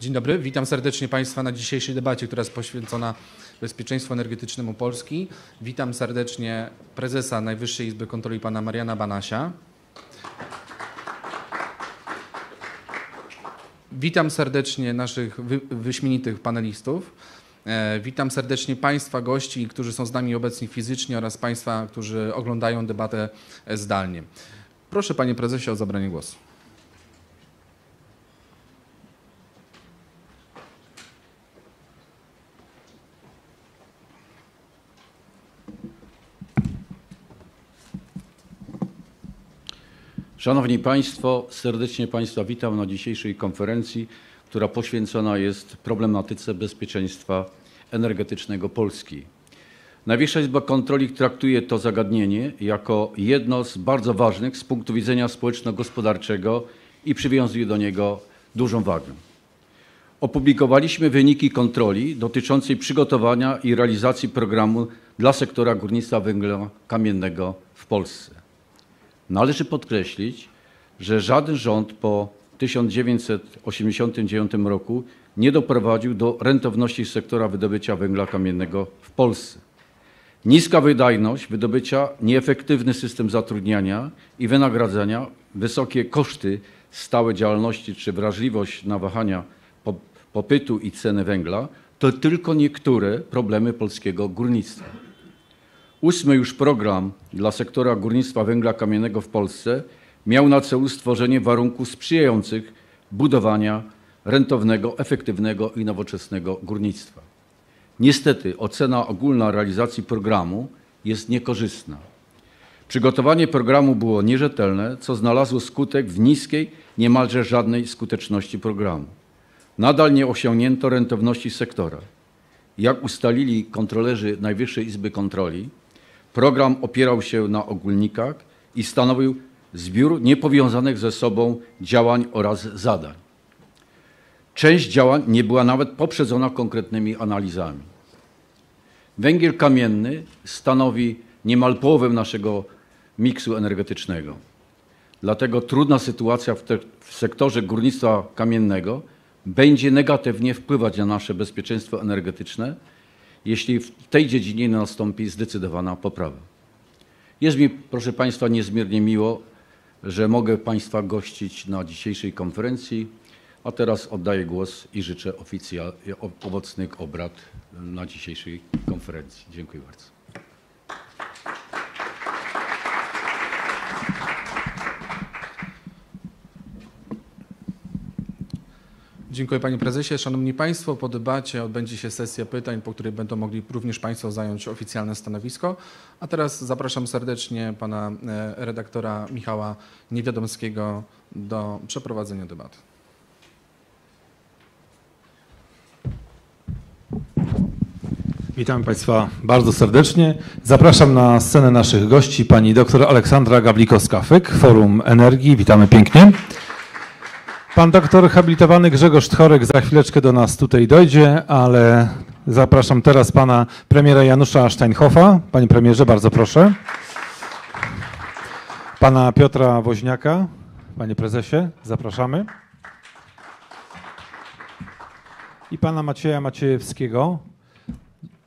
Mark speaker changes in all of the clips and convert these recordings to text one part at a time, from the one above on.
Speaker 1: Dzień dobry, witam serdecznie Państwa na dzisiejszej debacie, która jest poświęcona bezpieczeństwu energetycznemu Polski. Witam serdecznie prezesa Najwyższej Izby Kontroli pana Mariana Banasia. Witam serdecznie naszych wy, wyśmienitych panelistów. E, witam serdecznie Państwa gości, którzy są z nami obecni fizycznie oraz Państwa, którzy oglądają debatę zdalnie. Proszę Panie Prezesie o zabranie głosu.
Speaker 2: Szanowni Państwo, serdecznie Państwa witam na dzisiejszej konferencji, która poświęcona jest problematyce bezpieczeństwa energetycznego Polski. Najwyższa Izba Kontroli traktuje to zagadnienie jako jedno z bardzo ważnych z punktu widzenia społeczno-gospodarczego i przywiązuje do niego dużą wagę. Opublikowaliśmy wyniki kontroli dotyczącej przygotowania i realizacji programu dla sektora górnictwa węgla kamiennego w Polsce. Należy podkreślić, że żaden rząd po 1989 roku nie doprowadził do rentowności sektora wydobycia węgla kamiennego w Polsce. Niska wydajność wydobycia, nieefektywny system zatrudniania i wynagradzania, wysokie koszty stałe działalności czy wrażliwość na wahania popytu i ceny węgla to tylko niektóre problemy polskiego górnictwa. Ósmy już program dla sektora górnictwa węgla kamiennego w Polsce miał na celu stworzenie warunków sprzyjających budowania rentownego, efektywnego i nowoczesnego górnictwa. Niestety ocena ogólna realizacji programu jest niekorzystna. Przygotowanie programu było nierzetelne, co znalazło skutek w niskiej, niemalże żadnej skuteczności programu. Nadal nie osiągnięto rentowności sektora. Jak ustalili kontrolerzy Najwyższej Izby Kontroli, Program opierał się na ogólnikach i stanowił zbiór niepowiązanych ze sobą działań oraz zadań. Część działań nie była nawet poprzedzona konkretnymi analizami. Węgiel kamienny stanowi niemal połowę naszego miksu energetycznego. Dlatego trudna sytuacja w, te, w, sektorze górnictwa kamiennego będzie negatywnie wpływać na nasze bezpieczeństwo energetyczne jeśli w tej dziedzinie nastąpi zdecydowana poprawa. Jest mi, proszę Państwa, niezmiernie miło, że mogę Państwa gościć na dzisiejszej konferencji, a teraz oddaję głos i życzę owocnych obrad na dzisiejszej konferencji. Dziękuję bardzo.
Speaker 1: Dziękuję Panie Prezesie. Szanowni Państwo, po debacie odbędzie się sesja pytań, po której będą mogli również Państwo zająć oficjalne stanowisko. A teraz zapraszam serdecznie Pana e, redaktora Michała Niewiadomskiego do przeprowadzenia debaty.
Speaker 3: Witam Państwa bardzo serdecznie. Zapraszam na scenę naszych gości, pani dr Aleksandra Gawlikowska-Fyk, Forum Energii. Witamy pięknie. Pan doktor habilitowany Grzegorz Tchorek za chwileczkę do nas tutaj dojdzie, ale zapraszam teraz pana premiera Janusza Steinhoffa. Panie premierze, bardzo proszę. Pana Piotra Woźniaka. Panie prezesie, zapraszamy. I pana Macieja Maciejewskiego,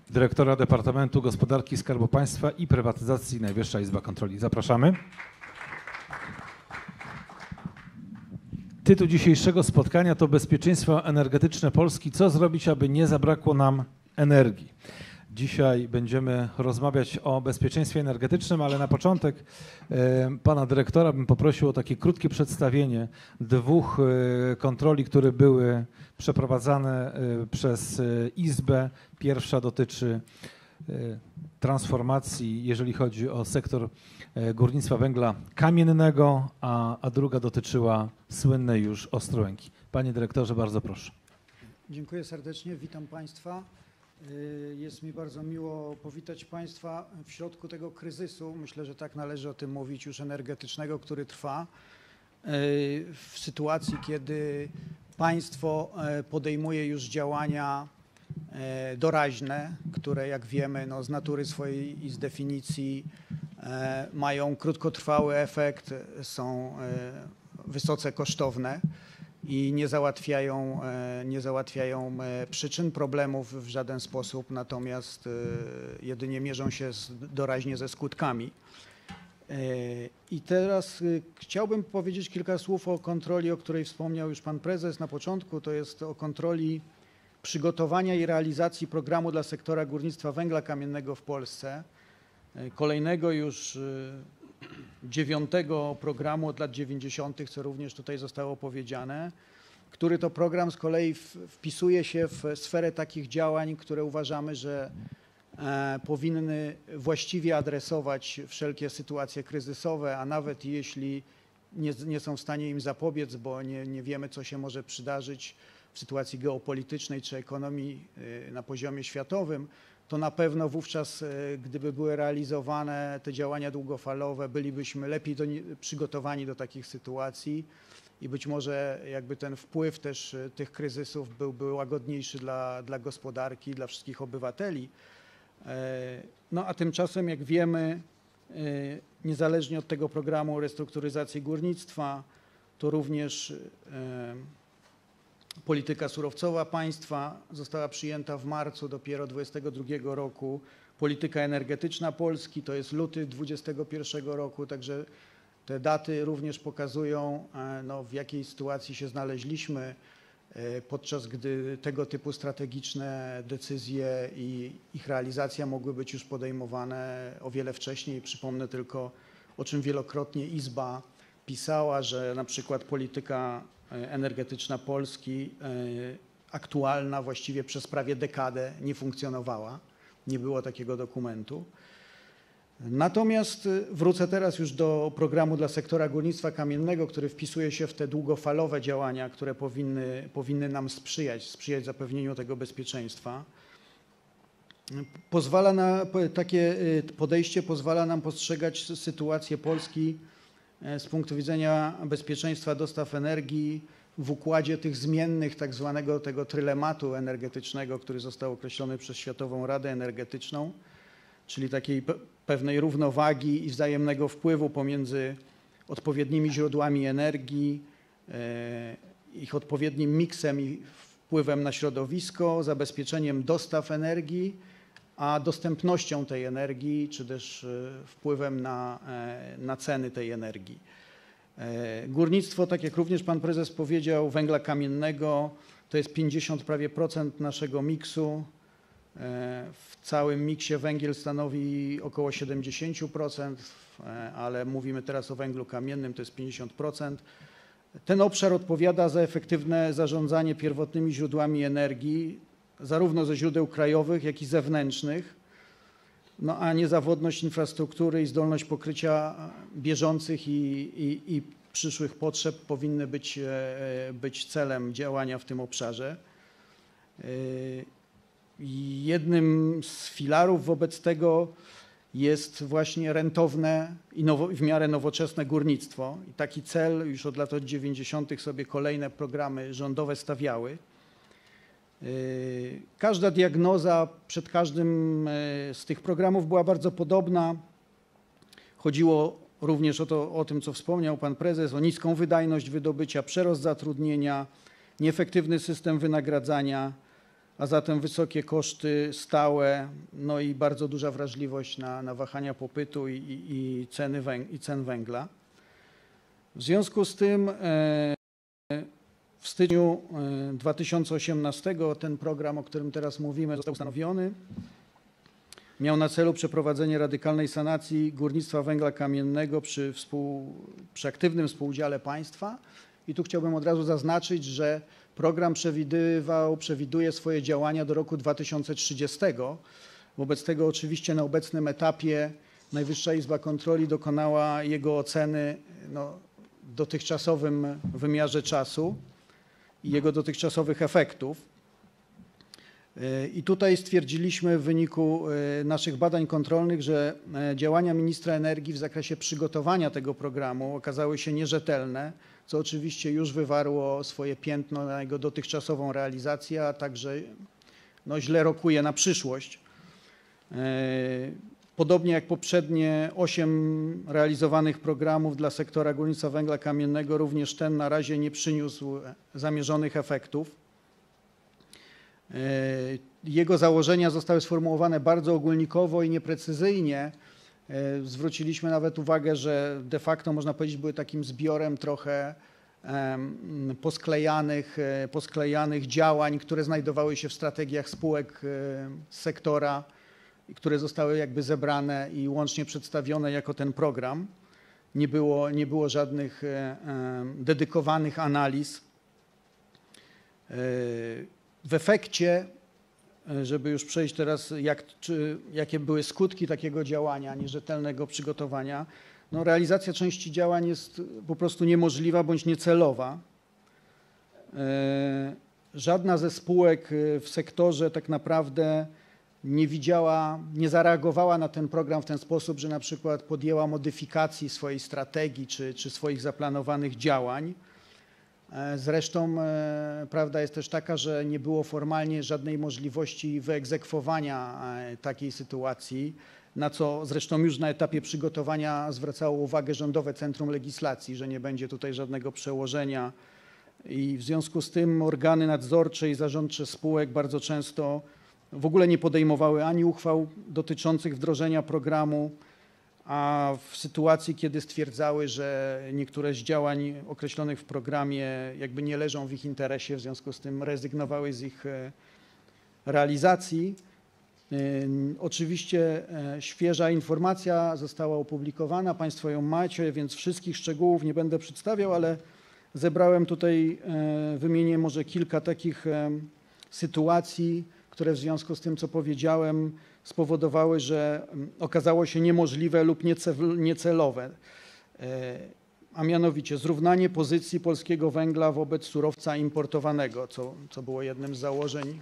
Speaker 3: dyrektora Departamentu Gospodarki Skarbu Państwa i Prywatyzacji Najwyższa Izba Kontroli. Zapraszamy. Tytuł dzisiejszego spotkania to Bezpieczeństwo energetyczne Polski. Co zrobić, aby nie zabrakło nam energii? Dzisiaj będziemy rozmawiać o bezpieczeństwie energetycznym, ale na początek e, pana dyrektora bym poprosił o takie krótkie przedstawienie dwóch e, kontroli, które były przeprowadzane e, przez Izbę. Pierwsza dotyczy transformacji, jeżeli chodzi o sektor górnictwa węgla kamiennego, a, a druga dotyczyła słynnej już Ostrołęki. Panie dyrektorze, bardzo proszę.
Speaker 4: Dziękuję serdecznie, witam Państwa. E, jest mi bardzo miło powitać Państwa w środku tego kryzysu, myślę, że tak należy o tym mówić, już energetycznego, który trwa. E, w sytuacji, kiedy państwo podejmuje już działania doraźne, które jak wiemy no, z natury swojej i z definicji mają krótkotrwały efekt, są wysoce kosztowne i nie załatwiają, e, nie załatwiają e, przyczyn problemów w żaden sposób, natomiast e, jedynie mierzą się z, doraźnie ze skutkami. I teraz chciałbym powiedzieć kilka słów o kontroli, o której wspomniał już pan prezes na początku. To jest o kontroli przygotowania i realizacji programu dla sektora górnictwa węgla kamiennego w Polsce. Kolejnego już dziewiątego programu od lat 90., co również tutaj zostało powiedziane, który to program z kolei wpisuje się w sferę takich działań, które uważamy, że e, powinny właściwie adresować wszelkie sytuacje kryzysowe, a nawet jeśli nie, nie są w stanie im zapobiec, bo nie, nie wiemy, co się może przydarzyć w sytuacji geopolitycznej czy ekonomii y, na poziomie światowym, to na pewno wówczas, y, gdyby były realizowane te działania długofalowe, bylibyśmy lepiej do, przygotowani do takich sytuacji i być może jakby ten wpływ też y, tych kryzysów byłby łagodniejszy dla, dla gospodarki, dla wszystkich obywateli. E, No a tymczasem, jak wiemy, e, niezależnie od tego programu restrukturyzacji górnictwa, to również e, polityka surowcowa państwa została przyjęta w marcu dopiero 2022 roku. Polityka energetyczna Polski to jest luty 2021 roku, także te daty również pokazują, e, no, w jakiej sytuacji się znaleźliśmy, e, podczas gdy tego typu strategiczne decyzje i ich realizacja mogły być już podejmowane o wiele wcześniej. Przypomnę tylko, o czym wielokrotnie Izba pisała, że na przykład polityka energetyczna Polski e, aktualna właściwie przez prawie dekadę nie funkcjonowała. Nie było takiego dokumentu. Natomiast y, wrócę teraz już do programu dla sektora górnictwa kamiennego, który wpisuje się w te długofalowe działania, które powinny, powinny nam sprzyjać, sprzyjać zapewnieniu tego bezpieczeństwa. Pozwala na, takie podejście pozwala nam postrzegać sy- sytuację Polski e, z punktu widzenia bezpieczeństwa dostaw energii w układzie tych zmiennych, tak zwanego tego trylematu energetycznego, który został określony przez Światową Radę Energetyczną czyli takiej pe- pewnej równowagi i wzajemnego wpływu pomiędzy odpowiednimi źródłami energii, e, ich odpowiednim miksem i wpływem na środowisko, zabezpieczeniem dostaw energii, a dostępnością tej energii, czy też e, wpływem na, e, na ceny tej energii. E, Górnictwo, tak jak również pan prezes powiedział, węgla kamiennego to jest 50 prawie procent naszego miksu. W całym miksie węgiel stanowi około 70%, e, ale mówimy teraz o węglu kamiennym, to jest 50%. Ten obszar odpowiada za efektywne zarządzanie pierwotnymi źródłami energii, zarówno ze źródeł krajowych, jak i zewnętrznych. No a niezawodność infrastruktury i zdolność pokrycia bieżących i, i, i przyszłych potrzeb powinny być, e, być celem działania w tym obszarze. E, Jednym z filarów wobec tego jest właśnie rentowne i nowo, w miarę nowoczesne górnictwo. I taki cel już od lat 90. sobie kolejne programy rządowe stawiały. Yy, Każda diagnoza przed każdym yy, z tych programów była bardzo podobna. Chodziło również o, to, o tym, co wspomniał pan prezes, o niską wydajność wydobycia, przerost zatrudnienia, nieefektywny system wynagradzania, a zatem wysokie koszty stałe, no i bardzo duża wrażliwość na, na wahania popytu i, i, ceny i cen węgla. W związku z tym e, w styczniu e, 2018 ten program, o którym teraz mówimy, został ustanowiony. Miał na celu przeprowadzenie radykalnej sanacji górnictwa węgla kamiennego przy, współ, przy aktywnym współudziale państwa. I tu chciałbym od razu zaznaczyć, że program przewidywał, przewiduje swoje działania do roku 2030. Wobec tego oczywiście na obecnym etapie Najwyższa Izba Kontroli dokonała jego oceny no, w dotychczasowym wymiarze czasu i jego dotychczasowych efektów. Yy, I tutaj stwierdziliśmy w wyniku yy, naszych badań kontrolnych, że yy, działania ministra energii w zakresie przygotowania tego programu okazały się nierzetelne, co oczywiście już wywarło swoje piętno na jego dotychczasową realizację, a także no, źle rokuje na przyszłość. Podobnie jak poprzednie 8 realizowanych programów dla sektora górnictwa węgla kamiennego, również ten na razie nie przyniósł zamierzonych efektów. E, Jego założenia zostały sformułowane bardzo ogólnikowo i nieprecyzyjnie. E, Zwróciliśmy nawet uwagę, że de facto można powiedzieć były takim zbiorem trochę posklejanych, e, posklejanych działań, które znajdowały się w strategiach spółek sektora które zostały jakby zebrane i łącznie przedstawione jako ten program. Nie było, nie było żadnych e, em, dedykowanych analiz. E, W efekcie, e, żeby już przejść teraz, jak, czy, jakie były skutki takiego działania, nierzetelnego przygotowania, no realizacja części działań jest po prostu niemożliwa bądź niecelowa. E, Żadna ze spółek e, w sektorze tak naprawdę nie widziała, nie zareagowała na ten program w ten sposób, że na przykład podjęła modyfikacji swojej strategii czy, czy swoich zaplanowanych działań. E, Zresztą e, prawda jest też taka, że nie było formalnie żadnej możliwości wyegzekwowania e, takiej sytuacji, na co zresztą już na etapie przygotowania zwracało uwagę Rządowe Centrum Legislacji, że nie będzie tutaj żadnego przełożenia i w związku z tym organy nadzorcze i zarządcze spółek bardzo często w ogóle nie podejmowały ani uchwał dotyczących wdrożenia programu, a w sytuacji, kiedy stwierdzały, że niektóre z działań określonych w programie jakby nie leżą w ich interesie, w związku z tym rezygnowały z ich e, realizacji. Ym, Oczywiście e, świeża informacja została opublikowana, Państwo ją macie, więc wszystkich szczegółów nie będę przedstawiał, ale zebrałem tutaj, e, wymienię może kilka takich e, sytuacji, które w związku z tym, co powiedziałem, spowodowały, że mm, okazało się niemożliwe lub niece- niecelowe. E, A mianowicie zrównanie pozycji polskiego węgla wobec surowca importowanego, co, co było jednym z założeń.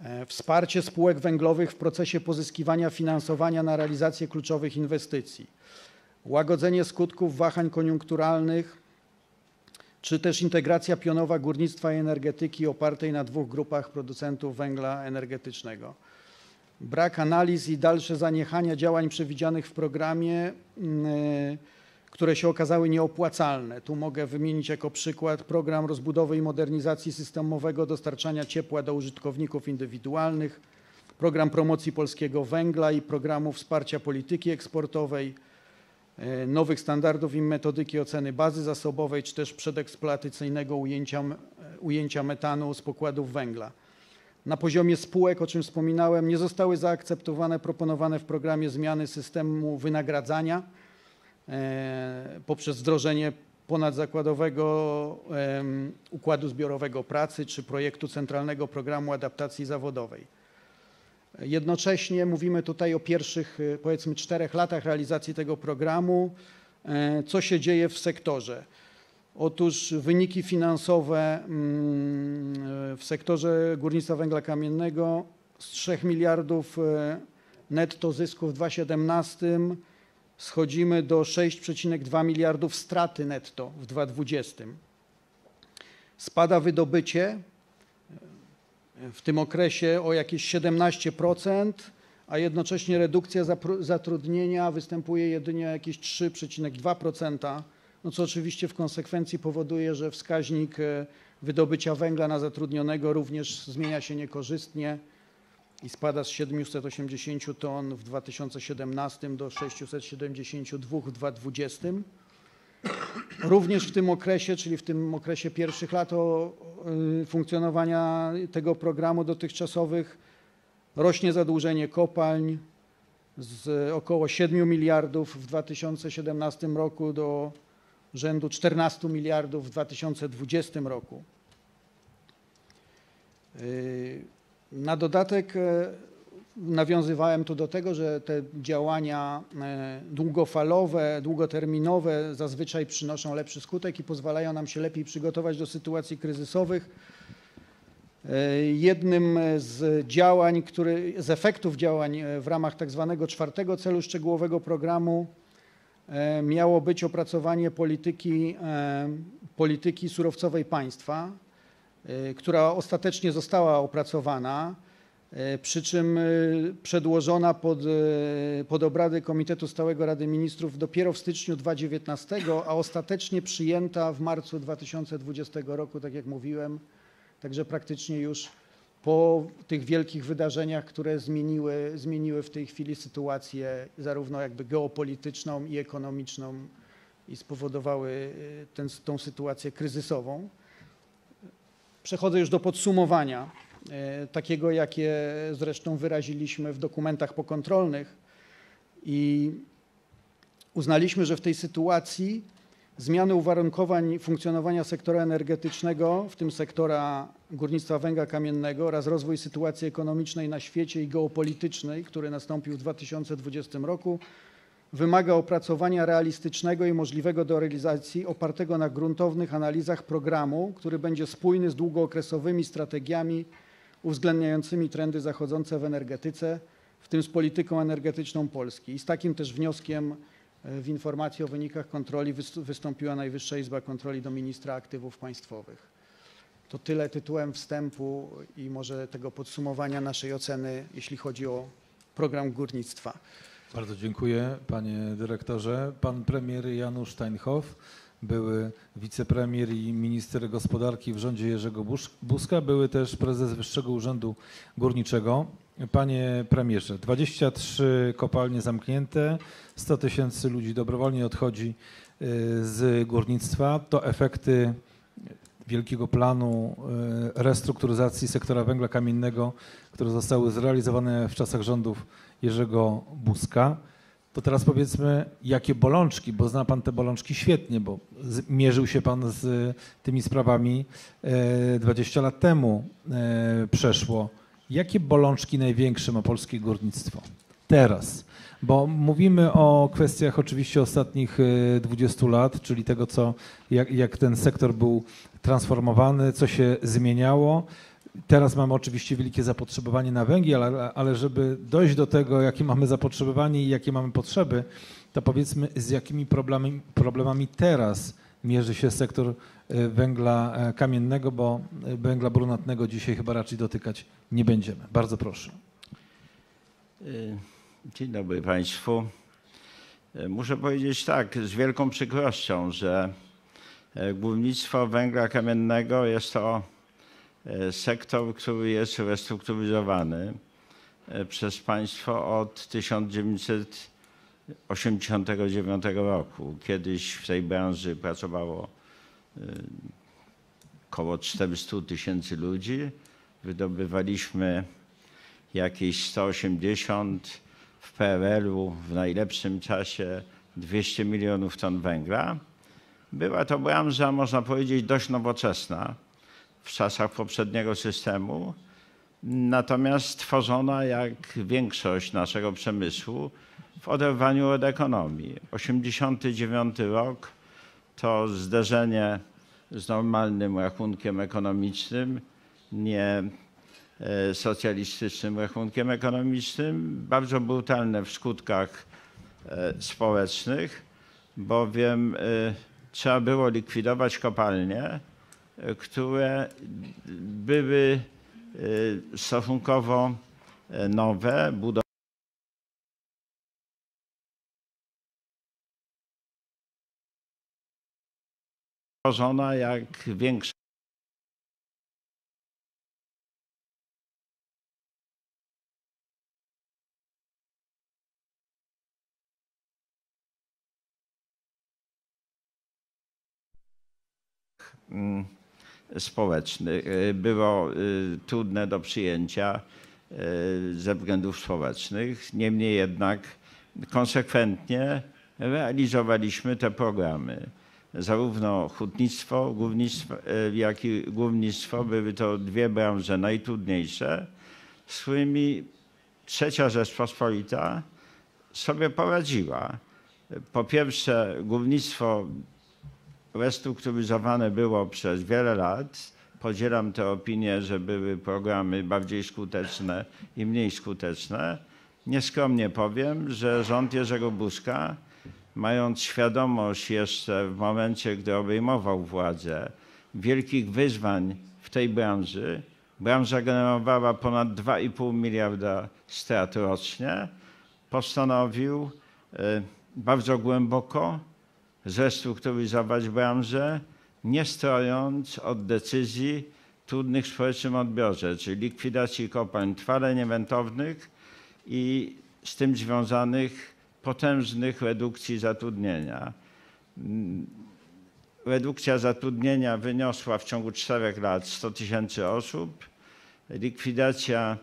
Speaker 4: E, Wsparcie spółek węglowych w procesie pozyskiwania finansowania na realizację kluczowych inwestycji. Łagodzenie skutków wahań koniunkturalnych, czy też integracja pionowa górnictwa i energetyki opartej na dwóch grupach producentów węgla energetycznego. Brak analiz i dalsze zaniechania działań przewidzianych w programie, mm, które się okazały nieopłacalne. Tu mogę wymienić jako przykład program rozbudowy i modernizacji systemowego dostarczania ciepła do użytkowników indywidualnych, program promocji polskiego węgla i programu wsparcia polityki eksportowej, nowych standardów i metodyki oceny bazy zasobowej, czy też przedeksploatacyjnego ujęcia, e, ujęcia metanu z pokładów węgla. Na poziomie spółek, o czym wspominałem, nie zostały zaakceptowane proponowane w programie zmiany systemu wynagradzania e, poprzez wdrożenie ponadzakładowego układu zbiorowego pracy czy projektu Centralnego Programu Adaptacji Zawodowej. Jednocześnie mówimy tutaj o pierwszych, e, powiedzmy, czterech latach realizacji tego programu. E, Co się dzieje w sektorze? Otóż wyniki finansowe mm, w sektorze górnictwa węgla kamiennego z 3 miliardów e, netto zysków w 2017 schodzimy do 6,2 miliardów straty netto w 2020. Spada wydobycie e, w tym okresie o jakieś 17%, a jednocześnie redukcja zatrudnienia występuje jedynie o jakieś 3,2%, no co oczywiście w konsekwencji powoduje, że wskaźnik e, wydobycia węgla na zatrudnionego również zmienia się niekorzystnie i spada z 780 ton w 2017 do 672 w 2020. Również w tym okresie, czyli w tym okresie pierwszych lat y, funkcjonowania tego programu dotychczasowych, rośnie zadłużenie kopalń z około 7 miliardów w 2017 roku do rzędu 14 miliardów w 2020 roku. Y, Na dodatek e, nawiązywałem tu do tego, że te działania e, długofalowe, długoterminowe zazwyczaj przynoszą lepszy skutek i pozwalają nam się lepiej przygotować do sytuacji kryzysowych. E, Jednym z działań, który, z efektów działań e, w ramach tak zwanego czwartego celu szczegółowego programu miało być opracowanie polityki, polityki surowcowej państwa, która ostatecznie została opracowana. E, Przy czym e, przedłożona pod, e, pod obrady Komitetu Stałego Rady Ministrów dopiero w styczniu 2019, a ostatecznie przyjęta w marcu 2020 roku, tak jak mówiłem. Także praktycznie już po tych wielkich wydarzeniach, które zmieniły, zmieniły w tej chwili sytuację zarówno jakby geopolityczną i ekonomiczną i spowodowały tą sytuację kryzysową. Przechodzę już do podsumowania, takiego jakie zresztą wyraziliśmy w dokumentach pokontrolnych. I uznaliśmy, że w tej sytuacji zmiany uwarunkowań funkcjonowania sektora energetycznego, w tym sektora górnictwa węgla kamiennego oraz rozwój sytuacji ekonomicznej na świecie i geopolitycznej, który nastąpił w 2020 roku, wymaga opracowania realistycznego i możliwego do realizacji opartego na gruntownych analizach programu, który będzie spójny z długookresowymi strategiami uwzględniającymi trendy zachodzące w energetyce, w tym z polityką energetyczną Polski. I z takim też wnioskiem e, w informacji o wynikach kontroli wys- wystąpiła Najwyższa Izba Kontroli do ministra aktywów państwowych. To tyle tytułem wstępu i może tego podsumowania naszej oceny, jeśli chodzi o program górnictwa.
Speaker 3: Bardzo dziękuję panie dyrektorze. Pan premier Janusz Steinhoff, były wicepremier i minister gospodarki w rządzie Jerzego Buzka, były też prezes Wyższego Urzędu Górniczego. Panie premierze, 23 kopalnie zamknięte, 100 tysięcy ludzi dobrowolnie odchodzi y, z górnictwa. To efekty wielkiego planu y, restrukturyzacji sektora węgla kamiennego, które zostały zrealizowane w czasach rządów Jerzego Buzka. To teraz powiedzmy, jakie bolączki, bo zna Pan te bolączki świetnie, bo mierzył się Pan z tymi sprawami e, 20 lat temu e, przeszło. Jakie bolączki największe ma polskie górnictwo teraz? Bo mówimy o kwestiach oczywiście ostatnich e, 20 lat, czyli tego, co, jak, jak ten sektor był transformowany, co się zmieniało. Teraz mamy oczywiście wielkie zapotrzebowanie na węgiel, ale, ale żeby dojść do tego, jakie mamy zapotrzebowanie i jakie mamy potrzeby, to powiedzmy, z jakimi problemami, problemami teraz mierzy się sektor e, węgla e, kamiennego, bo e, węgla brunatnego dzisiaj chyba raczej dotykać nie będziemy. Bardzo proszę.
Speaker 5: Dzień dobry Państwu. Muszę powiedzieć tak, z wielką przykrością, że górnictwo węgla kamiennego jest to sektor, który jest restrukturyzowany e, przez państwo od 1989 roku. Kiedyś w tej branży pracowało y, około 400 tysięcy ludzi. Wydobywaliśmy jakieś 180 w PRL-u w najlepszym czasie 200 milionów ton węgla. Była to branża, można powiedzieć, dość nowoczesna w czasach poprzedniego systemu, natomiast tworzona jak większość naszego przemysłu w oderwaniu od ekonomii. 89 rok to zderzenie z normalnym rachunkiem ekonomicznym, nie e, socjalistycznym rachunkiem ekonomicznym, bardzo brutalne w skutkach e, społecznych, bowiem e, trzeba było likwidować kopalnie, które były e, stosunkowo e, nowe, budowane. Tworzona jak większość mm, społecznych y, było y, trudne do przyjęcia y, ze względów społecznych. Niemniej jednak konsekwentnie realizowaliśmy te programy. Zarówno hutnictwo, jak i górnictwo były to dwie branże najtrudniejsze, z którymi trzecia Rzeczpospolita sobie poradziła. Po pierwsze, górnictwo restrukturyzowane było przez wiele lat. Podzielam tę opinię, że były programy bardziej skuteczne i mniej skuteczne. Nieskromnie powiem, że rząd Jerzego Buzka, mając świadomość jeszcze w momencie, gdy obejmował władzę, wielkich wyzwań w tej branży, branża generowała ponad 2,5 miliarda strat rocznie, postanowił e, bardzo głęboko zrestrukturyzować branżę, nie stojąc od decyzji trudnych w społecznym odbiorze, czyli likwidacji kopalń trwale niewętownych i z tym związanych potężnych redukcji zatrudnienia. Redukcja zatrudnienia wyniosła w ciągu czterech lat 100 tysięcy osób. Likwidacja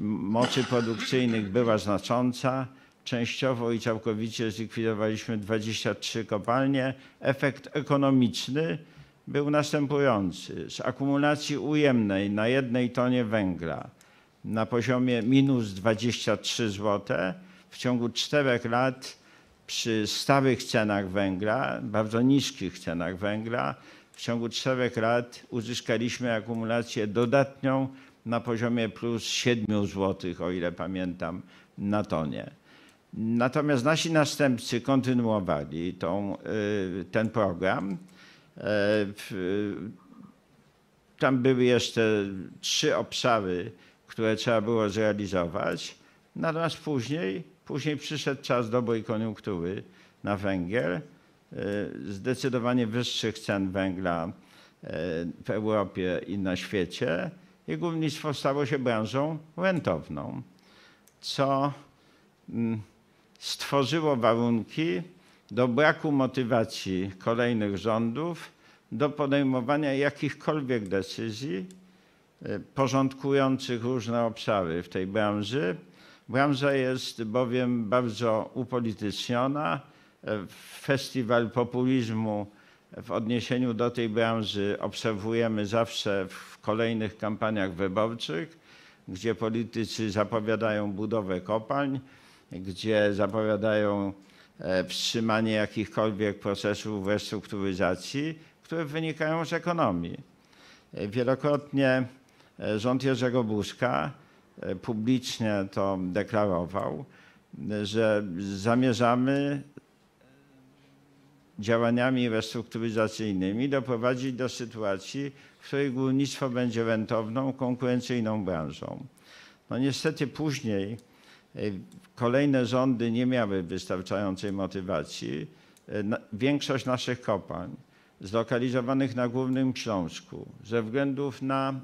Speaker 5: mocy produkcyjnych była znacząca. Częściowo i całkowicie zlikwidowaliśmy 23 kopalnie. Efekt ekonomiczny był następujący. Z akumulacji ujemnej na jednej tonie węgla na poziomie minus 23 zł w ciągu czterech lat przy stałych cenach węgla, bardzo niskich cenach węgla, w ciągu czterech lat uzyskaliśmy akumulację dodatnią na poziomie plus 7 zł, o ile pamiętam, na tonie. Natomiast nasi następcy kontynuowali tą, y, ten program. W- Tam były jeszcze trzy obszary, które trzeba było zrealizować. Natomiast później, później przyszedł czas dobrej koniunktury na węgiel, e, zdecydowanie wyższych cen węgla w Europie i na świecie i górnictwo stało się branżą rentowną, co mm, stworzyło warunki do braku motywacji kolejnych rządów do podejmowania jakichkolwiek decyzji e, porządkujących różne obszary w tej branży. Branża jest bowiem bardzo upolityczniona. E, Festiwal populizmu w odniesieniu do tej branży obserwujemy zawsze w kolejnych kampaniach wyborczych, gdzie politycy zapowiadają budowę kopalń, gdzie zapowiadają e, wstrzymanie jakichkolwiek procesów restrukturyzacji, które wynikają z ekonomii. E, Wielokrotnie e, rząd Jerzego Buzka publicznie to deklarował, że zamierzamy działaniami restrukturyzacyjnymi doprowadzić do sytuacji, w której górnictwo będzie rentowną, konkurencyjną branżą. No niestety później kolejne rządy nie miały wystarczającej motywacji. Większość naszych kopalń zlokalizowanych na Górnym Śląsku ze względów na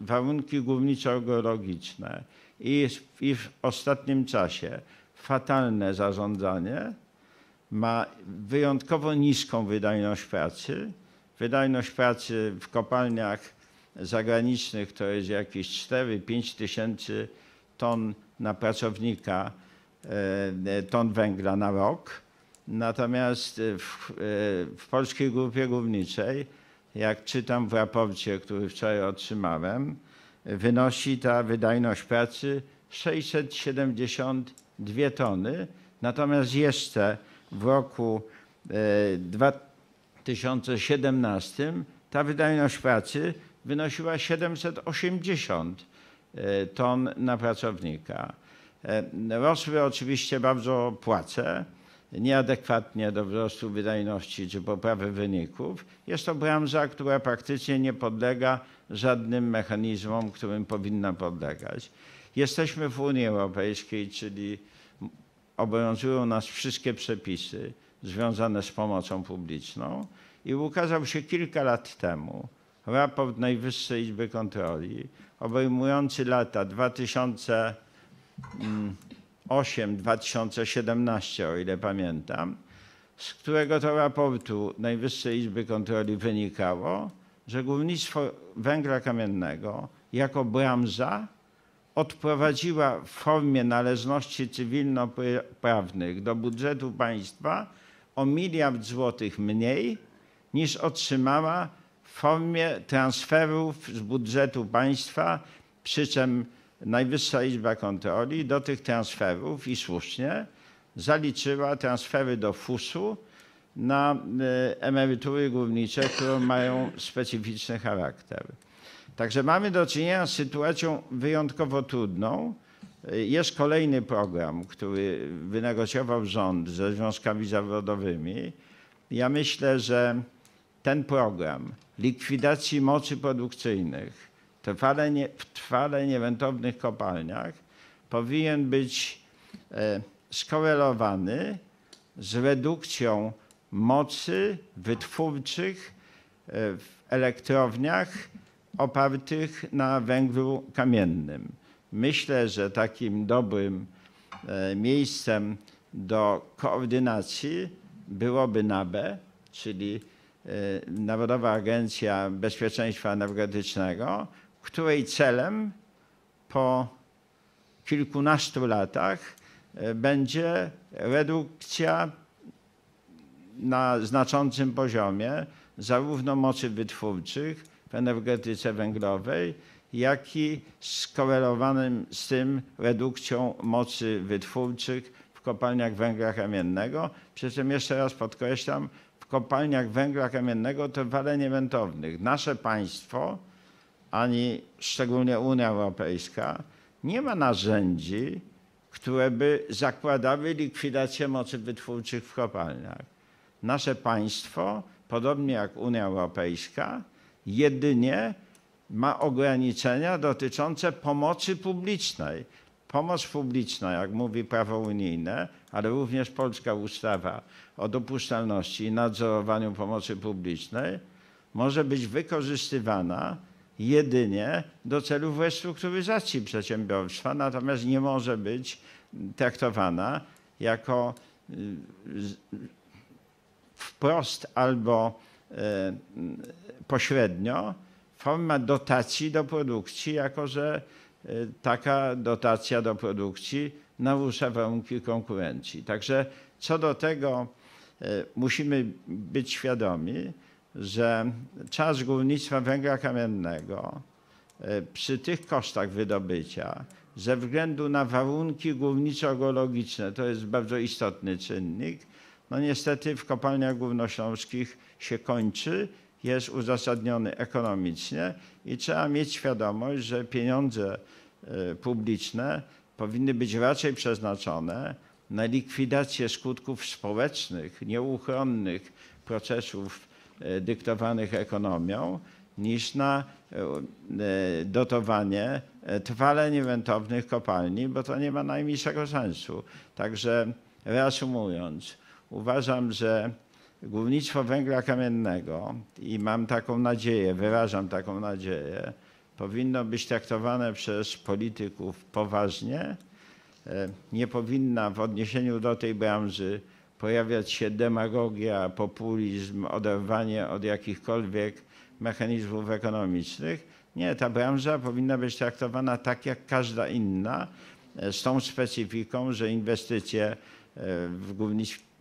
Speaker 5: warunki górniczo-geologiczne i, i w ostatnim czasie fatalne zarządzanie ma wyjątkowo niską wydajność pracy. Wydajność pracy w kopalniach zagranicznych to jest jakieś 4-5 tysięcy ton na pracownika, e, ton węgla na rok. Natomiast w, e, w Polskiej Grupie Górniczej, jak czytam w raporcie, który wczoraj otrzymałem, wynosi ta wydajność pracy 672 tony. Natomiast jeszcze w roku e, 2017 ta wydajność pracy wynosiła 780 e, ton na pracownika. E, Rosły oczywiście bardzo płace, nieadekwatnie do wzrostu wydajności czy poprawy wyników. Jest to branża, która praktycznie nie podlega żadnym mechanizmom, którym powinna podlegać. Jesteśmy w Unii Europejskiej, czyli obowiązują nas wszystkie przepisy związane z pomocą publiczną i ukazał się kilka lat temu raport Najwyższej Izby Kontroli obejmujący lata 2008-2017, o ile pamiętam, z którego to raportu Najwyższej Izby Kontroli wynikało, że górnictwo węgla kamiennego jako branża odprowadziła w formie należności cywilnoprawnych do budżetu państwa o miliard złotych mniej niż otrzymała w formie transferów z budżetu państwa, przy czym Najwyższa Izba Kontroli do tych transferów i słusznie zaliczyła transfery do FUS-u na e, emerytury górnicze, które mają specyficzny charakter. Także mamy do czynienia z sytuacją wyjątkowo trudną. Jest kolejny program, który wynegocjował rząd ze związkami zawodowymi. Ja myślę, że ten program likwidacji mocy produkcyjnych trwale, w trwale nierentownych kopalniach powinien być e, skorelowany z redukcją mocy wytwórczych e, w elektrowniach opartych na węglu kamiennym. Myślę, że takim dobrym e, miejscem do koordynacji byłoby NABE, czyli Narodowa Agencja Bezpieczeństwa Energetycznego, której celem po kilkunastu latach e, będzie redukcja na znaczącym poziomie zarówno mocy wytwórczych w energetyce węglowej, jak i skorelowanym z tym redukcją mocy wytwórczych w kopalniach węgla kamiennego. Przy czym jeszcze raz podkreślam, kopalniach węgla kamiennego trwale nierentownych. Nasze państwo, ani szczególnie Unia Europejska, nie ma narzędzi, które by zakładały likwidację mocy wytwórczych w kopalniach. Nasze państwo, podobnie jak Unia Europejska, jedynie ma ograniczenia dotyczące pomocy publicznej. Pomoc publiczna, jak mówi prawo unijne, ale również polska ustawa o dopuszczalności i nadzorowaniu pomocy publicznej, może być wykorzystywana jedynie do celów restrukturyzacji przedsiębiorstwa, natomiast nie może być traktowana jako y, wprost albo e, pośrednio forma dotacji do produkcji, jako że taka dotacja do produkcji narusza warunki konkurencji. Także co do tego e, musimy być świadomi, że czas górnictwa węgla kamiennego e, przy tych kosztach wydobycia ze względu na warunki górniczo-geologiczne, to jest bardzo istotny czynnik, no niestety w kopalniach górnośląskich się kończy, jest uzasadniony ekonomicznie i trzeba mieć świadomość, że pieniądze e, publiczne powinny być raczej przeznaczone na likwidację skutków społecznych, nieuchronnych procesów e, dyktowanych ekonomią, niż na e, dotowanie trwale nierentownych kopalni, bo to nie ma najmniejszego sensu. Także reasumując, uważam, że górnictwo węgla kamiennego i mam taką nadzieję, wyrażam taką nadzieję, powinno być traktowane przez polityków poważnie. E, Nie powinna w odniesieniu do tej branży pojawiać się demagogia, populizm, oderwanie od jakichkolwiek mechanizmów ekonomicznych. Nie, ta branża powinna być traktowana tak jak każda inna, e, z tą specyfiką, że inwestycje e, w górnictwie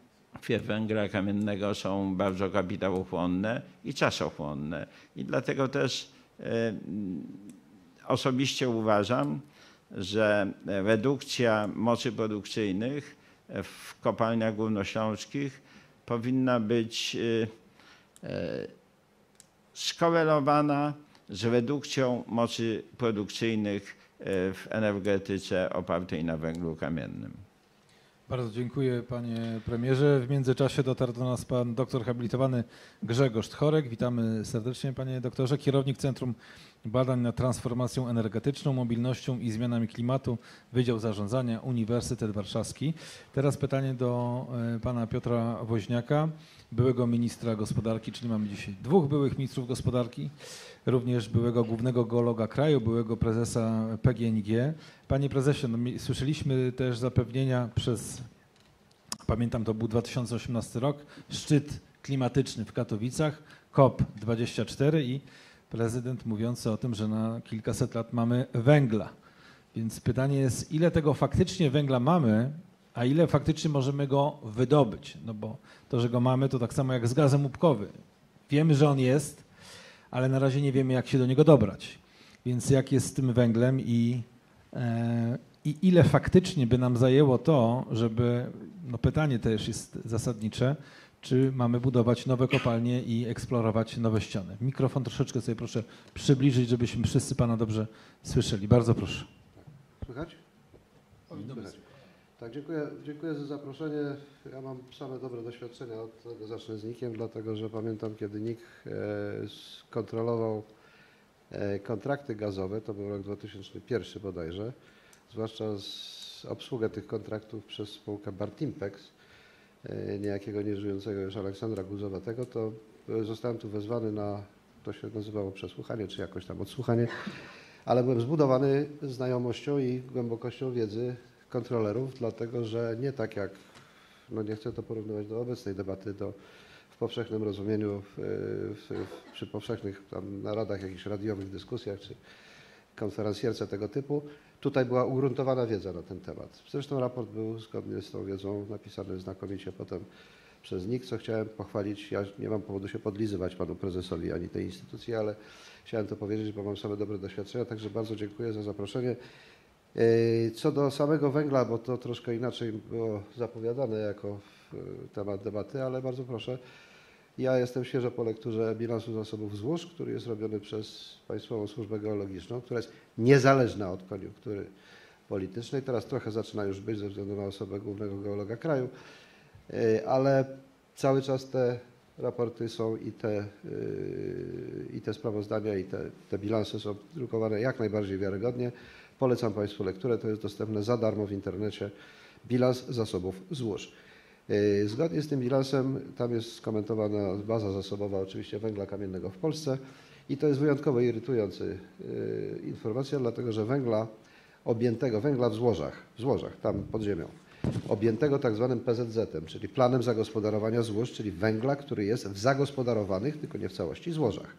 Speaker 5: węgla kamiennego są bardzo kapitałochłonne i czasochłonne. I dlatego też e, osobiście uważam, że redukcja mocy produkcyjnych w kopalniach górnośląskich powinna być y, e, skorelowana z redukcją mocy produkcyjnych e, w energetyce opartej na węglu kamiennym.
Speaker 3: Bardzo dziękuję panie premierze. W międzyczasie dotarł do nas pan doktor habilitowany Grzegorz Tchorek. Witamy serdecznie panie doktorze. Kierownik Centrum Badań nad Transformacją Energetyczną, Mobilnością i Zmianami Klimatu, Wydział Zarządzania, Uniwersytet Warszawski. Teraz pytanie do e, pana Piotra Woźniaka, byłego ministra gospodarki, czyli mamy dzisiaj dwóch byłych ministrów gospodarki, również byłego głównego geologa kraju, byłego prezesa PGNiG. Panie prezesie, no, słyszeliśmy też zapewnienia przez, pamiętam to był 2018 rok, szczyt klimatyczny w Katowicach, COP24 i prezydent mówiący o tym, że na kilkaset lat mamy węgla. Więc pytanie jest, ile tego faktycznie węgla mamy, a ile faktycznie możemy go wydobyć? No bo to, że go mamy, to tak samo jak z gazem łupkowym. Wiemy, że on jest, ale na razie nie wiemy, jak się do niego dobrać. Więc jak jest z tym węglem i, e, i ile faktycznie by nam zajęło to, żeby, no pytanie też jest zasadnicze, czy mamy budować nowe kopalnie i eksplorować nowe ściany. Mikrofon troszeczkę sobie proszę przybliżyć, żebyśmy wszyscy Pana dobrze słyszeli. Bardzo proszę.
Speaker 6: Słychać? Słychać. Tak, dziękuję, dziękuję za zaproszenie. Ja mam same dobre doświadczenia, od tego zacznę z NIK-iem, dlatego że pamiętam, kiedy NIK e, kontrolował e, kontrakty gazowe, to był rok 2001 bodajże, zwłaszcza z obsługę tych kontraktów przez spółkę Bartimpex, e, niejakiego nieżyjącego już Aleksandra Guzowatego, to zostałem tu wezwany na, to się nazywało przesłuchanie, czy jakoś tam odsłuchanie, ale byłem zbudowany znajomością i głębokością wiedzy kontrolerów, dlatego że nie tak jak, no nie chcę to porównywać do obecnej debaty, do, w powszechnym rozumieniu, w, w, w, przy powszechnych tam naradach, jakichś radiowych dyskusjach, czy konferencjerce tego typu. Tutaj była ugruntowana wiedza na ten temat. Zresztą raport był zgodnie z tą wiedzą napisany znakomicie potem przez NIK, co chciałem pochwalić. Ja nie mam powodu się podlizywać panu prezesowi ani tej instytucji, ale chciałem to powiedzieć, bo mam same dobre doświadczenia, także bardzo dziękuję za zaproszenie. Yy, Co do samego węgla, bo to troszkę inaczej było zapowiadane jako e, temat debaty, ale bardzo proszę. Ja jestem świeżo po lekturze bilansu zasobów złóż, który jest robiony przez Państwową Służbę Geologiczną, która jest niezależna od koniunktury politycznej. Teraz trochę zaczyna już być ze względu na osobę głównego geologa kraju, Yy, ale cały czas te raporty są i te, i te sprawozdania, i te, te bilanse są drukowane jak najbardziej wiarygodnie. Polecam Państwu lekturę, to jest dostępne za darmo w internecie. Bilans zasobów złóż. Yy, Zgodnie z tym bilansem tam jest skomentowana baza zasobowa oczywiście węgla kamiennego w Polsce i to jest wyjątkowo irytująca informacja, dlatego że węgla objętego, węgla w złożach, w złożach, tam pod ziemią, objętego tak zwanym PZZ-em, czyli planem zagospodarowania złóż, czyli węgla, który jest w zagospodarowanych, tylko nie w całości, złożach.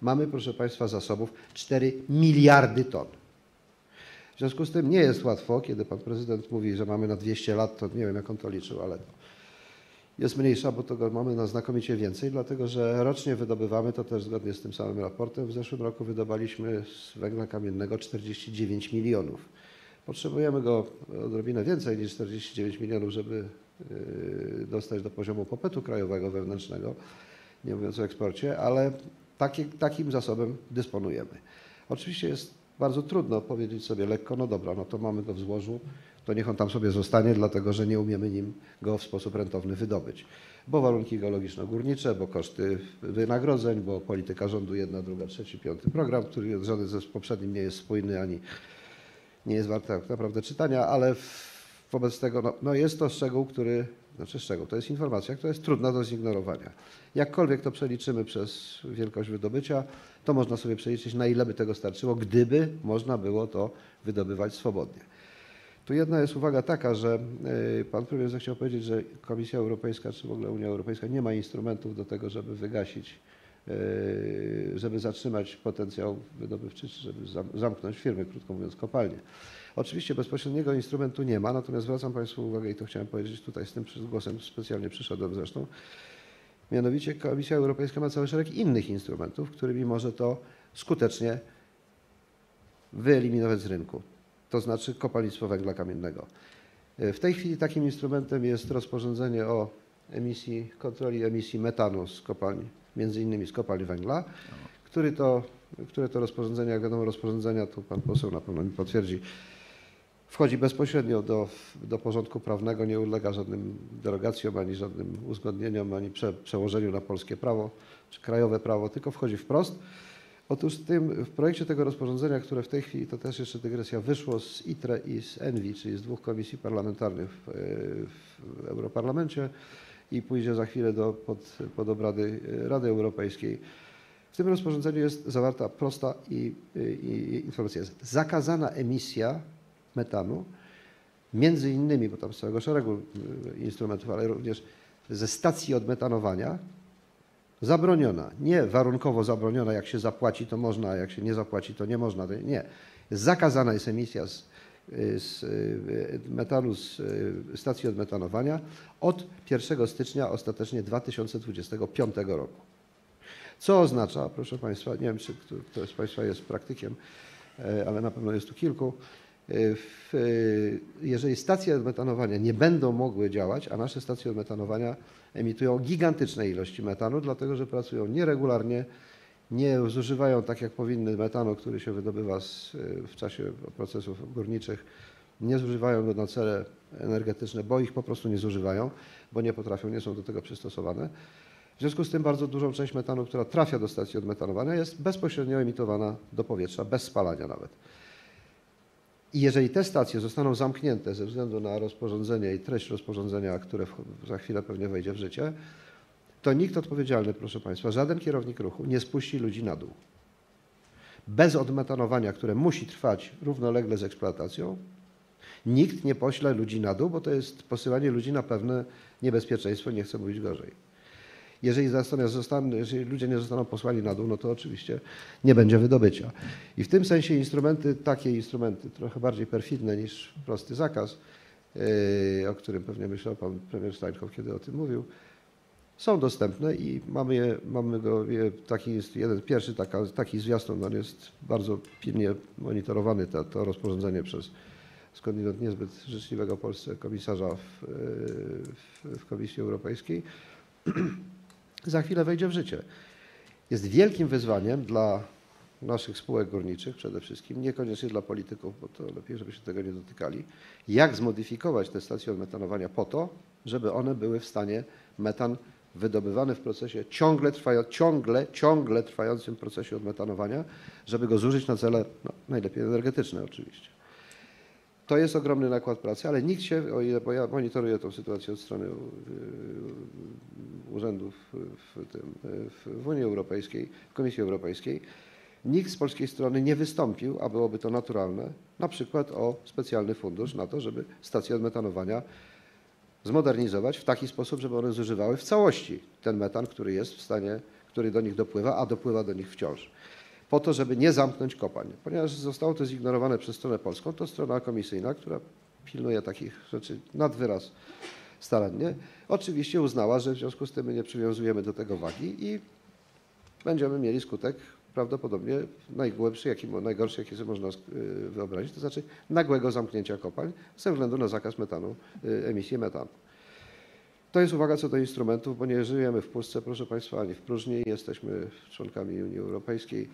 Speaker 6: Mamy, proszę Państwa, zasobów 4 miliardy ton. W związku z tym nie jest łatwo, kiedy pan prezydent mówi, że mamy na 200 lat, to nie wiem jak on to liczył, ale jest mniejsza, bo tego mamy na znakomicie więcej, dlatego że rocznie wydobywamy, to też zgodnie z tym samym raportem, w zeszłym roku wydobaliśmy z węgla kamiennego 49 milionów. Potrzebujemy go odrobinę więcej niż 49 milionów, żeby yy, dostać do poziomu popytu krajowego wewnętrznego, nie mówiąc o eksporcie, ale taki, takim zasobem dysponujemy. Oczywiście jest bardzo trudno powiedzieć sobie lekko, no dobra, no to mamy go w złożu, to niech on tam sobie zostanie, dlatego że nie umiemy nim go w sposób rentowny wydobyć. Bo warunki geologiczno-górnicze, bo koszty wynagrodzeń, bo polityka rządu jedna, druga, trzeci, piąty program, który żaden z poprzednim nie jest spójny ani nie jest wart tak naprawdę czytania, ale wobec tego no, no jest to szczegół, który, znaczy szczegół, to jest informacja, która jest trudna do zignorowania. Jakkolwiek to przeliczymy przez wielkość wydobycia, to można sobie przeliczyć, na ile by tego starczyło, gdyby można było to wydobywać swobodnie. Tu jedna jest uwaga taka, że y, pan premier zechciał powiedzieć, że Komisja Europejska czy w ogóle Unia Europejska nie ma instrumentów do tego, żeby wygasić, y, żeby zatrzymać potencjał wydobywczy, czy żeby zam- zamknąć firmy, krótko mówiąc, kopalnie. Oczywiście bezpośredniego instrumentu nie ma, natomiast zwracam Państwu uwagę i to chciałem powiedzieć tutaj z tym głosem specjalnie przyszedłem zresztą. Mianowicie Komisja Europejska ma cały szereg innych instrumentów, którymi może to skutecznie wyeliminować z rynku, to znaczy kopalnictwo węgla kamiennego. W tej chwili takim instrumentem jest rozporządzenie o emisji, kontroli emisji metanu z kopalni, między innymi z kopalni węgla, który to, które to rozporządzenie, jak wiadomo rozporządzenia, tu pan poseł na pewno mi potwierdzi, wchodzi bezpośrednio do, do porządku prawnego, nie ulega żadnym derogacjom, ani żadnym uzgodnieniom, ani prze, przełożeniu na polskie prawo, czy krajowe prawo, tylko wchodzi wprost. Otóż w tym, w projekcie tego rozporządzenia, które w tej chwili, to też jeszcze dygresja, wyszło z ITRE i z ENVI, czyli z dwóch komisji parlamentarnych w, w Europarlamencie i pójdzie za chwilę do, pod, pod obrady Rady Europejskiej. W tym rozporządzeniu jest zawarta prosta i, i, i informacja. Jest zakazana emisja metanu, między innymi, bo tam z całego szeregu y, instrumentów, ale również ze stacji odmetanowania, zabroniona. Nie warunkowo zabroniona, jak się zapłaci, to można, a jak się nie zapłaci, to nie można. Nie. Zakazana jest emisja z, z y, metanu z y, stacji odmetanowania od 1 stycznia ostatecznie 2025 roku. Co oznacza, proszę Państwa, nie wiem, czy kto- ktoś z Państwa jest praktykiem, ale na pewno jest tu kilku, w, e, jeżeli stacje odmetanowania nie będą mogły działać, a nasze stacje odmetanowania emitują gigantyczne ilości metanu, dlatego że pracują nieregularnie, nie zużywają tak jak powinny metanu, który się wydobywa z, e, w czasie procesów górniczych, nie zużywają go na cele energetyczne, bo ich po prostu nie zużywają, bo nie potrafią, nie są do tego przystosowane. W związku z tym bardzo dużą część metanu, która trafia do stacji odmetanowania, jest bezpośrednio emitowana do powietrza, bez spalania nawet. I jeżeli te stacje zostaną zamknięte ze względu na rozporządzenie i treść rozporządzenia, które za chwilę pewnie wejdzie w życie, to nikt odpowiedzialny, proszę Państwa, żaden kierownik ruchu nie spuści ludzi na dół. Bez odmetanowania, które musi trwać równolegle z eksploatacją, nikt nie pośle ludzi na dół, bo to jest posyłanie ludzi na pewne niebezpieczeństwo, nie chcę mówić gorzej. Jeżeli zostaną, jeżeli ludzie nie zostaną posłani na dół, no to oczywiście nie będzie wydobycia. I w tym sensie instrumenty, takie instrumenty, trochę bardziej perfidne niż prosty zakaz, yy, o którym pewnie myślał pan premier Steinhoff, kiedy o tym mówił, są dostępne i mamy, je, mamy go, taki jest jeden, pierwszy taka, taki zwiastun, on jest bardzo pilnie monitorowany, to, to rozporządzenie przez skądinąd niezbyt życzliwego Polsce komisarza w, w, w Komisji Europejskiej. Za chwilę wejdzie w życie. Jest wielkim wyzwaniem dla naszych spółek górniczych przede wszystkim, niekoniecznie dla polityków, bo to lepiej, żeby się tego nie dotykali, jak zmodyfikować te stacje odmetanowania po to, żeby one były w stanie metan wydobywany w procesie ciągle, trwają, ciągle, ciągle trwającym procesie odmetanowania, żeby go zużyć na cele no, najlepiej energetyczne oczywiście. To jest ogromny nakład pracy, ale nikt się, o ile, bo ja monitoruję tę sytuację od strony yy, urzędów w, tym, w Unii Europejskiej, w Komisji Europejskiej, nikt z polskiej strony nie wystąpił, a byłoby to naturalne, na przykład o specjalny fundusz na to, żeby stacje odmetanowania zmodernizować w taki sposób, żeby one zużywały w całości ten metan, który jest w stanie, który do nich dopływa, a dopływa do nich wciąż. Po to, żeby nie zamknąć kopań. Ponieważ zostało to zignorowane przez stronę polską, to strona komisyjna, która pilnuje takich rzeczy nad wyraz starannie, oczywiście uznała, że w związku z tym my nie przywiązujemy do tego wagi i będziemy mieli skutek prawdopodobnie najgłębszy, jaki, najgorszy, jaki sobie można y, wyobrazić, to znaczy nagłego zamknięcia kopalń ze względu na zakaz metanu, y, emisji metanu. To jest uwaga co do instrumentów, bo nie żyjemy w pustce, proszę Państwa, ani w próżni. Jesteśmy członkami Unii Europejskiej.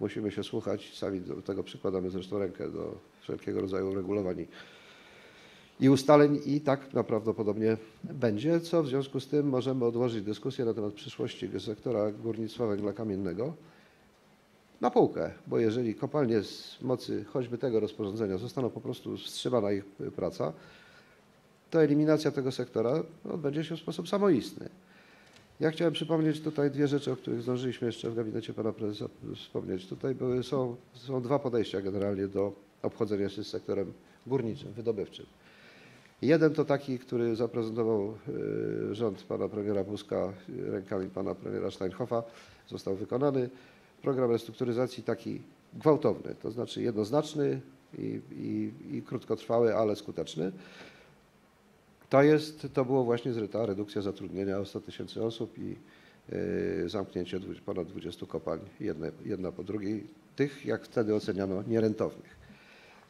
Speaker 6: Musimy się słuchać, sami do tego przykładamy zresztą rękę do wszelkiego rodzaju regulowań i- ustaleń i tak prawdopodobnie będzie, co w związku z tym możemy odłożyć dyskusję na temat przyszłości sektora górnictwa węgla kamiennego na półkę, bo jeżeli kopalnie z mocy choćby tego rozporządzenia zostaną po prostu wstrzymana ich praca, to eliminacja tego sektora odbędzie się w sposób samoistny. Ja chciałem przypomnieć tutaj dwie rzeczy, o których zdążyliśmy jeszcze w gabinecie pana prezesa wspomnieć. Tutaj były, są, są dwa podejścia generalnie do obchodzenia się z sektorem górniczym, wydobywczym. Jeden to taki, który zaprezentował y, rząd pana premiera Buzka y, rękami pana premiera Steinhoffa, został wykonany. Program restrukturyzacji taki gwałtowny, to znaczy jednoznaczny i, i, i krótkotrwały, ale skuteczny. To jest, to było właśnie zryta redukcja zatrudnienia o 100 tysięcy osób i y, zamknięcie ponad 20 kopalń, jedne, jedna po drugiej, tych jak wtedy oceniano nierentownych.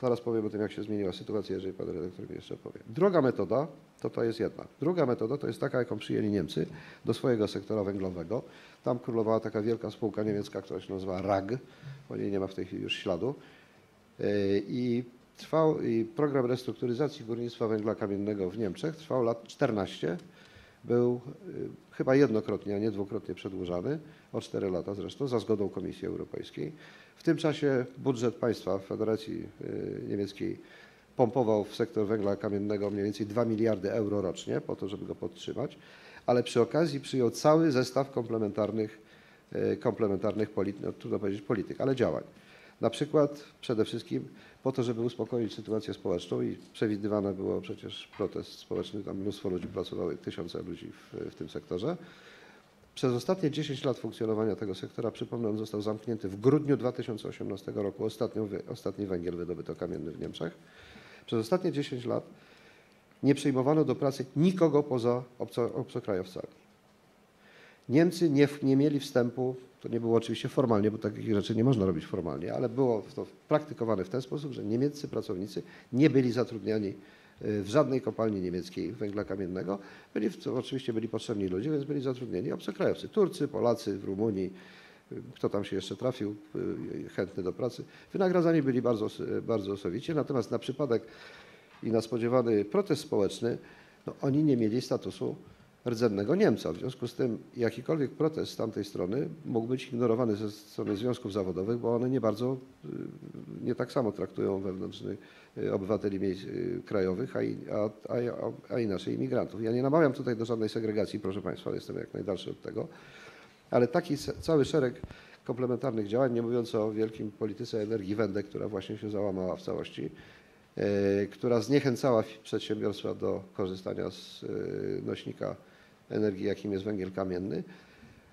Speaker 6: Zaraz powiem o tym, jak się zmieniła sytuacja, jeżeli pan redaktor mi jeszcze powie. Druga metoda, to to jest jedna. Druga metoda to jest taka, jaką przyjęli Niemcy do swojego sektora węglowego. Tam królowała taka wielka spółka niemiecka, która się nazywa RAG, o niej nie ma w tej chwili już śladu. Yy, I trwał i program restrukturyzacji górnictwa węgla kamiennego w Niemczech trwał lat 14. Był y, chyba jednokrotnie, a nie dwukrotnie przedłużany, o 4 lata zresztą, za zgodą Komisji Europejskiej. W tym czasie budżet państwa Federacji y, Niemieckiej pompował w sektor węgla kamiennego mniej więcej 2 miliardy euro rocznie po to, żeby go podtrzymać, ale przy okazji przyjął cały zestaw komplementarnych, y, komplementarnych no, trudno powiedzieć polityk, ale działań. Na przykład przede wszystkim po to, żeby uspokoić sytuację społeczną i przewidywane było przecież protest społeczny, tam mnóstwo ludzi pracowało, tysiące ludzi w, w tym sektorze. Przez ostatnie 10 lat funkcjonowania tego sektora, przypomnę, on został zamknięty w grudniu 2018 roku, ostatnią, wy- ostatni węgiel wydobyto kamienny w Niemczech. Przez ostatnie 10 lat nie przyjmowano do pracy nikogo poza obco, obcokrajowcami. Niemcy nie, nie mieli wstępu, to nie było oczywiście formalnie, bo takich rzeczy nie można robić formalnie, ale było to praktykowane w ten sposób, że niemieccy pracownicy nie byli zatrudniani y, w żadnej kopalni niemieckiej węgla kamiennego. Byli, oczywiście byli potrzebni ludzie, więc byli zatrudnieni obcokrajowcy. Turcy, Polacy w Rumunii, y, kto tam się jeszcze trafił, y, chętny do pracy. Wynagradzani byli bardzo, bardzo osobicie, natomiast na przypadek i na spodziewany protest społeczny, no, oni nie mieli statusu rdzennego Niemca. W związku z tym jakikolwiek protest z tamtej strony mógł być ignorowany ze strony związków zawodowych, bo one nie bardzo, y, nie tak samo traktują wewnętrznych y, obywateli y, krajowych, a, a, a, a inaczej imigrantów. Ja nie namawiam tutaj do żadnej segregacji, proszę Państwa, jestem jak najdalszy od tego, ale taki cały szereg komplementarnych działań, nie mówiąc o wielkim polityce energii Wędek, która właśnie się załamała w całości, która zniechęcała przedsiębiorstwa do korzystania z nośnika energii, jakim jest węgiel kamienny,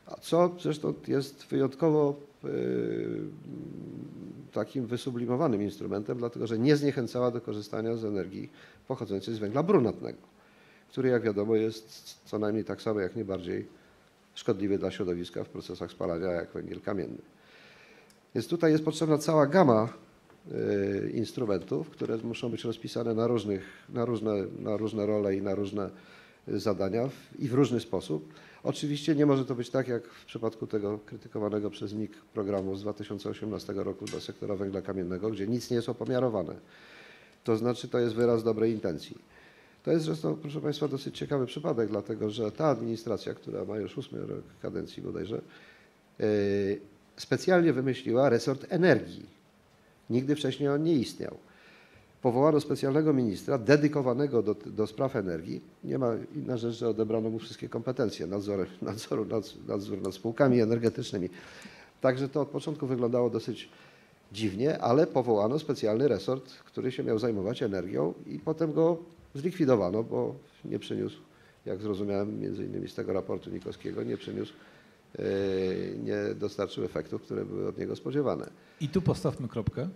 Speaker 6: a co zresztą jest wyjątkowo e, takim wysublimowanym instrumentem, dlatego że nie zniechęcała do korzystania z energii pochodzącej z węgla brunatnego, który jak wiadomo jest co najmniej tak samo, jak nie bardziej szkodliwy dla środowiska w procesach spalania jak węgiel kamienny. Więc tutaj jest potrzebna cała gama y, instrumentów, które muszą być rozpisane na, różnych, na, różne, na różne role i na różne zadania w- i w różny sposób. Oczywiście nie może to być tak, jak w przypadku tego krytykowanego przez NIK programu z 2018 roku dla sektora węgla kamiennego, gdzie nic nie jest opomiarowane. To znaczy, to jest wyraz dobrej intencji. To jest zresztą, proszę Państwa, dosyć ciekawy przypadek, dlatego że ta administracja, która ma już ósmy rok kadencji bodajże, yy, specjalnie wymyśliła resort energii. Nigdy wcześniej on nie istniał. Powołano specjalnego ministra dedykowanego do, do spraw energii. Nie ma inna rzecz, że odebrano mu wszystkie kompetencje nadzoru, nadzoru, nad- nad spółkami energetycznymi. Także to od początku wyglądało dosyć dziwnie, ale powołano specjalny resort, który się miał zajmować energią i potem go zlikwidowano, bo nie przyniósł, jak zrozumiałem między innymi z tego raportu Nikowskiego, nie przyniósł, e, nie dostarczył efektów, które były od niego spodziewane.
Speaker 3: I tu postawmy kropkę,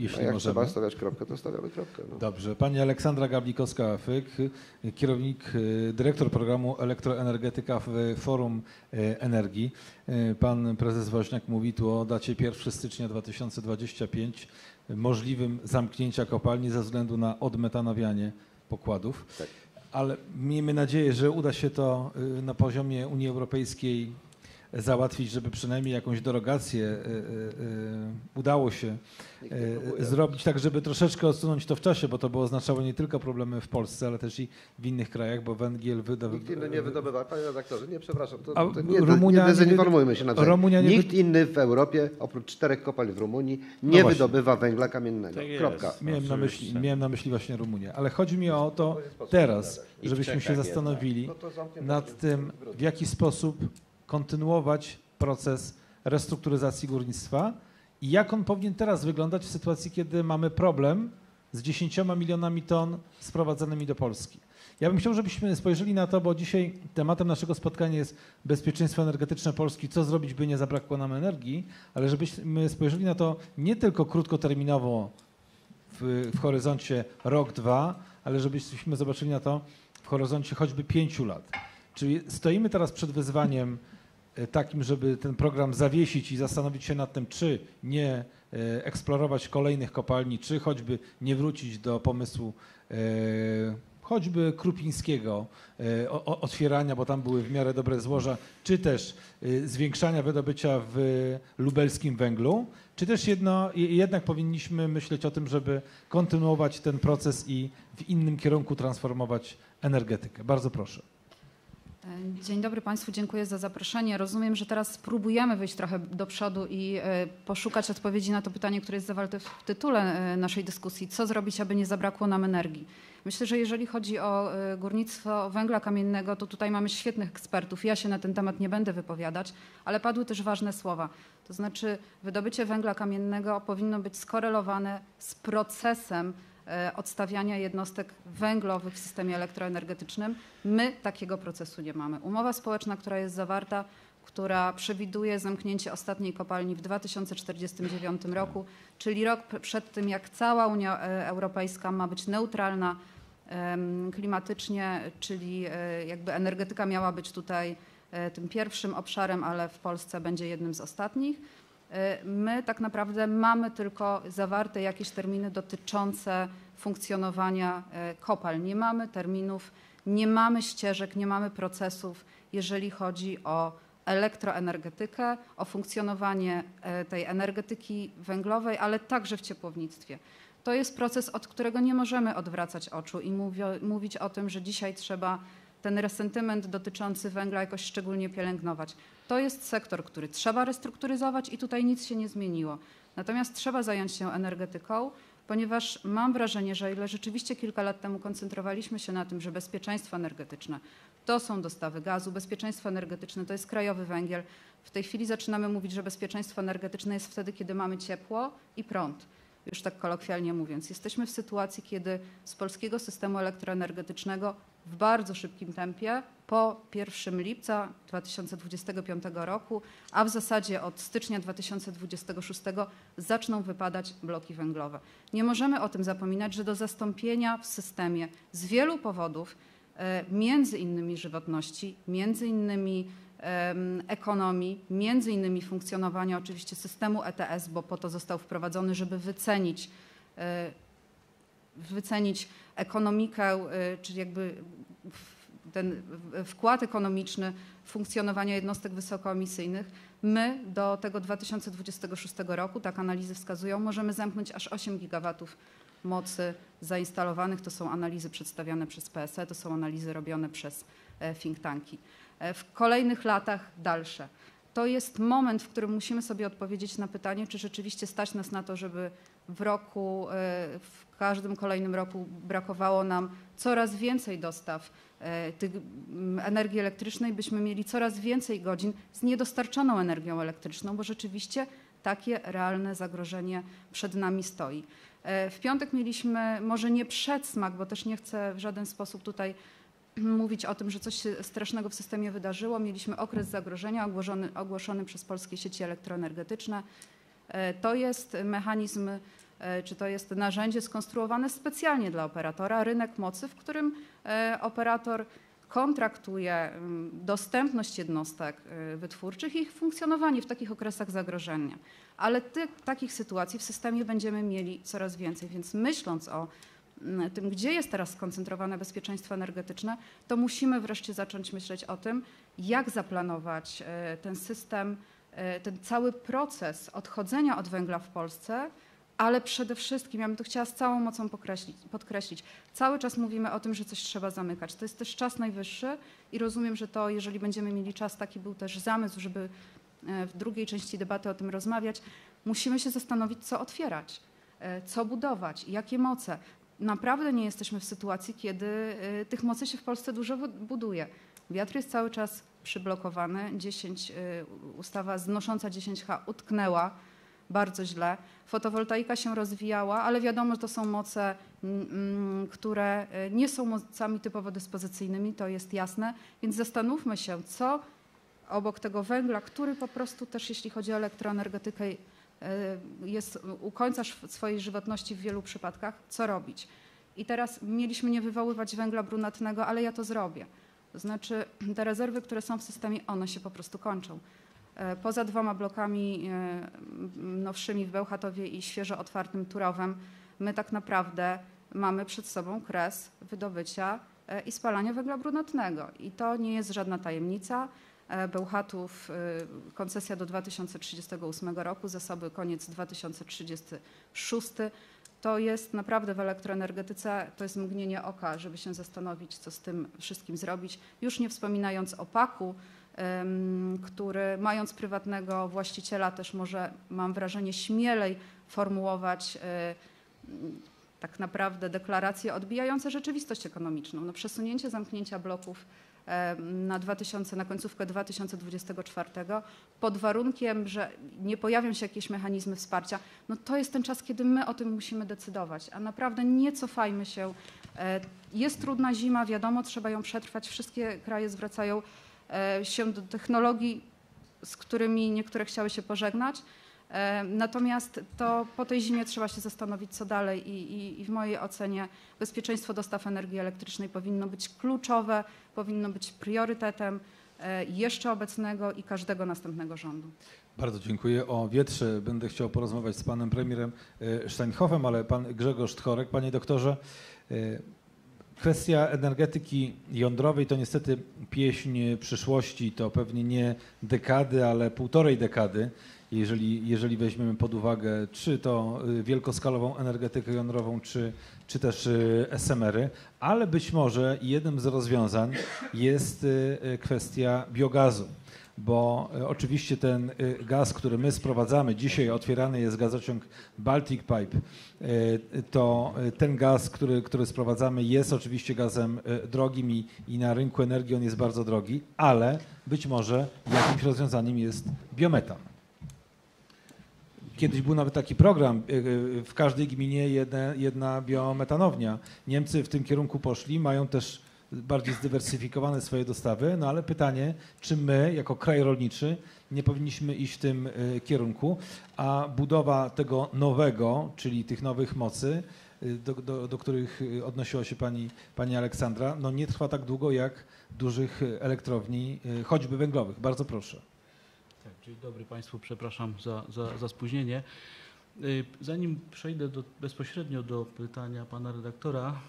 Speaker 3: Jeśli
Speaker 6: jak
Speaker 3: możemy.
Speaker 6: trzeba stawiać kropkę, to stawiamy kropkę. No.
Speaker 3: Dobrze. Pani Aleksandra Gablikowska-Fyk, kierownik, y, dyrektor programu Elektroenergetyka w Forum y, Energii. Y, Pan prezes Woźniak mówi tu o dacie 1 stycznia 2025, y, możliwym zamknięcia kopalni ze względu na odmetanowianie pokładów.
Speaker 6: Tak.
Speaker 3: Ale miejmy nadzieję, że uda się to na poziomie Unii Europejskiej załatwić, żeby przynajmniej jakąś derogację y, y, y, udało się e, zrobić tak, żeby troszeczkę odsunąć to w czasie, bo to by oznaczało nie tylko problemy w Polsce, ale też i w innych krajach, bo węgiel wydawał.
Speaker 6: Nikt inny nie wydobywa. Panie redaktorze, nie przepraszam, to, to nie,
Speaker 3: Rumunia
Speaker 6: nie dezinformujmy się nawzajem.
Speaker 3: Rumunia nie
Speaker 6: Nikt inny w Europie, oprócz czterech kopalń w Rumunii,
Speaker 3: No
Speaker 6: nie
Speaker 3: właśnie.
Speaker 6: wydobywa węgla kamiennego.
Speaker 5: Tak.
Speaker 6: Kropka.
Speaker 3: Miałem na, myśli, miałem na myśli właśnie Rumunię, ale chodzi mi o to teraz, żebyśmy się zastanowili
Speaker 6: No
Speaker 3: nad tym, w jaki sposób kontynuować proces restrukturyzacji górnictwa i jak on powinien teraz wyglądać w sytuacji, kiedy mamy problem z 10 milionami ton sprowadzanymi do Polski. Ja bym chciał, żebyśmy spojrzeli na to, bo dzisiaj tematem naszego spotkania jest bezpieczeństwo energetyczne Polski, co zrobić, by nie zabrakło nam energii, ale żebyśmy spojrzeli na to nie tylko krótkoterminowo w, w horyzoncie rok, dwa, ale żebyśmy zobaczyli na to w horyzoncie choćby pięciu lat. Czyli stoimy teraz przed wyzwaniem takim, żeby ten program zawiesić i zastanowić się nad tym, czy nie e, eksplorować kolejnych kopalni, czy choćby nie wrócić do pomysłu e, choćby Krupińskiego e, otwierania, bo tam były w miarę dobre złoża, czy też e, zwiększania wydobycia w lubelskim węglu, czy też jedno, jednak powinniśmy myśleć o tym, żeby kontynuować ten proces i w innym kierunku transformować energetykę. Bardzo proszę.
Speaker 7: Dzień dobry Państwu, dziękuję za zaproszenie. Rozumiem, że teraz spróbujemy wyjść trochę do przodu i e, poszukać odpowiedzi na to pytanie, które jest zawarte w tytule e, naszej dyskusji. Co zrobić, aby nie zabrakło nam energii? Myślę, że jeżeli chodzi o e, górnictwo węgla kamiennego, to tutaj mamy świetnych ekspertów. Ja się na ten temat nie będę wypowiadać, ale padły też ważne słowa. To znaczy wydobycie węgla kamiennego powinno być skorelowane z procesem e, odstawiania jednostek węglowych w systemie elektroenergetycznym. My takiego procesu nie mamy. Umowa społeczna, która jest zawarta, która przewiduje zamknięcie ostatniej kopalni w 2049 roku, czyli rok przed tym, jak cała Unia e, Europejska ma być neutralna klimatycznie, czyli e, jakby energetyka miała być tutaj e, tym pierwszym obszarem, ale w Polsce będzie jednym z ostatnich. E, My tak naprawdę mamy tylko zawarte jakieś terminy dotyczące funkcjonowania e, kopalń. Nie mamy terminów, nie mamy ścieżek, nie mamy procesów, jeżeli chodzi o elektroenergetykę, o funkcjonowanie e, tej energetyki węglowej, ale także w ciepłownictwie. To jest proces, od którego nie możemy odwracać oczu i mówić o tym, że dzisiaj trzeba ten resentyment dotyczący węgla jakoś szczególnie pielęgnować. To jest sektor, który trzeba restrukturyzować i tutaj nic się nie zmieniło. Natomiast trzeba zająć się energetyką, ponieważ mam wrażenie, że ile rzeczywiście kilka lat temu koncentrowaliśmy się na tym, że bezpieczeństwo energetyczne to są dostawy gazu, bezpieczeństwo energetyczne to jest krajowy węgiel, w tej chwili zaczynamy mówić, że bezpieczeństwo energetyczne jest wtedy, kiedy mamy ciepło i prąd. Już tak kolokwialnie mówiąc, jesteśmy w sytuacji, kiedy z polskiego systemu elektroenergetycznego w bardzo szybkim tempie po 1 lipca 2025 roku, a w zasadzie od stycznia 2026 zaczną wypadać bloki węglowe. Nie możemy o tym zapominać, że do zastąpienia w systemie z wielu powodów, e, między innymi żywotności, między innymi ekonomii, między innymi funkcjonowania oczywiście systemu ETS, bo po to został wprowadzony, żeby wycenić e, wycenić ekonomikę, y, czyli jakby ten wkład ekonomiczny funkcjonowania jednostek wysokoemisyjnych, my do tego 2026 roku, tak analizy wskazują, możemy zamknąć aż 8 gigawatów mocy zainstalowanych. To są analizy przedstawiane przez PSE, to są analizy robione przez e, think tanki. E, W kolejnych latach dalsze. To jest moment, w którym musimy sobie odpowiedzieć na pytanie, czy rzeczywiście stać nas na to, żeby w roku, e, w każdym kolejnym roku brakowało nam coraz więcej dostaw e, tych, m, energii elektrycznej, byśmy mieli coraz więcej godzin z niedostarczoną energią elektryczną, bo rzeczywiście takie realne zagrożenie przed nami stoi. E, W piątek mieliśmy może nie przedsmak, bo też nie chcę w żaden sposób tutaj mówić o tym, że coś strasznego w systemie wydarzyło. Mieliśmy okres zagrożenia ogłoszony, ogłoszony przez polskie sieci elektroenergetyczne. E, To jest mechanizm, czy to jest narzędzie skonstruowane specjalnie dla operatora, rynek mocy, w którym e, operator kontraktuje mm, dostępność jednostek e, wytwórczych i ich funkcjonowanie w takich okresach zagrożenia. Ale tych, takich sytuacji w systemie będziemy mieli coraz więcej, więc myśląc o mm, tym, gdzie jest teraz skoncentrowane bezpieczeństwo energetyczne, to musimy wreszcie zacząć myśleć o tym, jak zaplanować e, ten system, e, ten cały proces odchodzenia od węgla w Polsce, ale przede wszystkim, ja bym to chciała z całą mocą podkreślić, cały czas mówimy o tym, że coś trzeba zamykać. To jest też czas najwyższy i rozumiem, że to, jeżeli będziemy mieli czas, taki był też zamysł, żeby e, w drugiej części debaty o tym rozmawiać, musimy się zastanowić, co otwierać, e, co budować, jakie moce. Naprawdę nie jesteśmy w sytuacji, kiedy e, tych mocy się w Polsce dużo bu- buduje. Wiatr jest cały czas przyblokowany, 10, e, ustawa znosząca 10H utknęła bardzo źle. Fotowoltaika się rozwijała, ale wiadomo, że to są moce, mm, mm, które e, nie są mocami typowo dyspozycyjnymi, to jest jasne. Więc zastanówmy się, co obok tego węgla, który po prostu też jeśli chodzi o elektroenergetykę e, jest u końca swojej żywotności w wielu przypadkach, co robić. I teraz mieliśmy nie wywoływać węgla brunatnego, ale ja to zrobię. To znaczy te rezerwy, które są w systemie, one się po prostu kończą. E, Poza dwoma blokami e, nowszymi w Bełchatowie i świeżo otwartym Turowem, my tak naprawdę mamy przed sobą kres wydobycia e, i spalania węgla brunatnego. I to nie jest żadna tajemnica. Bełchatów, koncesja do 2038 roku, zasoby koniec 2036. To jest naprawdę w elektroenergetyce, to jest mgnienie oka, żeby się zastanowić, co z tym wszystkim zrobić. Już nie wspominając o paku, który mając prywatnego właściciela też może, mam wrażenie, śmielej formułować m, tak naprawdę deklaracje odbijające rzeczywistość ekonomiczną. No, przesunięcie zamknięcia bloków na, 2000, na końcówkę 2024 pod warunkiem, że nie pojawią się jakieś mechanizmy wsparcia, no to jest ten czas, kiedy my o tym musimy decydować, a naprawdę nie cofajmy się. E, Jest trudna zima, wiadomo, trzeba ją przetrwać. Wszystkie kraje zwracają się do technologii, z którymi niektóre chciały się pożegnać. E, Natomiast to po tej zimie trzeba się zastanowić, co dalej i, i, i w mojej ocenie bezpieczeństwo dostaw energii elektrycznej powinno być kluczowe, powinno być priorytetem e, jeszcze obecnego i każdego następnego rządu.
Speaker 3: Bardzo dziękuję. O wietrze będę chciał porozmawiać z panem premierem e, Steinhoffem, ale pan Grzegorz Tchorek, panie doktorze, e, Kwestia energetyki jądrowej to niestety pieśń przyszłości, to pewnie nie dekady, ale półtorej dekady, jeżeli, jeżeli weźmiemy pod uwagę czy to y, wielkoskalową energetykę jądrową, czy, czy też y, SMR-y, ale być może jednym z rozwiązań jest y, kwestia biogazu bo e, oczywiście ten e, gaz, który my sprowadzamy, dzisiaj otwierany jest gazociąg Baltic Pipe, e, to ten gaz, który, który sprowadzamy jest oczywiście gazem drogim i, i na rynku energii on jest bardzo drogi, ale być może jakimś rozwiązaniem jest biometan. Kiedyś był nawet taki program, w każdej gminie jedna, jedna biometanownia. Niemcy w tym kierunku poszli, mają też bardziej zdywersyfikowane swoje dostawy, no ale pytanie, czy my jako kraj rolniczy nie powinniśmy iść w tym e, kierunku, a budowa tego nowego, czyli tych nowych mocy, e, do, do, do których e, odnosiła się pani, pani Aleksandra, no nie trwa tak długo jak dużych elektrowni, choćby węglowych. Bardzo proszę.
Speaker 8: Tak, dzień dobry Państwu, przepraszam za, za, za spóźnienie. Zanim przejdę do, bezpośrednio do pytania pana redaktora,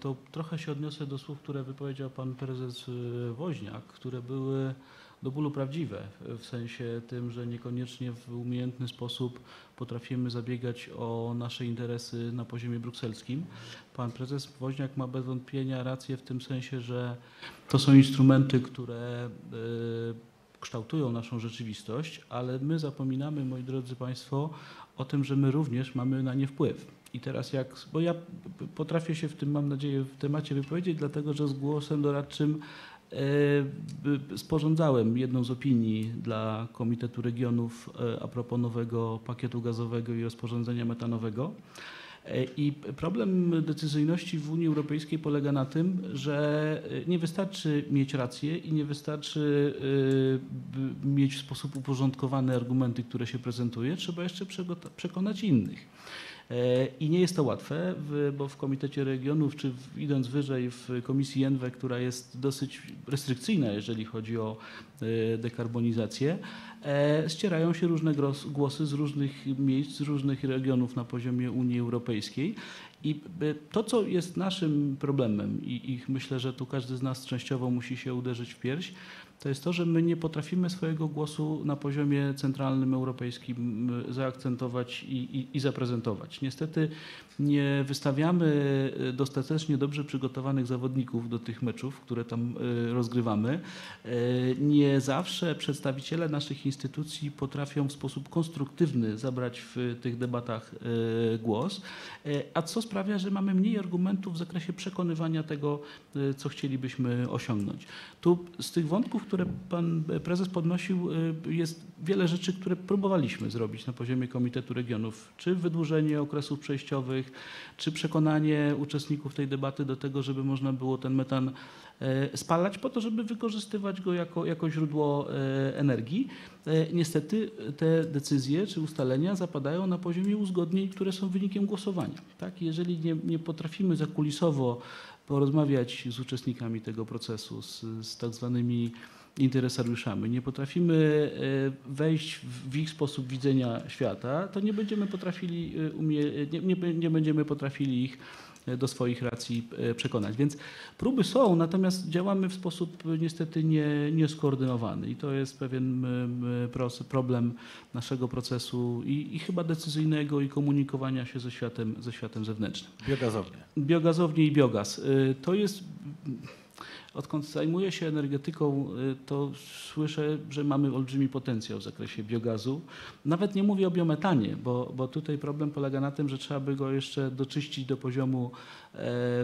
Speaker 8: to trochę się odniosę do słów, które wypowiedział pan prezes y, Woźniak, które były do bólu prawdziwe, w sensie tym, że niekoniecznie w umiejętny sposób potrafimy zabiegać o nasze interesy na poziomie brukselskim. Pan prezes Woźniak ma bez wątpienia rację w tym sensie, że to są instrumenty, które y, kształtują naszą rzeczywistość, ale my zapominamy, moi drodzy Państwo, o tym, że my również mamy na nie wpływ. I teraz jak, bo ja potrafię się w tym, mam nadzieję, w temacie wypowiedzieć, dlatego że z głosem doradczym e, sporządzałem jedną z opinii dla Komitetu Regionów e, a propos nowego pakietu gazowego i rozporządzenia metanowego. E, I problem decyzyjności w Unii Europejskiej polega na tym, że nie wystarczy mieć rację i nie wystarczy mieć w sposób uporządkowany argumenty, które się prezentuje, trzeba jeszcze przekonać innych. E, I nie jest to łatwe, bo w Komitecie Regionów, czy idąc wyżej w Komisji ENWE, która jest dosyć restrykcyjna, jeżeli chodzi o e, dekarbonizację, e, ścierają się różne głosy z różnych miejsc, z różnych regionów na poziomie Unii Europejskiej. I to, co jest naszym problemem, i, i myślę, że tu każdy z nas częściowo musi się uderzyć w pierś, to jest to, że my nie potrafimy swojego głosu na poziomie centralnym europejskim y, zaakcentować i, i, i zaprezentować. Niestety nie wystawiamy y, dostatecznie dobrze przygotowanych zawodników do tych meczów, które tam y, rozgrywamy. Y, Nie zawsze przedstawiciele naszych instytucji potrafią w sposób konstruktywny zabrać w tych debatach głos, a co sprawia, że mamy mniej argumentów w zakresie przekonywania tego, co chcielibyśmy osiągnąć. Tu z tych wątków, które pan prezes podnosił, jest wiele rzeczy, które próbowaliśmy zrobić na poziomie Komitetu Regionów, czy wydłużenie okresów przejściowych, czy przekonanie uczestników tej debaty do tego, żeby można było ten metan e, spalać po to, żeby wykorzystywać go jako, jako źródło e, energii. E, Niestety te decyzje czy ustalenia zapadają na poziomie uzgodnień, które są wynikiem głosowania. Tak? Jeżeli nie, nie potrafimy zakulisowo porozmawiać z uczestnikami tego procesu, z, z tak zwanymi interesariuszami, nie potrafimy e, wejść w- ich sposób widzenia świata, to nie będziemy potrafili, e, umie, nie, nie, nie będziemy potrafili ich e, do swoich racji przekonać. Więc próby są, natomiast działamy w sposób niestety nie, nieskoordynowany i to jest pewien problem naszego procesu i, i chyba decyzyjnego i komunikowania się ze światem, ze światem zewnętrznym.
Speaker 3: Biogazownie.
Speaker 8: Biogazownie i biogaz. To jest. Odkąd zajmuję się energetyką, y, to słyszę, że mamy olbrzymi potencjał w zakresie biogazu. Nawet nie mówię o biometanie, bo, bo tutaj problem polega na tym, że trzeba by go jeszcze doczyścić do poziomu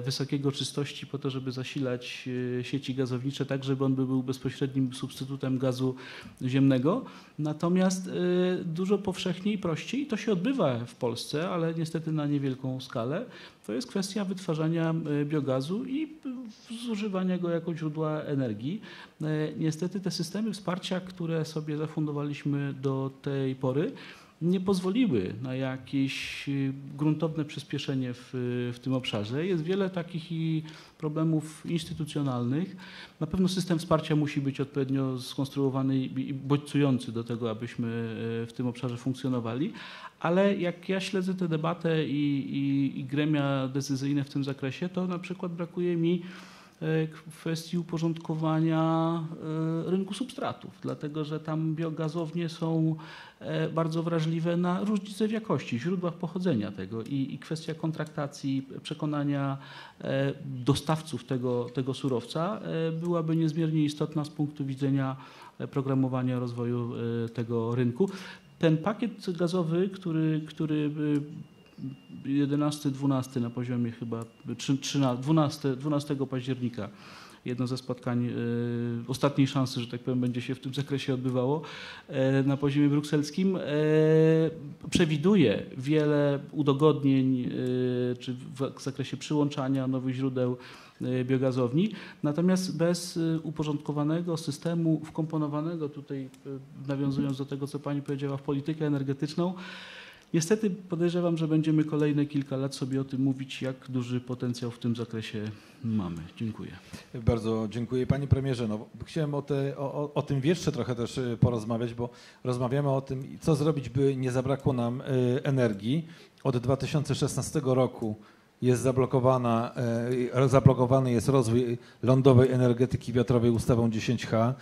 Speaker 8: wysokiego czystości po to, żeby zasilać e, sieci gazownicze tak, żeby on by był bezpośrednim substytutem gazu ziemnego. Natomiast e, dużo powszechniej i prościej, i to się odbywa w Polsce, ale niestety na niewielką skalę, to jest kwestia wytwarzania e, biogazu i e, zużywania go jako źródła energii. E, Niestety te systemy wsparcia, które sobie zafundowaliśmy do tej pory, nie pozwoliły na jakieś y, gruntowne przyspieszenie w, w tym obszarze. Jest wiele takich i problemów instytucjonalnych. Na pewno system wsparcia musi być odpowiednio skonstruowany i bodźcujący do tego, abyśmy y, w tym obszarze funkcjonowali. Ale jak ja śledzę tę debatę i, i, i gremia decyzyjne w tym zakresie, to na przykład brakuje mi kwestii uporządkowania e, rynku substratów, dlatego że tam biogazownie są e, bardzo wrażliwe na różnice w jakości, źródłach pochodzenia tego i, i kwestia kontraktacji, przekonania e, dostawców tego, tego surowca e, byłaby niezmiernie istotna z punktu widzenia e, programowania rozwoju e, tego rynku. Ten pakiet gazowy, który, który 11-12 na poziomie chyba 13, 12, 12 października. Jedno ze spotkań y, ostatniej szansy, że tak powiem, będzie się w tym zakresie odbywało e, na poziomie brukselskim. e, Przewiduje wiele udogodnień czy w zakresie przyłączania nowych źródeł biogazowni, natomiast bez uporządkowanego systemu, wkomponowanego tutaj, nawiązując do tego, co Pani powiedziała, w politykę energetyczną, Niestety podejrzewam, że będziemy kolejne kilka lat sobie o tym mówić, jak duży potencjał w tym zakresie mamy. Dziękuję.
Speaker 3: Bardzo dziękuję Panie Premierze. No, chciałem o, te, o, o- tym wietrze trochę też y, porozmawiać, bo rozmawiamy o tym, co zrobić, by nie zabrakło nam y, energii. Od 2016 roku jest zablokowana, y, zablokowany jest rozwój lądowej energetyki wiatrowej ustawą 10H.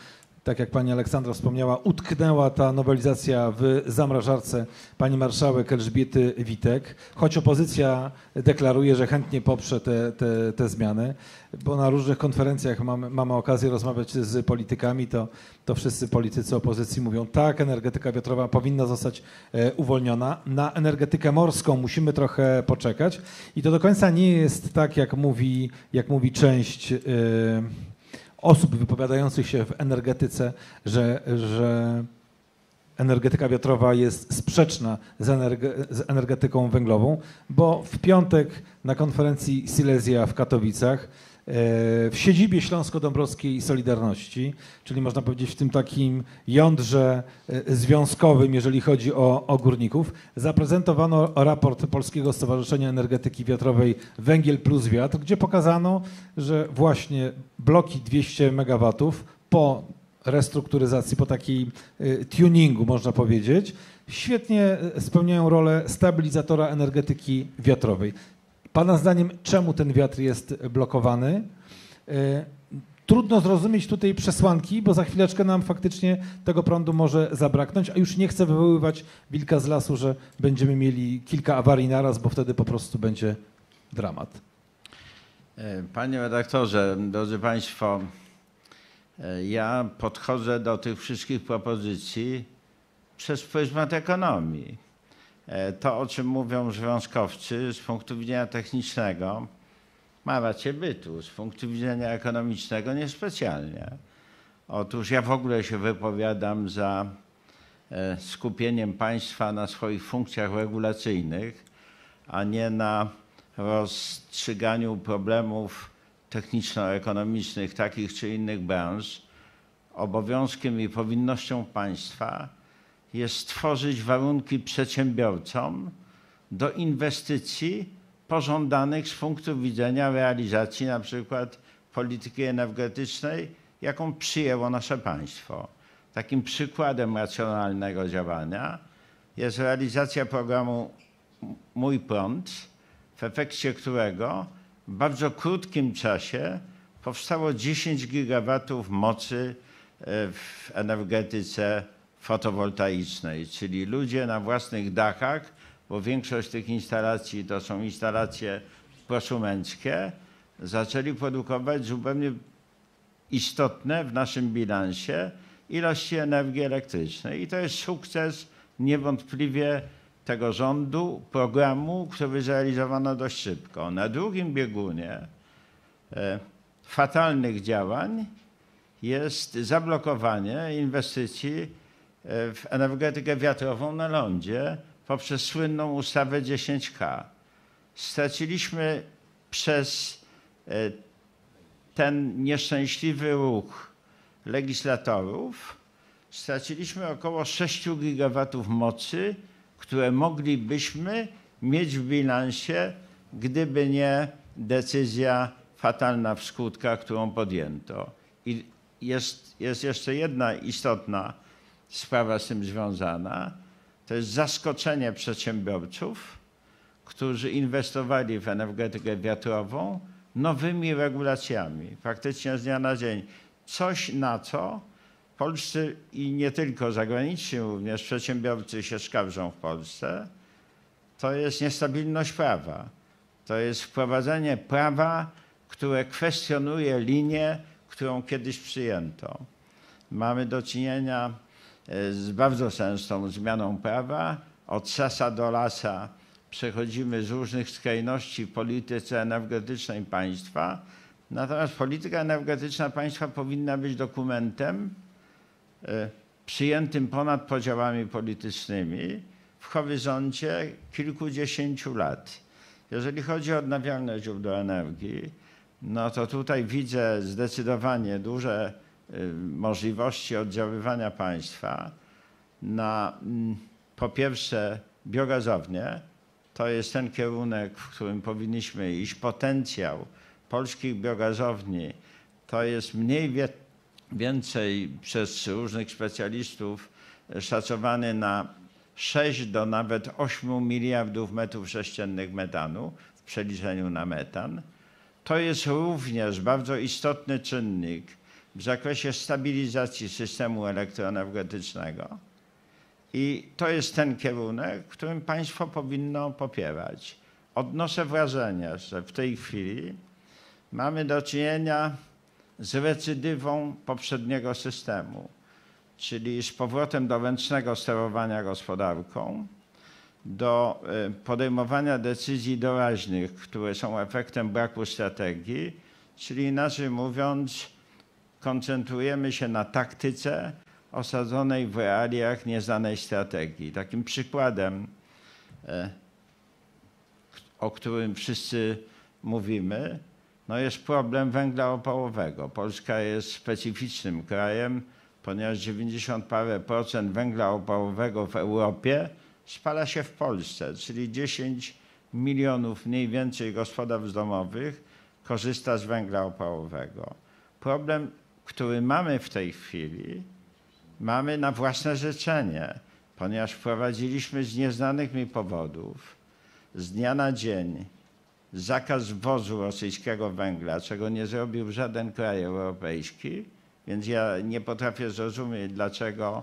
Speaker 3: Tak jak pani Aleksandra wspomniała, utknęła ta nowelizacja w zamrażarce pani marszałek Elżbiety Witek, choć opozycja deklaruje, że chętnie poprze te, te, te zmiany, bo na różnych konferencjach mamy, mamy okazję rozmawiać z politykami, to, to wszyscy politycy opozycji mówią, tak, energetyka wiatrowa powinna zostać e, uwolniona. Na energetykę morską musimy trochę poczekać i to do końca nie jest tak, jak mówi, jak mówi część e, osób wypowiadających się w energetyce, że, że energetyka wiatrowa jest sprzeczna z, z energetyką węglową, bo w piątek na konferencji Silesia w Katowicach w siedzibie Śląsko-Dąbrowskiej Solidarności, czyli można powiedzieć w tym takim jądrze e, związkowym, jeżeli chodzi o, o górników, zaprezentowano raport Polskiego Stowarzyszenia Energetyki Wiatrowej Węgiel plus Wiatr, gdzie pokazano, że właśnie bloki 200 MW po restrukturyzacji, po takiej y, tuningu, można powiedzieć, świetnie spełniają rolę stabilizatora energetyki wiatrowej. Pana zdaniem, czemu ten wiatr jest blokowany? Y, Trudno zrozumieć tutaj przesłanki, bo za chwileczkę nam faktycznie tego prądu może zabraknąć, a już nie chcę wywoływać wilka z lasu, że będziemy mieli kilka awarii naraz, bo wtedy po prostu będzie dramat.
Speaker 5: E, Panie redaktorze, drodzy Państwo, e, ja podchodzę do tych wszystkich propozycji przez pryzmat ekonomii. E, To, o czym mówią związkowcy z punktu widzenia technicznego, ma rację bytu, z punktu widzenia ekonomicznego niespecjalnie. Otóż ja w ogóle się wypowiadam za e, skupieniem państwa na swoich funkcjach regulacyjnych, a nie na rozstrzyganiu problemów techniczno-ekonomicznych takich czy innych branż. Obowiązkiem i powinnością państwa jest stworzyć warunki przedsiębiorcom do inwestycji pożądanych z punktu widzenia realizacji na przykład polityki energetycznej, jaką przyjęło nasze państwo. Takim przykładem racjonalnego działania jest realizacja programu Mój Prąd, w efekcie którego w bardzo krótkim czasie powstało 10 gigawatów mocy e, w energetyce fotowoltaicznej, czyli ludzie na własnych dachach, bo większość tych instalacji to są instalacje prosumenckie, zaczęli produkować zupełnie istotne w naszym bilansie ilości energii elektrycznej. I to jest sukces niewątpliwie tego rządu, programu, który zrealizowano dość szybko. Na drugim biegunie e, fatalnych działań jest zablokowanie inwestycji w energetykę wiatrową na lądzie poprzez słynną ustawę 10K. Straciliśmy przez e, ten nieszczęśliwy ruch legislatorów, straciliśmy około 6 gigawatów mocy które moglibyśmy mieć w bilansie, gdyby nie decyzja fatalna w skutkach, którą podjęto. I jest, jest jeszcze jedna istotna sprawa z tym związana. To jest zaskoczenie przedsiębiorców, którzy inwestowali w energetykę wiatrową nowymi regulacjami, faktycznie z dnia na dzień. Coś na co polscy i nie tylko zagraniczni również przedsiębiorcy się skarżą w Polsce, to jest niestabilność prawa. To jest wprowadzenie prawa, które kwestionuje linię, którą kiedyś przyjęto. Mamy do czynienia z bardzo częstą zmianą prawa. Od sasa do lasa przechodzimy z różnych skrajności w polityce energetycznej państwa. Natomiast polityka energetyczna państwa powinna być dokumentem e, przyjętym ponad podziałami politycznymi w horyzoncie kilkudziesięciu lat. Jeżeli chodzi o odnawialne źródła energii, no to tutaj widzę zdecydowanie duże możliwości oddziaływania państwa na mm, po pierwsze biogazownie, to jest ten kierunek, w którym powinniśmy iść. Potencjał polskich biogazowni to jest mniej więcej przez różnych specjalistów szacowany na 6 do nawet 8 miliardów metrów sześciennych metanu w przeliczeniu na metan. To jest również bardzo istotny czynnik w zakresie stabilizacji systemu elektroenergetycznego. I to jest ten kierunek, którym państwo powinno popierać. Odnoszę wrażenie, że w tej chwili mamy do czynienia z recydywą poprzedniego systemu czyli z powrotem do ręcznego sterowania gospodarką, do e, podejmowania decyzji doraźnych, które są efektem braku strategii, czyli inaczej mówiąc, koncentrujemy się na taktyce osadzonej w realiach nieznanej strategii. Takim przykładem, e, o którym wszyscy mówimy, no jest problem węgla opałowego. Polska jest specyficznym krajem, ponieważ 90 parę procent węgla opałowego w Europie spala się w Polsce, czyli 10 milionów mniej więcej gospodarstw domowych korzysta z węgla opałowego. Problem, który mamy w tej chwili, mamy na własne życzenie, ponieważ wprowadziliśmy z nieznanych mi powodów z dnia na dzień zakaz wwozu rosyjskiego węgla, czego nie zrobił żaden kraj europejski, więc ja nie potrafię zrozumieć, dlaczego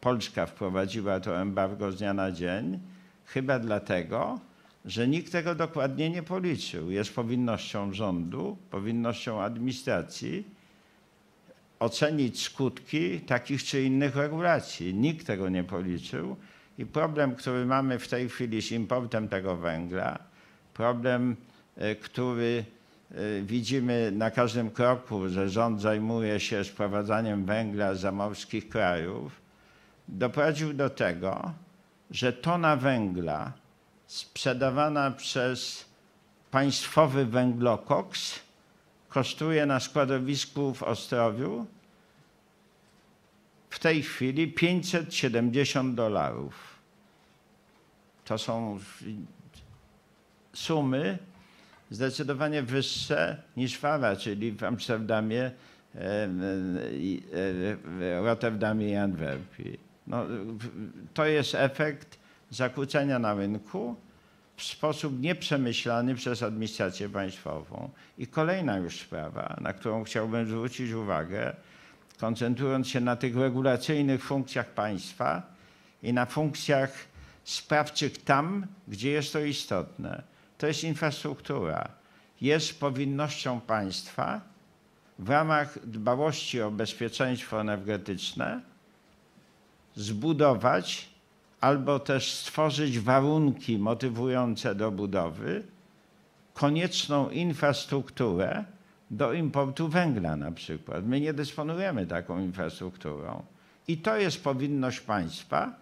Speaker 5: Polska wprowadziła to embargo z dnia na dzień. Chyba dlatego, że nikt tego dokładnie nie policzył. Jest powinnością rządu, powinnością administracji ocenić skutki takich czy innych regulacji. Nikt tego nie policzył i problem, który mamy w tej chwili z importem tego węgla, problem, e, który Y, widzimy na każdym kroku, że rząd zajmuje się sprowadzaniem węgla z zamorskich krajów, doprowadził do tego, że tona węgla sprzedawana przez państwowy węglokoks kosztuje na składowisku w Ostrowiu w tej chwili 570 dolarów. To są sumy, zdecydowanie wyższe niż fala, czyli w Amsterdamie, Rotterdamie i Antwerpii. No, to jest efekt zakłócenia na rynku w sposób nieprzemyślany przez administrację państwową. I kolejna już sprawa, na którą chciałbym zwrócić uwagę, koncentrując się na tych regulacyjnych funkcjach państwa i na funkcjach sprawczych tam, gdzie jest to istotne to jest infrastruktura. Jest powinnością państwa w ramach dbałości o bezpieczeństwo energetyczne zbudować albo też stworzyć warunki motywujące do budowy konieczną infrastrukturę do importu węgla na przykład. My nie dysponujemy taką infrastrukturą. I to jest powinność państwa.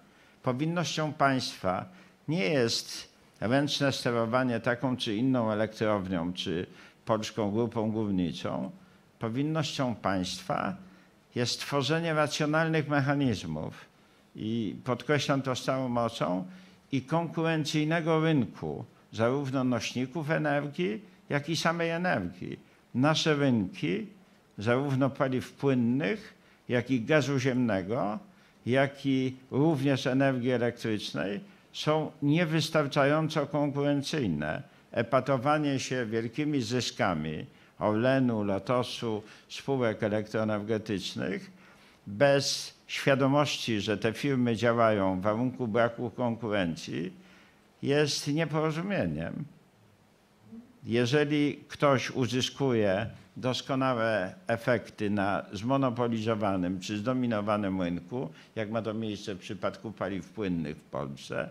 Speaker 5: Powinnością państwa nie jest ręczne sterowanie taką czy inną elektrownią, czy polską grupą górniczą, powinnością państwa jest tworzenie racjonalnych mechanizmów i podkreślam to z całą mocą i konkurencyjnego rynku, zarówno nośników energii, jak i samej energii. Nasze rynki, zarówno paliw płynnych, jak i gazu ziemnego, jak i również energii elektrycznej, są niewystarczająco konkurencyjne. Epatowanie się wielkimi zyskami Orlenu, Lotosu, spółek elektroenergetycznych bez świadomości, że te firmy działają w warunku braku konkurencji, jest nieporozumieniem. Jeżeli ktoś uzyskuje doskonałe efekty na zmonopolizowanym czy zdominowanym rynku, jak ma to miejsce w przypadku paliw płynnych w Polsce,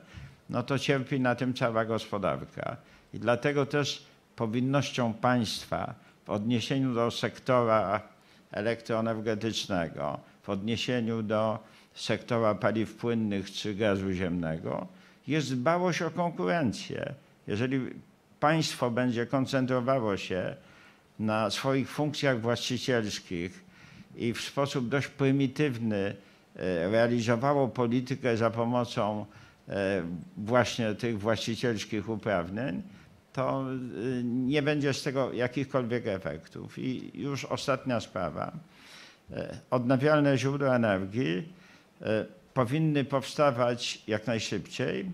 Speaker 5: no to cierpi na tym cała gospodarka. I dlatego też powinnością państwa w odniesieniu do sektora elektroenergetycznego, w odniesieniu do sektora paliw płynnych czy gazu ziemnego jest dbałość o konkurencję. Jeżeli państwo będzie koncentrowało się na swoich funkcjach właścicielskich i w sposób dość prymitywny e, realizowało politykę za pomocą e, właśnie tych właścicielskich uprawnień, to e, nie będzie z tego jakichkolwiek efektów. I już ostatnia sprawa. Odnawialne źródła energii powinny powstawać jak najszybciej.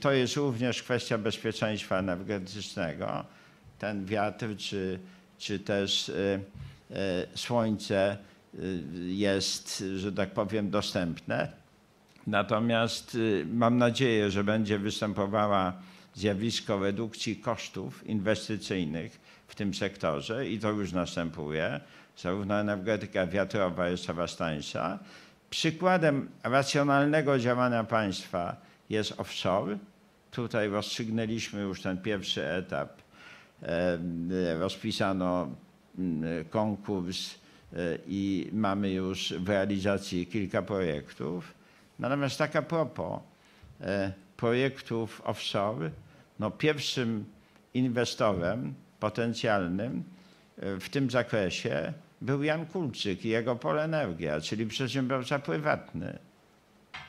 Speaker 5: To jest również kwestia bezpieczeństwa energetycznego. Ten wiatr czy, czy też słońce jest, że tak powiem, dostępne. Natomiast mam nadzieję, że będzie występowała zjawisko redukcji kosztów inwestycyjnych w tym sektorze i to już następuje. Zarówno energetyka wiatrowa jest coraz tańsza. Przykładem racjonalnego działania państwa jest offshore. Tutaj rozstrzygnęliśmy już ten pierwszy etap. Rozpisano mm, konkurs e, i mamy już w realizacji kilka projektów. Natomiast tak a propos e, projektów offshore, no pierwszym inwestorem potencjalnym e, w tym zakresie był Jan Kulczyk i jego Polenergia, czyli przedsiębiorca prywatny.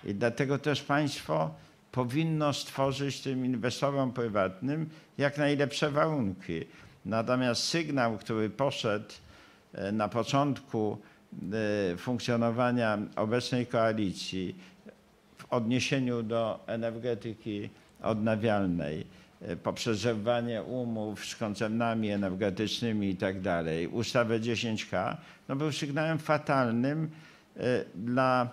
Speaker 5: I dlatego też państwo powinno stworzyć tym inwestorom prywatnym jak najlepsze warunki. Natomiast sygnał, który poszedł e, na początku e, funkcjonowania obecnej koalicji w odniesieniu do energetyki odnawialnej, poprzez zerwanie umów z koncernami energetycznymi i tak dalej, ustawę 10H, no był sygnałem fatalnym dla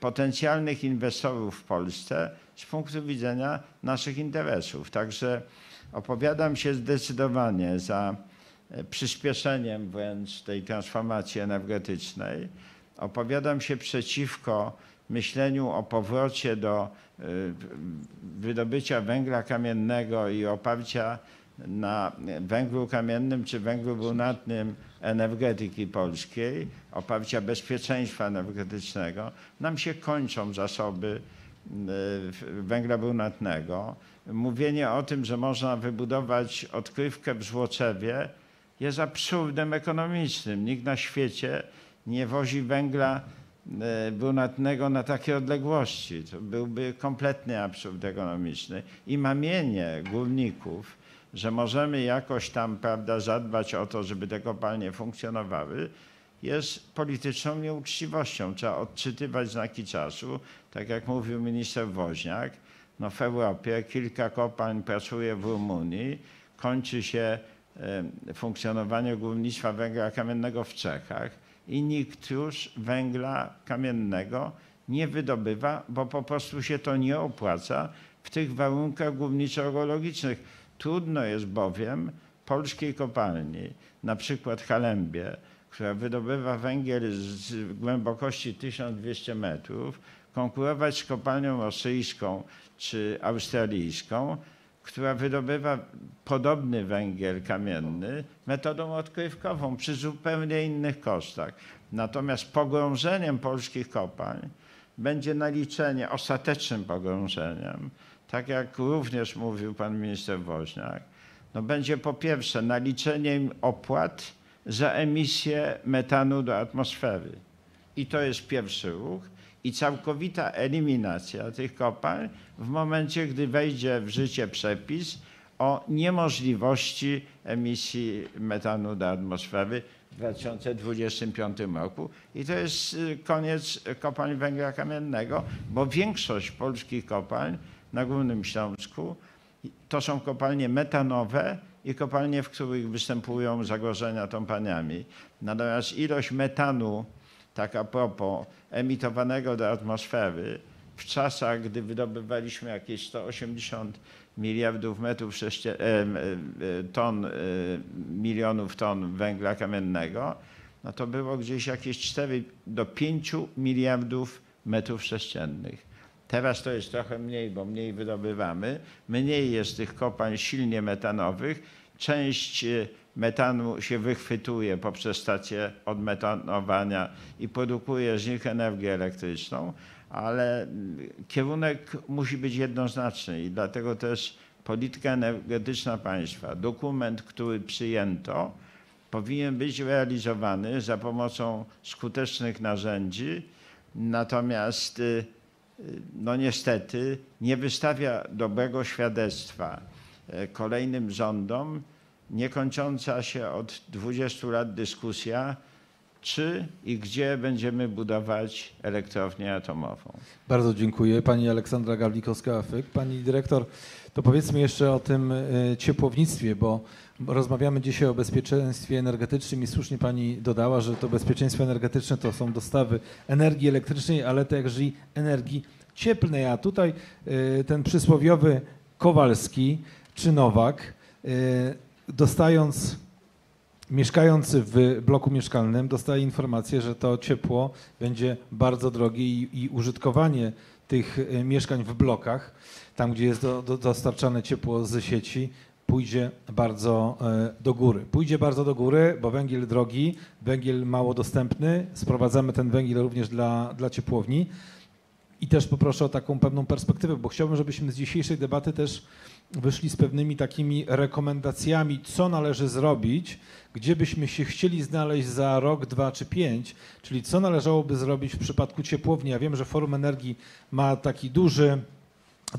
Speaker 5: potencjalnych inwestorów w Polsce z punktu widzenia naszych interesów. Także opowiadam się zdecydowanie za przyspieszeniem wręcz tej transformacji energetycznej. Opowiadam się przeciwko myśleniu o powrocie do wydobycia węgla kamiennego i oparcia na węglu kamiennym czy węglu brunatnym energetyki polskiej, oparcia bezpieczeństwa energetycznego, nam się kończą zasoby węgla brunatnego. Mówienie o tym, że można wybudować odkrywkę w Złoczewie jest absurdem ekonomicznym. Nikt na świecie nie wozi węgla brunatnego na takie odległości. To byłby kompletny absurd ekonomiczny. I mamienie górników, że możemy jakoś tam prawda, zadbać o to, żeby te kopalnie funkcjonowały, jest polityczną nieuczciwością. Trzeba odczytywać znaki czasu. Tak jak mówił minister Woźniak, no w Europie kilka kopalń pracuje w Rumunii, kończy się funkcjonowanie górnictwa węgla kamiennego w Czechach i nikt już węgla kamiennego nie wydobywa, bo po prostu się to nie opłaca w tych warunkach górniczo-geologicznych. Trudno jest bowiem polskiej kopalni, na przykład Halembie, która wydobywa węgiel z głębokości 1200 metrów, konkurować z kopalnią rosyjską czy australijską, która wydobywa podobny węgiel kamienny metodą odkrywkową przy zupełnie innych kosztach. Natomiast pogrążeniem polskich kopalń będzie naliczenie, ostatecznym pogrążeniem, tak jak również mówił pan minister Woźniak, no będzie po pierwsze naliczenie opłat za emisję metanu do atmosfery. I to jest pierwszy ruch. I całkowita eliminacja tych kopalń w momencie, gdy wejdzie w życie przepis o niemożliwości emisji metanu do atmosfery w 2025 roku. I to jest y, koniec kopalń węgla kamiennego, bo większość polskich kopalń na Górnym Śląsku to są kopalnie metanowe i kopalnie, w których występują zagrożenia tąpaniami. Natomiast ilość metanu, tak a propos, emitowanego do atmosfery w czasach, gdy wydobywaliśmy jakieś 180 miliardów metrów szeście, e, ton, e, milionów ton węgla kamiennego, no to było gdzieś jakieś 4 do 5 miliardów metrów sześciennych. Teraz to jest trochę mniej, bo mniej wydobywamy. Mniej jest tych kopalń silnie metanowych. Część e, metanu się wychwytuje poprzez stację odmetanowania i produkuje z nich energię elektryczną, ale kierunek musi być jednoznaczny i dlatego też polityka energetyczna państwa, dokument, który przyjęto, powinien być realizowany za pomocą skutecznych narzędzi, natomiast y, no niestety nie wystawia dobrego świadectwa e, kolejnym rządom niekończąca się od 20 lat dyskusja, czy i gdzie będziemy budować elektrownię atomową.
Speaker 3: Bardzo dziękuję. Pani Aleksandra Gawlikowska-Afyk. Pani dyrektor, to powiedzmy jeszcze o tym e, ciepłownictwie, bo rozmawiamy dzisiaj o bezpieczeństwie energetycznym i słusznie Pani dodała, że to bezpieczeństwo energetyczne to są dostawy energii elektrycznej, ale także energii cieplnej. A tutaj e, ten przysłowiowy Kowalski czy Nowak, e, dostając mieszkający w bloku mieszkalnym dostaje informację, że to ciepło będzie bardzo drogie i, i użytkowanie tych e, mieszkań w blokach, tam gdzie jest do, do, dostarczane ciepło z sieci, pójdzie bardzo e, do góry. Pójdzie bardzo do góry, bo węgiel drogi, węgiel mało dostępny, sprowadzamy ten węgiel również dla, dla ciepłowni. I też poproszę o taką pewną perspektywę, bo chciałbym, żebyśmy z dzisiejszej debaty też wyszli z pewnymi takimi rekomendacjami, co należy zrobić, gdzie byśmy się chcieli znaleźć za rok, dwa czy pięć, czyli co należałoby zrobić w przypadku ciepłowni. Ja wiem, że Forum Energii ma taki duży,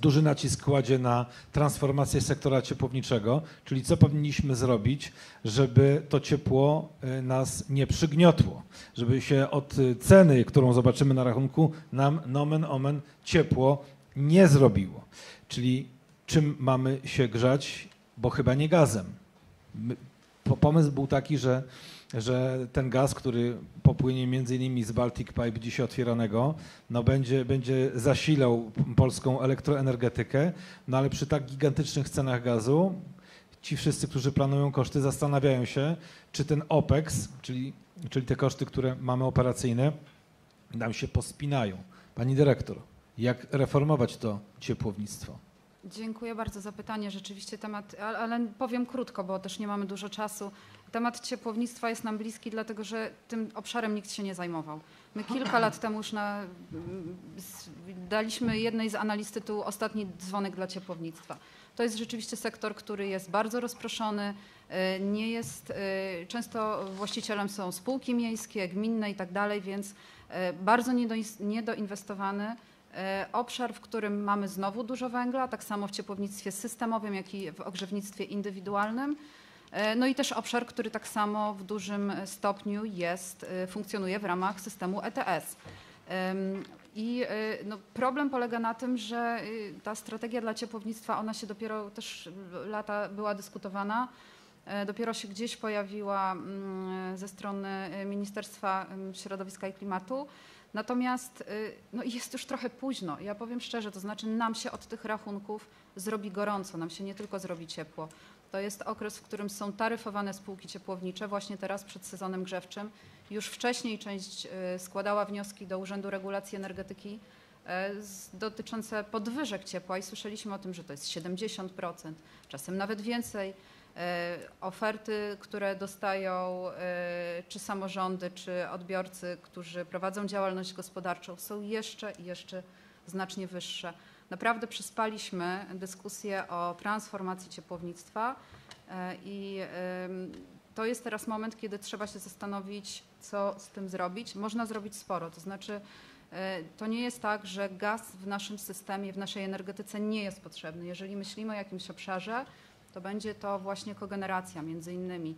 Speaker 3: duży nacisk kładzie na transformację sektora ciepłowniczego, czyli co powinniśmy zrobić, żeby to ciepło y, nas nie przygniotło, żeby się od ceny, którą zobaczymy na rachunku, nam nomen omen ciepło nie zrobiło. Czyli czym mamy się grzać, bo chyba nie gazem. My, pomysł był taki, że, że ten gaz, który popłynie między innymi z Baltic Pipe dzisiaj otwieranego, no będzie, będzie zasilał polską elektroenergetykę, no ale przy tak gigantycznych cenach gazu ci wszyscy, którzy planują koszty, zastanawiają się, czy ten OPEX, czyli, czyli te koszty, które mamy operacyjne, nam się pospinają. Pani dyrektor, jak reformować to ciepłownictwo?
Speaker 7: Dziękuję bardzo za pytanie. Rzeczywiście temat, ale powiem krótko, bo też nie mamy dużo czasu. Temat ciepłownictwa jest nam bliski, dlatego że tym obszarem nikt się nie zajmował. My kilka lat temu już na, daliśmy jednej z analiz tytuł Ostatni dzwonek dla ciepłownictwa. To jest rzeczywiście sektor, który jest bardzo rozproszony, y, nie jest, y, często właścicielem są spółki miejskie, gminne i tak dalej, więc y, bardzo niedoinwestowany. E, obszar, w którym mamy znowu dużo węgla, tak samo w ciepłownictwie systemowym, jak i w ogrzewnictwie indywidualnym. E, no i też obszar, który tak samo w dużym stopniu jest, e, funkcjonuje w ramach systemu ETS. I no, problem polega na tym, że ta strategia dla ciepłownictwa, ona się dopiero też lata była dyskutowana, dopiero się gdzieś pojawiła mm, ze strony Ministerstwa Środowiska i Klimatu. Natomiast y, no jest już trochę późno. Ja powiem szczerze, to znaczy nam się od tych rachunków zrobi gorąco, nam się nie tylko zrobi ciepło. To jest okres, w którym są taryfowane spółki ciepłownicze, właśnie teraz przed sezonem grzewczym. Już wcześniej część y, składała wnioski do Urzędu Regulacji Energetyki y, dotyczące podwyżek ciepła i słyszeliśmy o tym, że to jest 70%, czasem nawet więcej. E, oferty, które dostają e, czy samorządy, czy odbiorcy, którzy prowadzą działalność gospodarczą, są jeszcze i jeszcze znacznie wyższe. Naprawdę przyspaliśmy dyskusję o transformacji ciepłownictwa e, i to jest teraz moment, kiedy trzeba się zastanowić, co z tym zrobić. Można zrobić sporo, to znaczy To nie jest tak, że gaz w naszym systemie, w naszej energetyce nie jest potrzebny. Jeżeli myślimy o jakimś obszarze, to będzie to właśnie kogeneracja między innymi.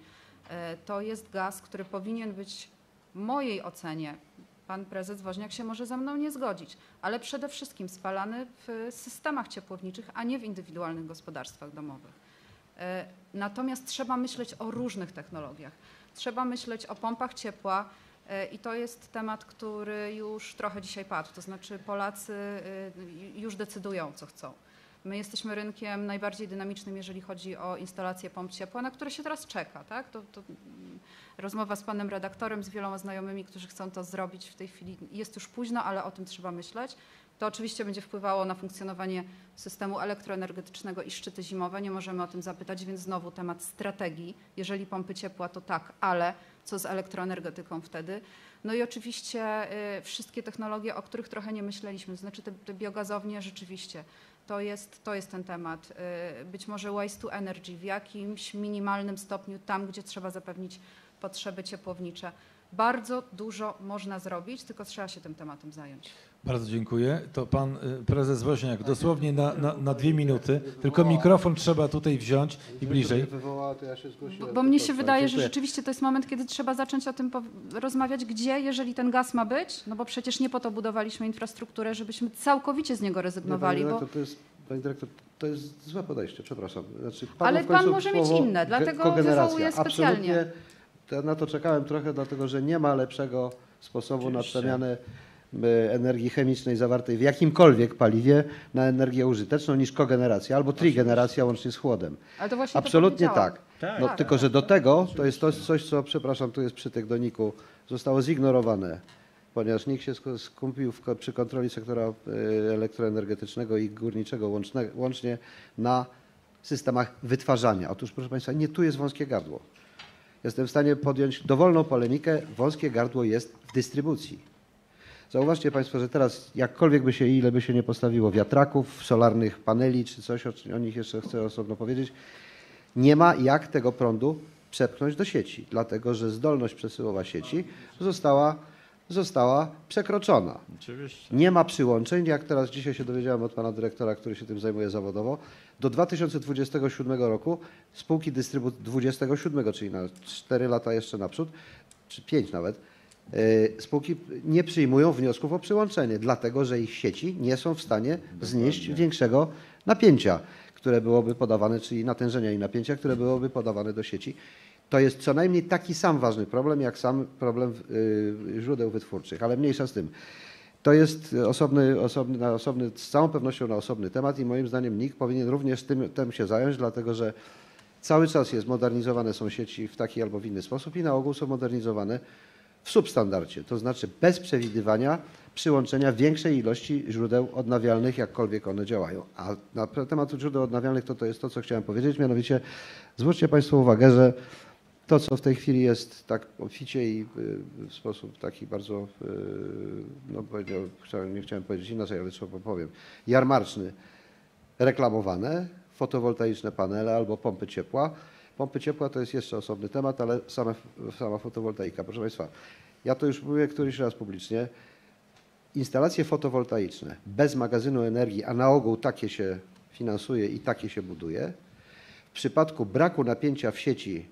Speaker 7: E, To jest gaz, który powinien być w mojej ocenie, pan prezes Woźniak się może ze mną nie zgodzić, ale przede wszystkim spalany w systemach ciepłowniczych, a nie w indywidualnych gospodarstwach domowych. E, Natomiast trzeba myśleć o różnych technologiach. Trzeba myśleć o pompach ciepła e, i to jest temat, który już trochę dzisiaj padł. To znaczy Polacy już decydują, co chcą. My jesteśmy rynkiem najbardziej dynamicznym, jeżeli chodzi o instalacje pomp ciepła, na które się teraz czeka. Tak? To, to mm, rozmowa z panem redaktorem, z wieloma znajomymi, którzy chcą to zrobić w tej chwili. Jest już późno, ale o tym trzeba myśleć. To oczywiście będzie wpływało na funkcjonowanie systemu elektroenergetycznego i szczyty zimowe. Nie możemy o tym zapytać, więc znowu temat strategii. Jeżeli pompy ciepła, to tak, ale co z elektroenergetyką wtedy? No i oczywiście y, wszystkie technologie, o których trochę nie myśleliśmy, znaczy te, te biogazownie rzeczywiście. To jest, to jest ten temat. Y, Być może waste to energy w jakimś minimalnym stopniu, tam gdzie trzeba zapewnić potrzeby ciepłownicze. Bardzo dużo można zrobić, tylko trzeba się tym tematem zająć.
Speaker 3: Bardzo dziękuję. To pan y, prezes Woźniak, dosłownie na, na, na dwie minuty. Tylko mikrofon trzeba tutaj wziąć i bliżej.
Speaker 6: Wywołała, to ja się
Speaker 7: Bo,
Speaker 6: zgłosiłem.
Speaker 7: bo mnie się wydaje, że rzeczywiście to jest moment, kiedy trzeba zacząć o tym rozmawiać, gdzie, jeżeli ten gaz ma być, no bo przecież nie po to budowaliśmy infrastrukturę, żebyśmy całkowicie z niego
Speaker 6: Nie,
Speaker 7: rezygnowali,
Speaker 6: pani
Speaker 7: bo...
Speaker 6: dyrektor, to jest, pani dyrektor, to jest złe podejście, przepraszam. Znaczy,
Speaker 7: Ale pan może mieć inne, dlatego wywołuję specjalnie.
Speaker 6: Absolutnie, na to czekałem trochę, dlatego że nie ma lepszego sposobu na
Speaker 5: Oczywiście.
Speaker 6: przemianę e, energii chemicznej zawartej w jakimkolwiek paliwie na energię użyteczną niż kogeneracja albo trigeneracja łącznie z chłodem.
Speaker 7: Ale to właśnie
Speaker 6: Absolutnie
Speaker 7: to
Speaker 6: tak.
Speaker 5: Tak,
Speaker 6: No,
Speaker 7: tak.
Speaker 6: tylko, że do tego to jest to, coś, co, przepraszam, tu jest przytyk do Niku, zostało zignorowane, ponieważ NIK się sk- skupił w, przy kontroli sektora e, elektroenergetycznego i górniczego łączne, łącznie na systemach wytwarzania. Otóż, proszę Państwa, nie tu jest wąskie gardło. Jestem w stanie podjąć dowolną polemikę. Wąskie gardło jest w dystrybucji. Zauważcie Państwo, że teraz jakkolwiek by się, ile by się nie postawiło wiatraków, solarnych paneli czy coś, o, o nich jeszcze chcę osobno powiedzieć, nie ma jak tego prądu przepchnąć do sieci, dlatego że zdolność przesyłowa sieci została, została przekroczona.
Speaker 5: Oczywiście.
Speaker 6: Nie ma przyłączeń, jak teraz dzisiaj się dowiedziałem od pana dyrektora, który się tym zajmuje zawodowo. Do 2027 roku spółki dystrybucji 27, czyli na 4 lata jeszcze naprzód, czy 5 nawet, spółki nie przyjmują wniosków o przyłączenie, dlatego że ich sieci nie są w stanie znieść większego napięcia, które byłoby podawane, czyli natężenia i napięcia, które byłoby podawane do sieci. To jest co najmniej taki sam ważny problem, jak sam problem y, źródeł wytwórczych, ale mniejsza z tym. To jest osobny, osobny, na osobny, z całą pewnością na osobny temat i moim zdaniem NIK powinien również tym, tym się zająć, dlatego że cały czas jest modernizowane są sieci w taki albo w inny sposób i na ogół są modernizowane w substandardzie, to znaczy bez przewidywania przyłączenia większej ilości źródeł odnawialnych, jakkolwiek one działają. A na temat źródeł odnawialnych to, to jest to, co chciałem powiedzieć, mianowicie zwróćcie Państwo uwagę, że to, co w tej chwili jest tak obficie i y, w sposób taki bardzo, y, no chciałem, nie chciałem powiedzieć inaczej, ale trzeba powiem, jarmarczny, reklamowane, fotowoltaiczne panele albo pompy ciepła. Pompy ciepła to jest jeszcze osobny temat, ale sama fotowoltaika. Proszę Państwa, ja to już mówię któryś raz publicznie. Instalacje fotowoltaiczne bez magazynu energii, a na ogół takie się finansuje i takie się buduje, w przypadku braku napięcia w sieci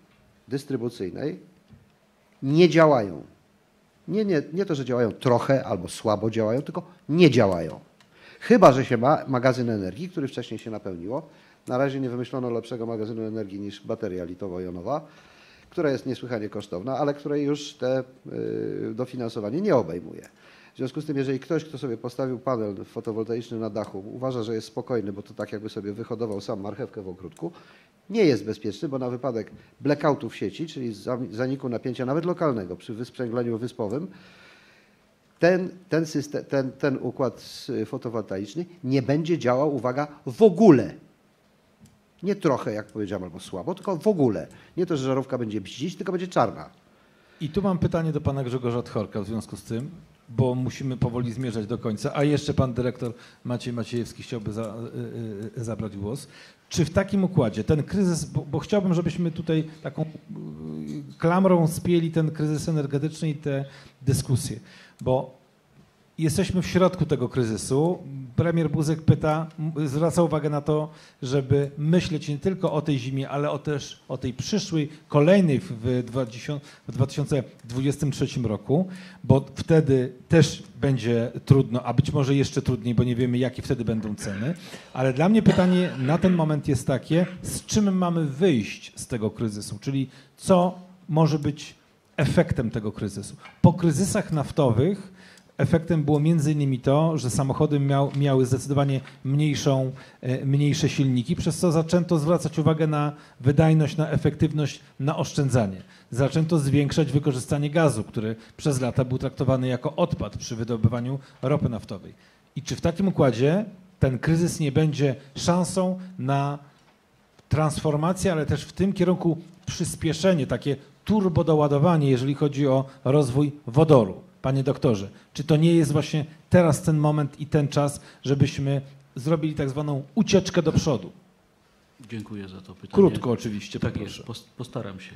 Speaker 6: dystrybucyjnej nie działają. Nie, nie, nie to, że działają trochę albo słabo działają, tylko nie działają. Chyba, że się ma magazyn energii, który wcześniej się napełniło. Na razie nie wymyślono lepszego magazynu energii niż bateria litowo-jonowa, która jest niesłychanie kosztowna, ale której już te y, dofinansowanie nie obejmuje. W związku z tym, jeżeli ktoś, kto sobie postawił panel fotowoltaiczny na dachu, uważa, że jest spokojny, bo to tak jakby sobie wyhodował sam marchewkę w ogródku, nie jest bezpieczny, bo na wypadek blackoutu w sieci, czyli zaniku napięcia nawet lokalnego przy wysprzęgleniu wyspowym, ten, ten, system, ten, ten układ y, fotowoltaiczny nie będzie działał, uwaga, w ogóle. Nie trochę, jak powiedziałem, albo słabo, tylko w ogóle. Nie to, że żarówka będzie bździć, tylko będzie czarna.
Speaker 3: I tu mam pytanie do pana Grzegorza Tchorka w związku z tym, bo musimy powoli zmierzać do końca, a jeszcze pan dyrektor Maciej Maciejewski chciałby za, y, y, zabrać głos. Czy w takim układzie ten kryzys, bo, bo chciałbym, żebyśmy tutaj taką y, klamrą spieli ten kryzys energetyczny i te dyskusje, bo Jesteśmy w środku tego kryzysu. Premier Buzek pyta, zwraca uwagę na to, żeby myśleć nie tylko o tej zimie, ale o też o tej przyszłej, kolejnej w 20 w 2023 roku, bo wtedy też będzie trudno, a być może jeszcze trudniej, bo nie wiemy, jakie wtedy będą ceny. Ale dla mnie pytanie na ten moment jest takie, z czym mamy wyjść z tego kryzysu, czyli co może być efektem tego kryzysu. Po kryzysach naftowych efektem było między innymi to, że samochody miał, miały zdecydowanie mniejszą, e, mniejsze silniki, przez co zaczęto zwracać uwagę na wydajność, na efektywność, na oszczędzanie. Zaczęto zwiększać wykorzystanie gazu, który przez lata był traktowany jako odpad przy wydobywaniu ropy naftowej. I czy w takim układzie ten kryzys nie będzie szansą na transformację, ale też w tym kierunku przyspieszenie, takie turbodoładowanie, jeżeli chodzi o rozwój wodoru. Panie doktorze, czy to nie jest właśnie teraz ten moment i ten czas, żebyśmy zrobili tak zwaną ucieczkę do przodu?
Speaker 8: Dziękuję za to pytanie.
Speaker 3: Krótko oczywiście,
Speaker 8: Tak
Speaker 3: poproszę.
Speaker 8: jest, pos- postaram się.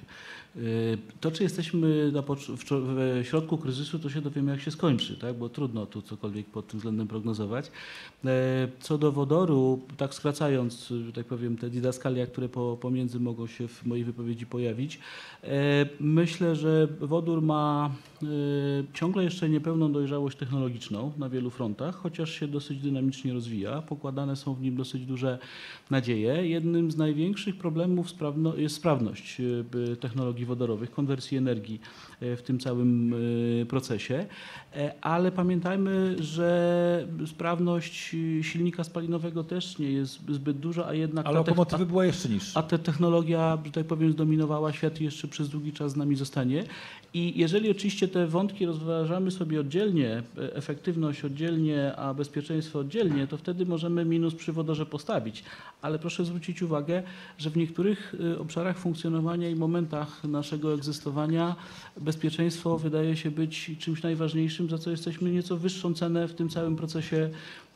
Speaker 8: Y, To, czy jesteśmy w, środku kryzysu, to się dowiemy, jak się skończy, tak? bo trudno tu cokolwiek pod tym względem prognozować. E, Co do wodoru, tak skracając, że tak powiem, te didaskalia, które po, pomiędzy mogą się w mojej wypowiedzi pojawić, e, myślę, że wodór ma e, ciągle jeszcze niepełną dojrzałość technologiczną na wielu frontach, chociaż się dosyć dynamicznie rozwija. Pokładane są w nim dosyć duże nadzieje. Jednym z największych problemów jest sprawność b- technologii wodorowych, konwersji energii e, w tym całym e, procesie. E, Ale pamiętajmy, że sprawność silnika spalinowego też nie jest zbyt duża, a jednak
Speaker 3: A
Speaker 8: ta tech-
Speaker 3: lokomotywy była jeszcze niższa.
Speaker 8: a ta technologia, że tak powiem, zdominowała świat i jeszcze przez długi czas z nami zostanie. I jeżeli oczywiście te wątki rozważamy sobie oddzielnie, efektywność oddzielnie, a bezpieczeństwo oddzielnie, to wtedy możemy minus przy wodorze postawić. Ale proszę zwrócić uwagę, że w niektórych obszarach funkcjonowania i momentach naszego egzystowania bezpieczeństwo wydaje się być czymś najważniejszym, za co jesteśmy nieco wyższą cenę w tym całym procesie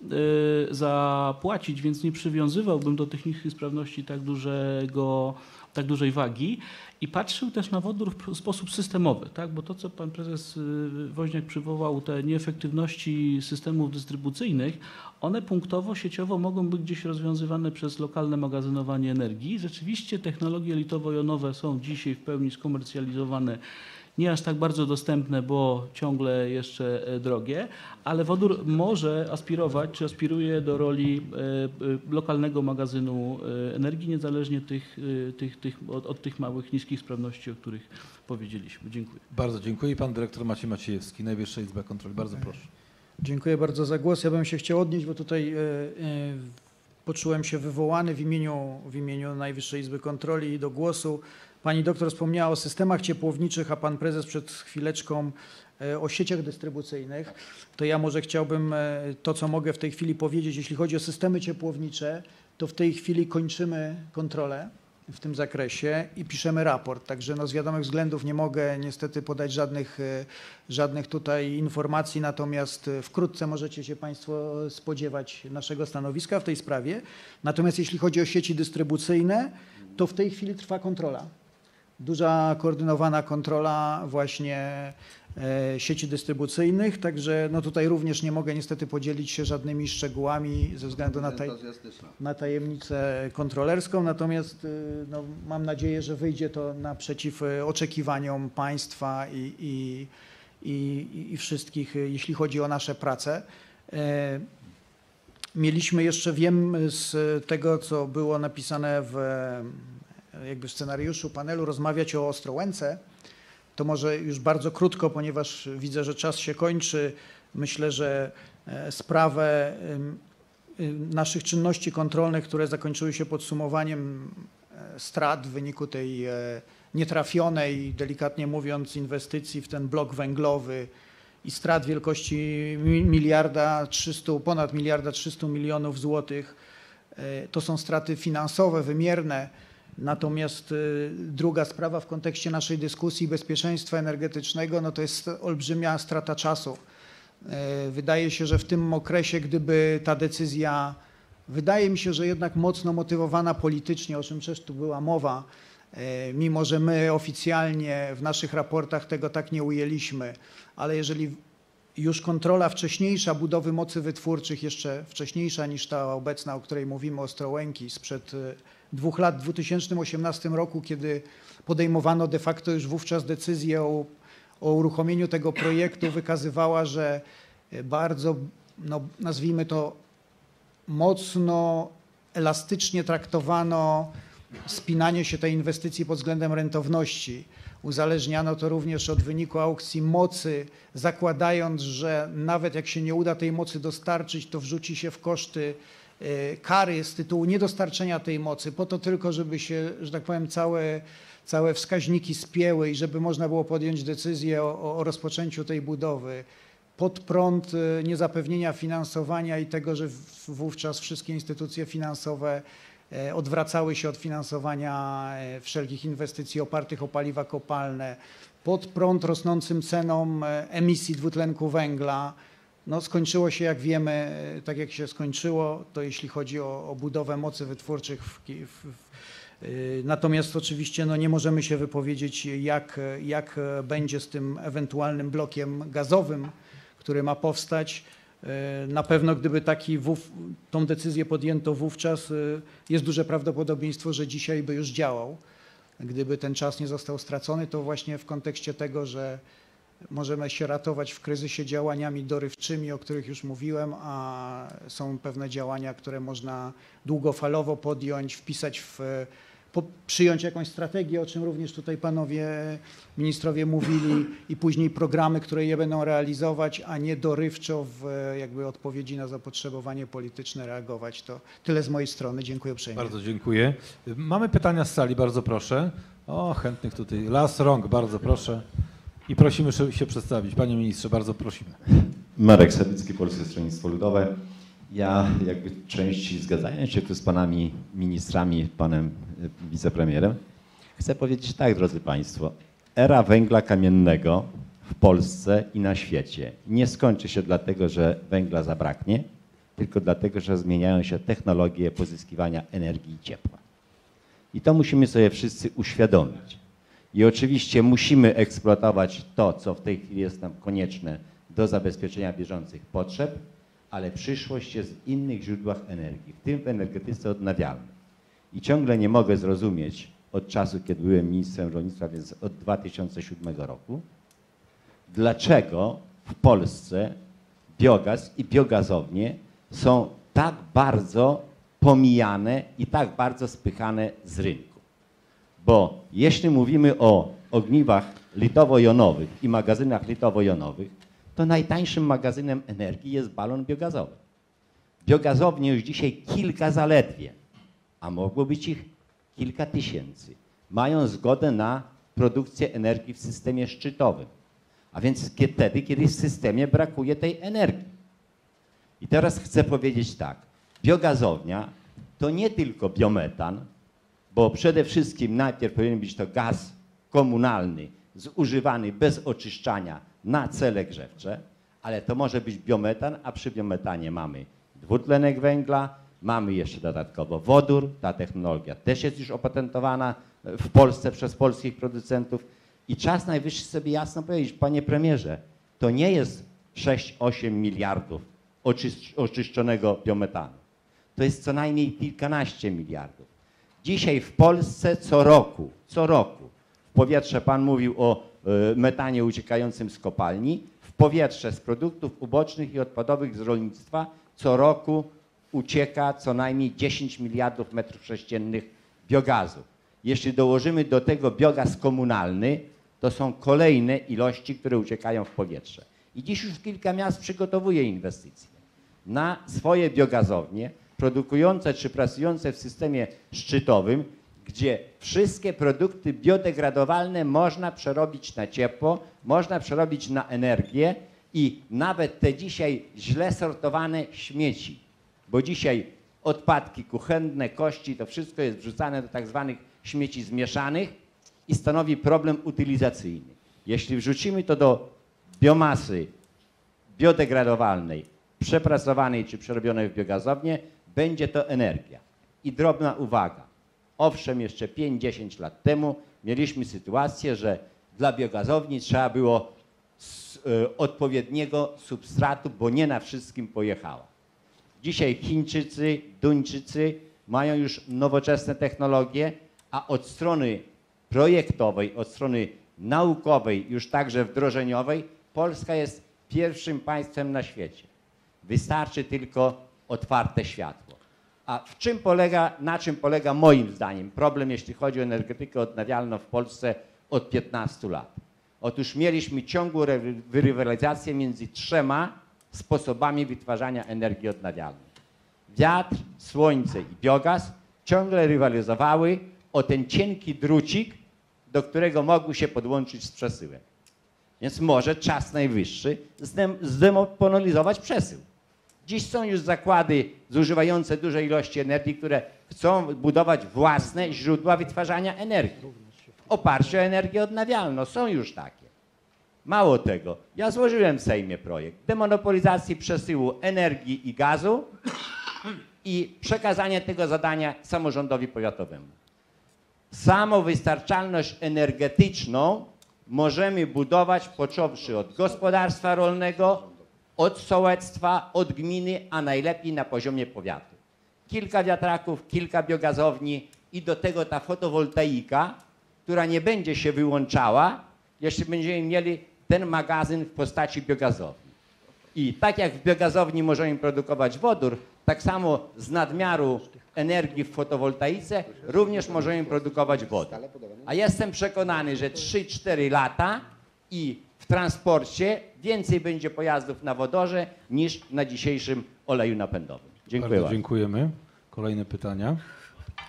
Speaker 8: e, zapłacić, więc nie przywiązywałbym do technicznych sprawności tak dużego, tak dużej wagi i patrzył też na wodór w sposób systemowy, tak? bo to, co pan prezes y, Woźniak przywołał, te nieefektywności systemów dystrybucyjnych, one punktowo, sieciowo mogą być gdzieś rozwiązywane przez lokalne magazynowanie energii. Rzeczywiście technologie litowo-jonowe są dzisiaj w pełni skomercjalizowane nie aż tak bardzo dostępne, bo ciągle jeszcze e, drogie, ale wodór może aspirować, czy aspiruje do roli e, e, lokalnego magazynu energii, niezależnie tych, tych, tych, od, od tych małych, niskich sprawności, o których powiedzieliśmy. Dziękuję.
Speaker 3: Bardzo dziękuję. Pan dyrektor Maciej Maciejewski, Najwyższa Izba Kontroli. Bardzo proszę.
Speaker 4: Dziękuję bardzo za głos. Ja bym się chciał odnieść, bo tutaj e, e, poczułem się wywołany w imieniu, w imieniu Najwyższej Izby Kontroli do głosu. Pani doktor wspomniała o systemach ciepłowniczych, a pan prezes przed chwileczką e, o sieciach dystrybucyjnych. To ja może chciałbym to, co mogę w tej chwili powiedzieć, jeśli chodzi o systemy ciepłownicze, to w tej chwili kończymy kontrolę w tym zakresie i piszemy raport. Także no z wiadomych względów nie mogę niestety podać żadnych, e, żadnych tutaj informacji, natomiast e, wkrótce możecie się Państwo spodziewać naszego stanowiska w tej sprawie. Natomiast jeśli chodzi o sieci dystrybucyjne, to w tej chwili trwa kontrola. Duża koordynowana kontrola właśnie sieci dystrybucyjnych, także no tutaj również nie mogę niestety podzielić się żadnymi szczegółami ze względu na, taj, na tajemnicę kontrolerską, natomiast y, no, mam nadzieję, że wyjdzie to naprzeciw y, oczekiwaniom państwa i, i, i, i wszystkich, y, jeśli chodzi o nasze prace. E, Mieliśmy jeszcze, wiem z tego, co było napisane w e, jakby w scenariuszu panelu, rozmawiać o Ostrołęce. To może już bardzo krótko, ponieważ widzę, że czas się kończy. Myślę, że e, sprawę y, naszych czynności kontrolnych, które zakończyły się podsumowaniem e, strat w wyniku tej e, nietrafionej, delikatnie mówiąc, inwestycji w ten blok węglowy i strat wielkości mi- miliarda 300, ponad miliarda 300 milionów złotych. To są straty finansowe, wymierne. Natomiast e, druga sprawa w kontekście naszej dyskusji bezpieczeństwa energetycznego, no to jest olbrzymia strata czasu. E, Wydaje się, że w tym okresie, gdyby ta decyzja, wydaje mi się, że jednak mocno motywowana politycznie, o czym też tu była mowa, e, mimo że my oficjalnie w naszych raportach tego tak nie ujęliśmy, ale jeżeli już kontrola wcześniejsza budowy mocy wytwórczych, jeszcze wcześniejsza niż ta obecna, o której mówimy, Ostrołęki, sprzed y, dwóch lat, w 2018 roku, kiedy podejmowano de facto już wówczas decyzję o, o uruchomieniu tego projektu, wykazywała, że y, bardzo, no, nazwijmy to, mocno elastycznie traktowano spinanie się tej inwestycji pod względem rentowności. Uzależniano to również od wyniku aukcji mocy, zakładając, że nawet jak się nie uda tej mocy dostarczyć, to wrzuci się w koszty e, kary z tytułu niedostarczenia tej mocy, po to tylko, żeby się, że tak powiem, całe, całe wskaźniki spięły i żeby można było podjąć decyzję o, o rozpoczęciu tej budowy. Pod prąd e, niezapewnienia finansowania i tego, że wówczas wszystkie instytucje finansowe e, odwracały się od finansowania e, wszelkich inwestycji opartych o paliwa kopalne, pod prąd rosnącym cenom e, emisji dwutlenku węgla. No, skończyło się, jak wiemy, tak jak się skończyło, to jeśli chodzi o, o budowę mocy wytwórczych. W, w, y, Natomiast oczywiście no, nie możemy się wypowiedzieć, jak, jak będzie z tym ewentualnym blokiem gazowym, który ma powstać. E, Na pewno gdyby taki wów, tą decyzję podjęto wówczas, e, jest duże prawdopodobieństwo, że dzisiaj by już działał. Gdyby ten czas nie został stracony, to właśnie w kontekście tego, że możemy się ratować w kryzysie działaniami dorywczymi, o których już mówiłem, a są pewne działania, które można długofalowo podjąć, wpisać w, przyjąć jakąś strategię, o czym również tutaj panowie ministrowie mówili i później programy, które je będą realizować, a nie dorywczo w jakby odpowiedzi na zapotrzebowanie polityczne reagować. To tyle z mojej strony. Dziękuję uprzejmie.
Speaker 3: Bardzo dziękuję. Mamy pytania z sali, bardzo proszę. O, chętnych tutaj. Las rąk, bardzo proszę. I prosimy się przedstawić. Panie ministrze, bardzo prosimy.
Speaker 9: Marek Sawicki, Polskie Stronnictwo Ludowe. Ja jakby części zgadzając się tu z panami ministrami, panem y, wicepremierem, chcę powiedzieć tak, drodzy państwo, era węgla kamiennego w Polsce i na świecie nie skończy się dlatego, że węgla zabraknie, tylko dlatego, że zmieniają się technologie pozyskiwania energii i ciepła. I to musimy sobie wszyscy uświadomić. I oczywiście musimy eksploatować to, co w tej chwili jest nam konieczne do zabezpieczenia bieżących potrzeb, ale przyszłość jest w innych źródłach energii, w tym w energetyce odnawialnej. I ciągle nie mogę zrozumieć od czasu, kiedy byłem ministrem rolnictwa, więc od 2007 roku, dlaczego w Polsce biogaz i biogazownie są tak bardzo pomijane i tak bardzo spychane z rynku. Bo jeśli mówimy o ogniwach litowo-jonowych i magazynach litowo-jonowych, to najtańszym magazynem energii jest balon biogazowy. Biogazownie już dzisiaj kilka zaledwie, a mogło być ich kilka tysięcy, mają zgodę na produkcję energii w systemie szczytowym. A więc wtedy, kiedy w systemie brakuje tej energii. I teraz chcę powiedzieć tak. Biogazownia to nie tylko biometan, bo przede wszystkim najpierw powinien być to gaz komunalny, zużywany bez oczyszczania na cele grzewcze, ale to może być biometan, a przy biometanie mamy dwutlenek węgla, mamy jeszcze dodatkowo wodór, ta technologia też jest już opatentowana w Polsce przez polskich producentów i czas najwyższy sobie jasno powiedzieć, panie premierze, to nie jest 6-8 miliardów oczysz- oczyszczonego biometanu. To jest co najmniej kilkanaście miliardów. Dzisiaj w Polsce co roku, co roku w powietrze, pan mówił o e, metanie uciekającym z kopalni, w powietrze z produktów ubocznych i odpadowych z rolnictwa co roku ucieka co najmniej 10 miliardów metrów sześciennych biogazu. Jeśli dołożymy do tego biogaz komunalny, to są kolejne ilości, które uciekają w powietrze. I dziś już kilka miast przygotowuje inwestycje na swoje biogazownie produkujące czy pracujące w systemie szczytowym, gdzie wszystkie produkty biodegradowalne można przerobić na ciepło, można przerobić na energię i nawet te dzisiaj źle sortowane śmieci, bo dzisiaj odpadki kuchenne, kości, to wszystko jest wrzucane do tak zwanych śmieci zmieszanych i stanowi problem utylizacyjny. Jeśli wrzucimy to do biomasy biodegradowalnej, przepracowanej czy przerobionej w biogazownię, będzie to energia. I drobna uwaga. Owszem, jeszcze 5-10 lat temu mieliśmy sytuację, że dla biogazowni trzeba było s- e, odpowiedniego substratu, bo nie na wszystkim pojechała. Dzisiaj Chińczycy, Duńczycy mają już nowoczesne technologie, a od strony projektowej, od strony naukowej, już także wdrożeniowej, Polska jest pierwszym państwem na świecie. Wystarczy tylko otwarte światło. A w czym polega, na czym polega moim zdaniem problem, jeśli chodzi o energetykę odnawialną w Polsce od 15 lat? Otóż mieliśmy ciągłą rywalizację między trzema sposobami wytwarzania energii odnawialnej. Wiatr, słońce i biogaz ciągle rywalizowały o ten cienki drucik, do którego mogły się podłączyć z przesyłem. Więc może czas najwyższy zdem- zdemonopolizować przesył. Dziś są już zakłady zużywające duże ilości energii, które chcą budować własne źródła wytwarzania energii. W oparciu o energię odnawialną. Są już takie. Mało tego, ja złożyłem w Sejmie projekt demonopolizacji przesyłu energii i gazu i przekazanie tego zadania samorządowi powiatowemu. Samowystarczalność energetyczną możemy budować począwszy od gospodarstwa rolnego, od sołectwa, od gminy, a najlepiej na poziomie powiatu. Kilka wiatraków, kilka biogazowni i do tego ta fotowoltaika, która nie będzie się wyłączała, jeśli będziemy mieli ten magazyn w postaci biogazowni. I tak jak w biogazowni możemy produkować wodór, tak samo z nadmiaru energii w fotowoltaice również możemy produkować wodę. A jestem przekonany, że 3-4 lata i w transporcie więcej będzie pojazdów na wodorze niż na dzisiejszym oleju napędowym. Dziękuję
Speaker 3: Bardzo
Speaker 9: bardzo.
Speaker 3: dziękujemy. Kolejne pytania.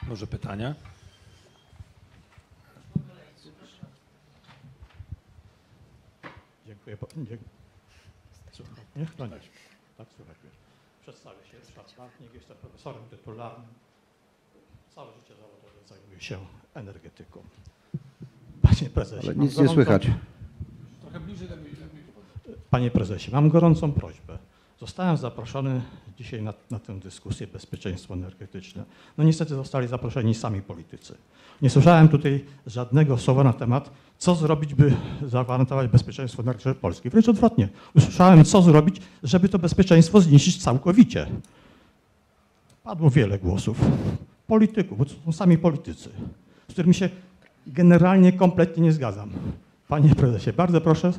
Speaker 3: Może pytania?
Speaker 10: Dziękuję. Słucham. Niech no nie. Tak, słuchaj. Przedstawię się. Ryszard jestem profesorem tytularnym. Całe życie zawodowe zajmuję się energetyką. Panie prezesie,
Speaker 6: Ale nic nie
Speaker 10: gorącą-
Speaker 6: słychać.
Speaker 10: Panie prezesie, mam gorącą prośbę. Zostałem zaproszony dzisiaj na, na tę dyskusję bezpieczeństwo energetyczne. No niestety zostali zaproszeni sami politycy. Nie słyszałem tutaj żadnego słowa na temat, co zrobić, by zagwarantować bezpieczeństwo energetyczne Polski. Wręcz odwrotnie. Usłyszałem, co zrobić, żeby to bezpieczeństwo zniszczyć całkowicie. Padło wiele głosów polityków, bo to są sami politycy, z którymi się generalnie kompletnie nie zgadzam. Panie prezesie, bardzo proszę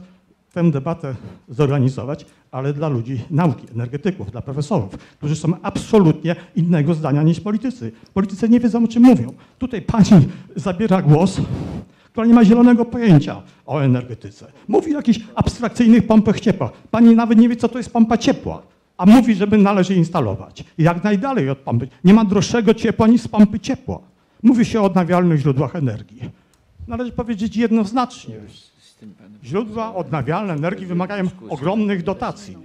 Speaker 10: tę debatę zorganizować, ale dla ludzi nauki, energetyków, dla profesorów, którzy są absolutnie innego zdania niż politycy. Politycy nie wiedzą, o czym mówią. Tutaj pani zabiera głos, która nie ma zielonego pojęcia o energetyce. Mówi o jakichś abstrakcyjnych pompach ciepła. Pani nawet nie wie, co to jest pompa ciepła, a mówi, żeby należy instalować. Jak najdalej od pompy. Nie ma droższego ciepła niż z pompy ciepła. Mówi się o odnawialnych źródłach energii. Należy powiedzieć jednoznacznie. Źródła odnawialne energii wymagają ogromnych dotacji.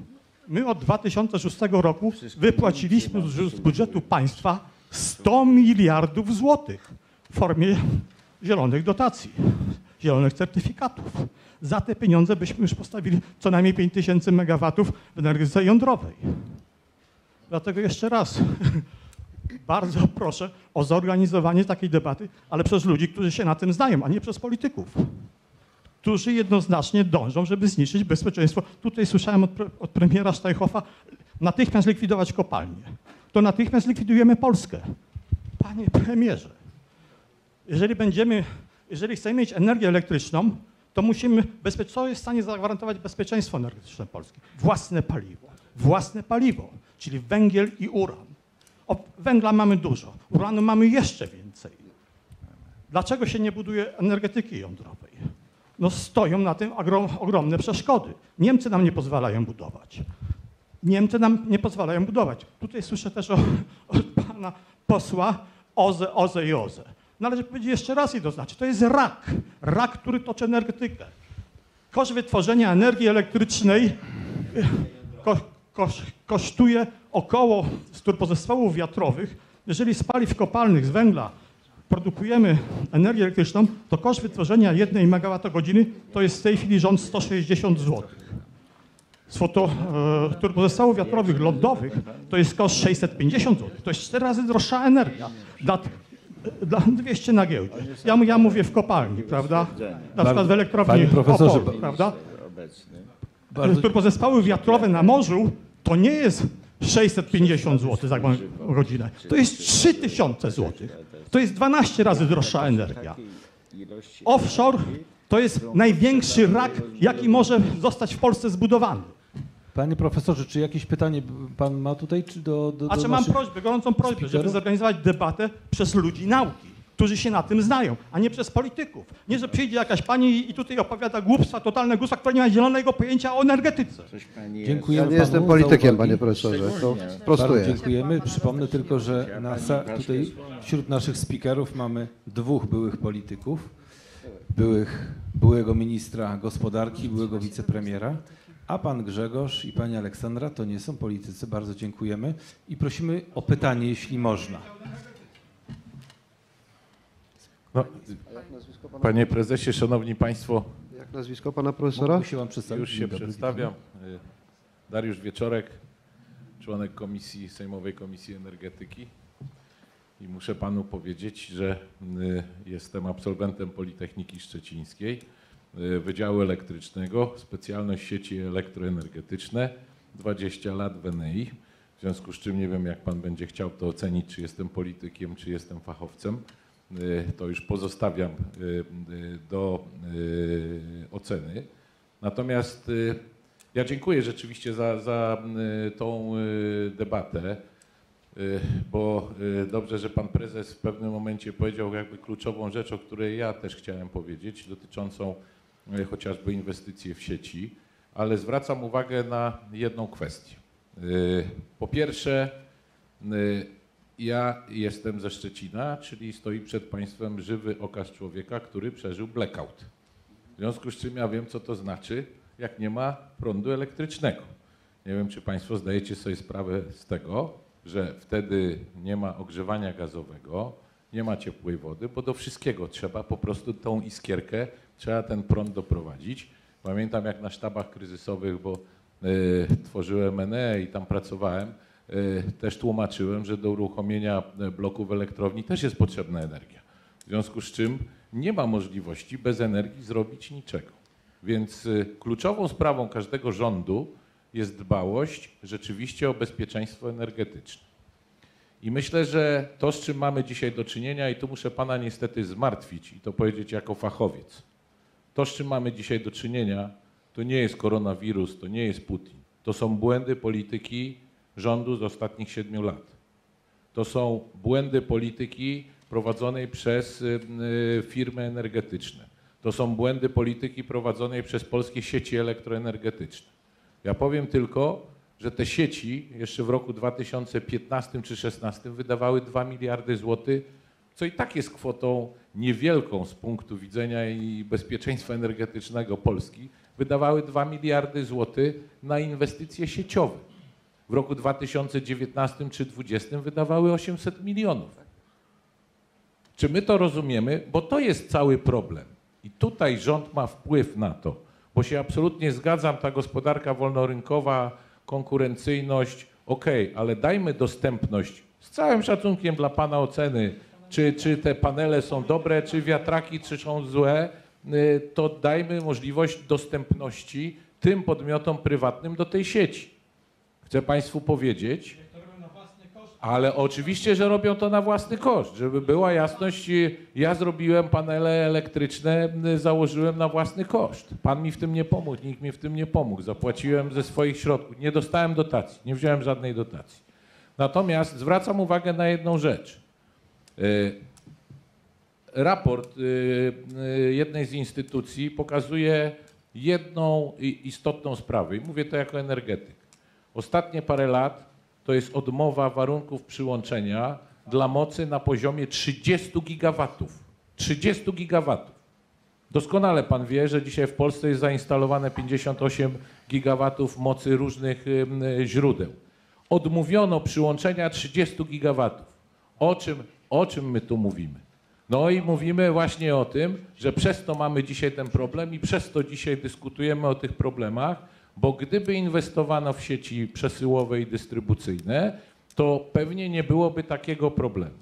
Speaker 10: My od 2006 roku wypłaciliśmy z budżetu państwa 100 miliardów złotych w formie zielonych dotacji, zielonych certyfikatów. Za te pieniądze byśmy już postawili co najmniej 5 tysięcy megawatów w energetyce jądrowej. Dlatego jeszcze raz bardzo proszę o zorganizowanie takiej debaty, ale przez ludzi, którzy się na tym znają, a nie przez polityków którzy jednoznacznie dążą, żeby zniszczyć bezpieczeństwo. Tutaj słyszałem od, pre, od premiera Steinhoffa, natychmiast likwidować kopalnie. To natychmiast likwidujemy Polskę. Panie premierze, jeżeli będziemy, jeżeli chcemy mieć energię elektryczną, to musimy, co jest w stanie zagwarantować bezpieczeństwo energetyczne Polski? Własne paliwo. Własne paliwo, czyli węgiel i uran. Węgla mamy dużo, uranu mamy jeszcze więcej. Dlaczego się nie buduje energetyki jądrowej? No stoją na tym ogrom, ogromne przeszkody. Niemcy nam nie pozwalają budować. Niemcy nam nie pozwalają budować. Tutaj słyszę też od pana posła OZE, OZE i OZE. Należy powiedzieć jeszcze raz i to znaczy, to jest rak. Rak, który toczy energetykę. Koszt wytworzenia energii elektrycznej y, ko, kosz, kosztuje około z turbozespołów wiatrowych, jeżeli z paliw kopalnych, z węgla produkujemy energię elektryczną, to koszt wytworzenia jednej megawattogodziny to jest w tej chwili rząd 160 zł. Z foto, e, wiatrowych lądowych to jest koszt 650 zł. To jest 4 razy droższa energia. Dla, dla 200 na giełdzie. Ja, ja mówię w kopalni, prawda? Na przykład w elektrowni Opole, prawda? Pozespoły wiatrowe na morzu to nie jest 650 zł za godzinę. To jest 3000 zł. To jest 12 razy droższa energia. Offshore to jest największy rak, jaki może zostać w Polsce zbudowany.
Speaker 3: panie profesorze, czy jakieś pytanie pan ma tutaj, czy do, do,
Speaker 10: A
Speaker 3: do
Speaker 10: czy mam prośbę, gorącą prośbę, żeby zorganizować debatę przez ludzi nauki, którzy się na tym znają, a nie przez polityków. Nie, że przyjdzie jakaś pani i tutaj opowiada głupstwa, totalne głupstwa, która nie ma zielonego pojęcia o energetyce.
Speaker 3: Dziękujemy
Speaker 6: Ja nie jestem politykiem, panie profesorze, to prostuję.
Speaker 3: Dziękujemy. Przypomnę tylko, że na sa- tutaj wśród naszych speakerów mamy dwóch byłych polityków, byłych, byłego ministra gospodarki, byłego wicepremiera, a pan Grzegorz i pani Aleksandra to nie są politycy. Bardzo dziękujemy i prosimy o pytanie, jeśli można.
Speaker 11: No, panie prezesie, szanowni państwo,
Speaker 6: Jak nazwisko pana profesora?
Speaker 3: Mógłby się pan przedstawić?
Speaker 11: już się
Speaker 3: dobry,
Speaker 11: przedstawiam. Dariusz Wieczorek, członek komisji, Sejmowej Komisji Energetyki. I muszę panu powiedzieć, że y, jestem absolwentem Politechniki Szczecińskiej, y, Wydziału Elektrycznego, specjalność sieci elektroenergetyczne, 20 lat w Enei. W związku z czym nie wiem, jak pan będzie chciał to ocenić, czy jestem politykiem, czy jestem fachowcem. Y, To już pozostawiam y, y, do oceny. Natomiast ja dziękuję rzeczywiście za, za tą debatę, bo dobrze, że pan prezes w pewnym momencie powiedział jakby kluczową rzecz, o której ja też chciałem powiedzieć, dotyczącą chociażby inwestycji w sieci, ale zwracam uwagę na jedną kwestię. Po pierwsze, ja jestem ze Szczecina, czyli stoi przed państwem żywy okaz człowieka, który przeżył blackout. W związku z czym ja wiem, co to znaczy, jak nie ma prądu elektrycznego. Nie wiem, czy Państwo zdajecie sobie sprawę z tego, że wtedy nie ma ogrzewania gazowego, nie ma ciepłej wody, bo do wszystkiego trzeba po prostu tą iskierkę, trzeba ten prąd doprowadzić. Pamiętam jak na sztabach kryzysowych, bo y, tworzyłem ENE i tam pracowałem, też tłumaczyłem, że do uruchomienia bloków elektrowni też jest potrzebna energia. W związku z czym nie ma możliwości bez energii zrobić niczego. Więc y, kluczową sprawą każdego rządu jest dbałość rzeczywiście o bezpieczeństwo energetyczne. I myślę, że to, z czym mamy dzisiaj do czynienia, i tu muszę pana niestety zmartwić i to powiedzieć jako fachowiec, to, z czym mamy dzisiaj do czynienia, to nie jest koronawirus, to nie jest Putin. To są błędy polityki rządu z ostatnich siedmiu lat. To są błędy polityki prowadzonej przez y, y, firmy energetyczne. To są błędy polityki prowadzonej przez polskie sieci elektroenergetyczne. Ja powiem tylko, że te sieci jeszcze w roku 2015 czy 2016 wydawały 2 miliardy złotych, co i tak jest kwotą niewielką z punktu widzenia i bezpieczeństwa energetycznego Polski. Wydawały 2 miliardy złotych na inwestycje sieciowe. W roku 2019 czy 2020 wydawały 800 milionów. Czy my to rozumiemy? Bo to jest cały problem. I tutaj rząd ma wpływ na to, bo się absolutnie zgadzam, ta gospodarka wolnorynkowa, konkurencyjność, okej, ale dajmy dostępność z całym szacunkiem dla Pana oceny, czy, czy te panele są dobre, czy wiatraki, czy są złe, y, to dajmy możliwość dostępności tym podmiotom prywatnym do tej sieci. Chcę Państwu powiedzieć, ale oczywiście, że robią to na własny koszt. Żeby była jasność, ja zrobiłem panele elektryczne, założyłem na własny koszt. Pan mi w tym nie pomógł, nikt mi w tym nie pomógł. Zapłaciłem ze swoich środków. Nie dostałem dotacji, nie wziąłem żadnej dotacji. Natomiast zwracam uwagę na jedną rzecz. Y, Raport y, y, jednej z instytucji pokazuje jedną istotną sprawę i mówię to jako energetyk. Ostatnie parę lat to jest odmowa warunków przyłączenia dla mocy na poziomie 30 gigawatów. 30 gigawatów. Doskonale pan wie, że dzisiaj w Polsce jest zainstalowane 58 gigawatów mocy różnych źródeł. Odmówiono przyłączenia 30 gigawatów. O czym, o czym my tu mówimy? No i mówimy właśnie o tym, że przez to mamy dzisiaj ten problem i przez to dzisiaj dyskutujemy o tych problemach, bo gdyby inwestowano w sieci przesyłowe i dystrybucyjne, to pewnie nie byłoby takiego problemu.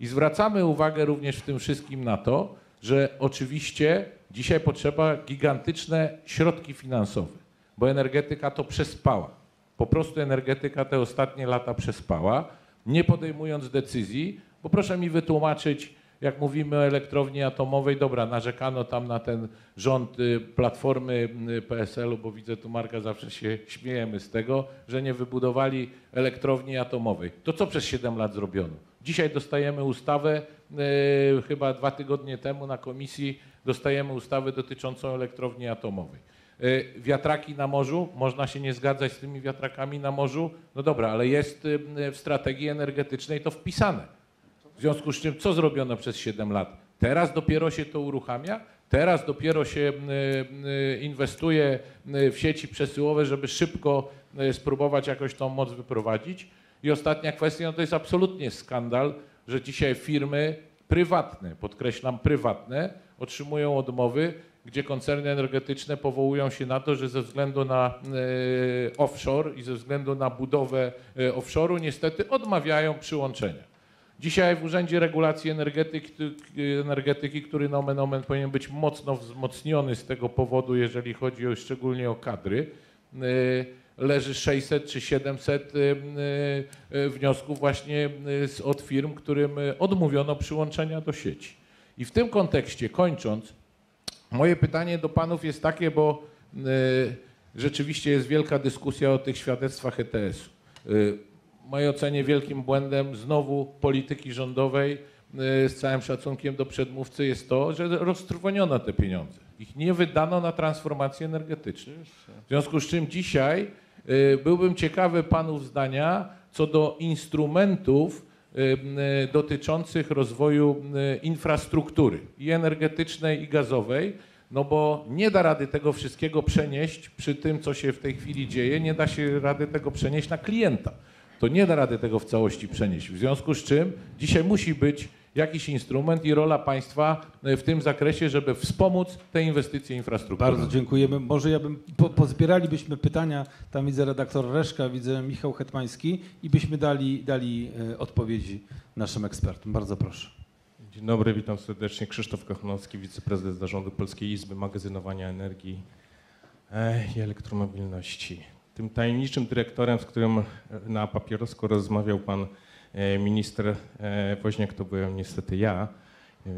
Speaker 11: I zwracamy uwagę również w tym wszystkim na to, że oczywiście dzisiaj potrzeba gigantyczne środki finansowe, bo energetyka to przespała. Po prostu energetyka te ostatnie lata przespała, nie podejmując decyzji, bo proszę mi wytłumaczyć, jak mówimy o elektrowni atomowej, dobra, narzekano tam na ten rząd y, Platformy y, PSL-u, bo widzę tu Marka, zawsze się śmiejemy z tego, że nie wybudowali elektrowni atomowej. To co przez 7 lat zrobiono? Dzisiaj dostajemy ustawę, y, chyba dwa tygodnie temu na komisji dostajemy ustawę dotyczącą elektrowni atomowej. Y, Wiatraki na morzu, można się nie zgadzać z tymi wiatrakami na morzu, no dobra, ale jest w strategii energetycznej to wpisane. W związku z czym, co zrobiono przez 7 lat? Teraz dopiero się to uruchamia, teraz dopiero się inwestuje w sieci przesyłowe, żeby szybko y, spróbować jakoś tą moc wyprowadzić. I ostatnia kwestia, no to jest absolutnie skandal, że dzisiaj firmy prywatne, podkreślam prywatne, otrzymują odmowy, gdzie koncerny energetyczne powołują się na to, że ze względu na y, offshore i ze względu na budowę y, offshore'u niestety odmawiają przyłączenia. Dzisiaj w Urzędzie Regulacji Energetyki, energetyki, który nomen omen powinien być mocno wzmocniony z tego powodu, jeżeli chodzi o, szczególnie o kadry, y, leży 600 czy 700 y, y, wniosków właśnie od firm, którym odmówiono przyłączenia do sieci. I w tym kontekście, kończąc, moje pytanie do panów jest takie, bo rzeczywiście jest wielka dyskusja o tych świadectwach ETS-u. Mojej ocenie wielkim błędem znowu polityki rządowej, y, z całym szacunkiem do przedmówcy, jest to, że roztrwoniono te pieniądze. Ich nie wydano na transformację energetyczną. W związku z czym dzisiaj y, byłbym ciekawy panów zdania co do instrumentów y, dotyczących rozwoju infrastruktury i energetycznej, i gazowej, no bo nie da rady tego wszystkiego przenieść przy tym, co się w tej chwili dzieje, nie da się rady tego przenieść na klienta. To nie da rady tego w całości przenieść. W związku z czym dzisiaj musi być jakiś instrument i rola państwa y, w tym zakresie, żeby wspomóc te inwestycje infrastrukturalne.
Speaker 3: Bardzo dziękujemy. Może ja bym, po, pozbieralibyśmy pytania, tam widzę redaktor Reszka, widzę Michał Hetmański i byśmy dali, dali e, odpowiedzi naszym ekspertom. Bardzo proszę.
Speaker 12: Dzień dobry, witam serdecznie. Krzysztof Kochanowski, wiceprezes zarządu Polskiej Izby Magazynowania Energii e, i Elektromobilności. Tym tajemniczym dyrektorem, z którym e, na papierosku rozmawiał pan e, minister e, Woźniak, to byłem niestety ja,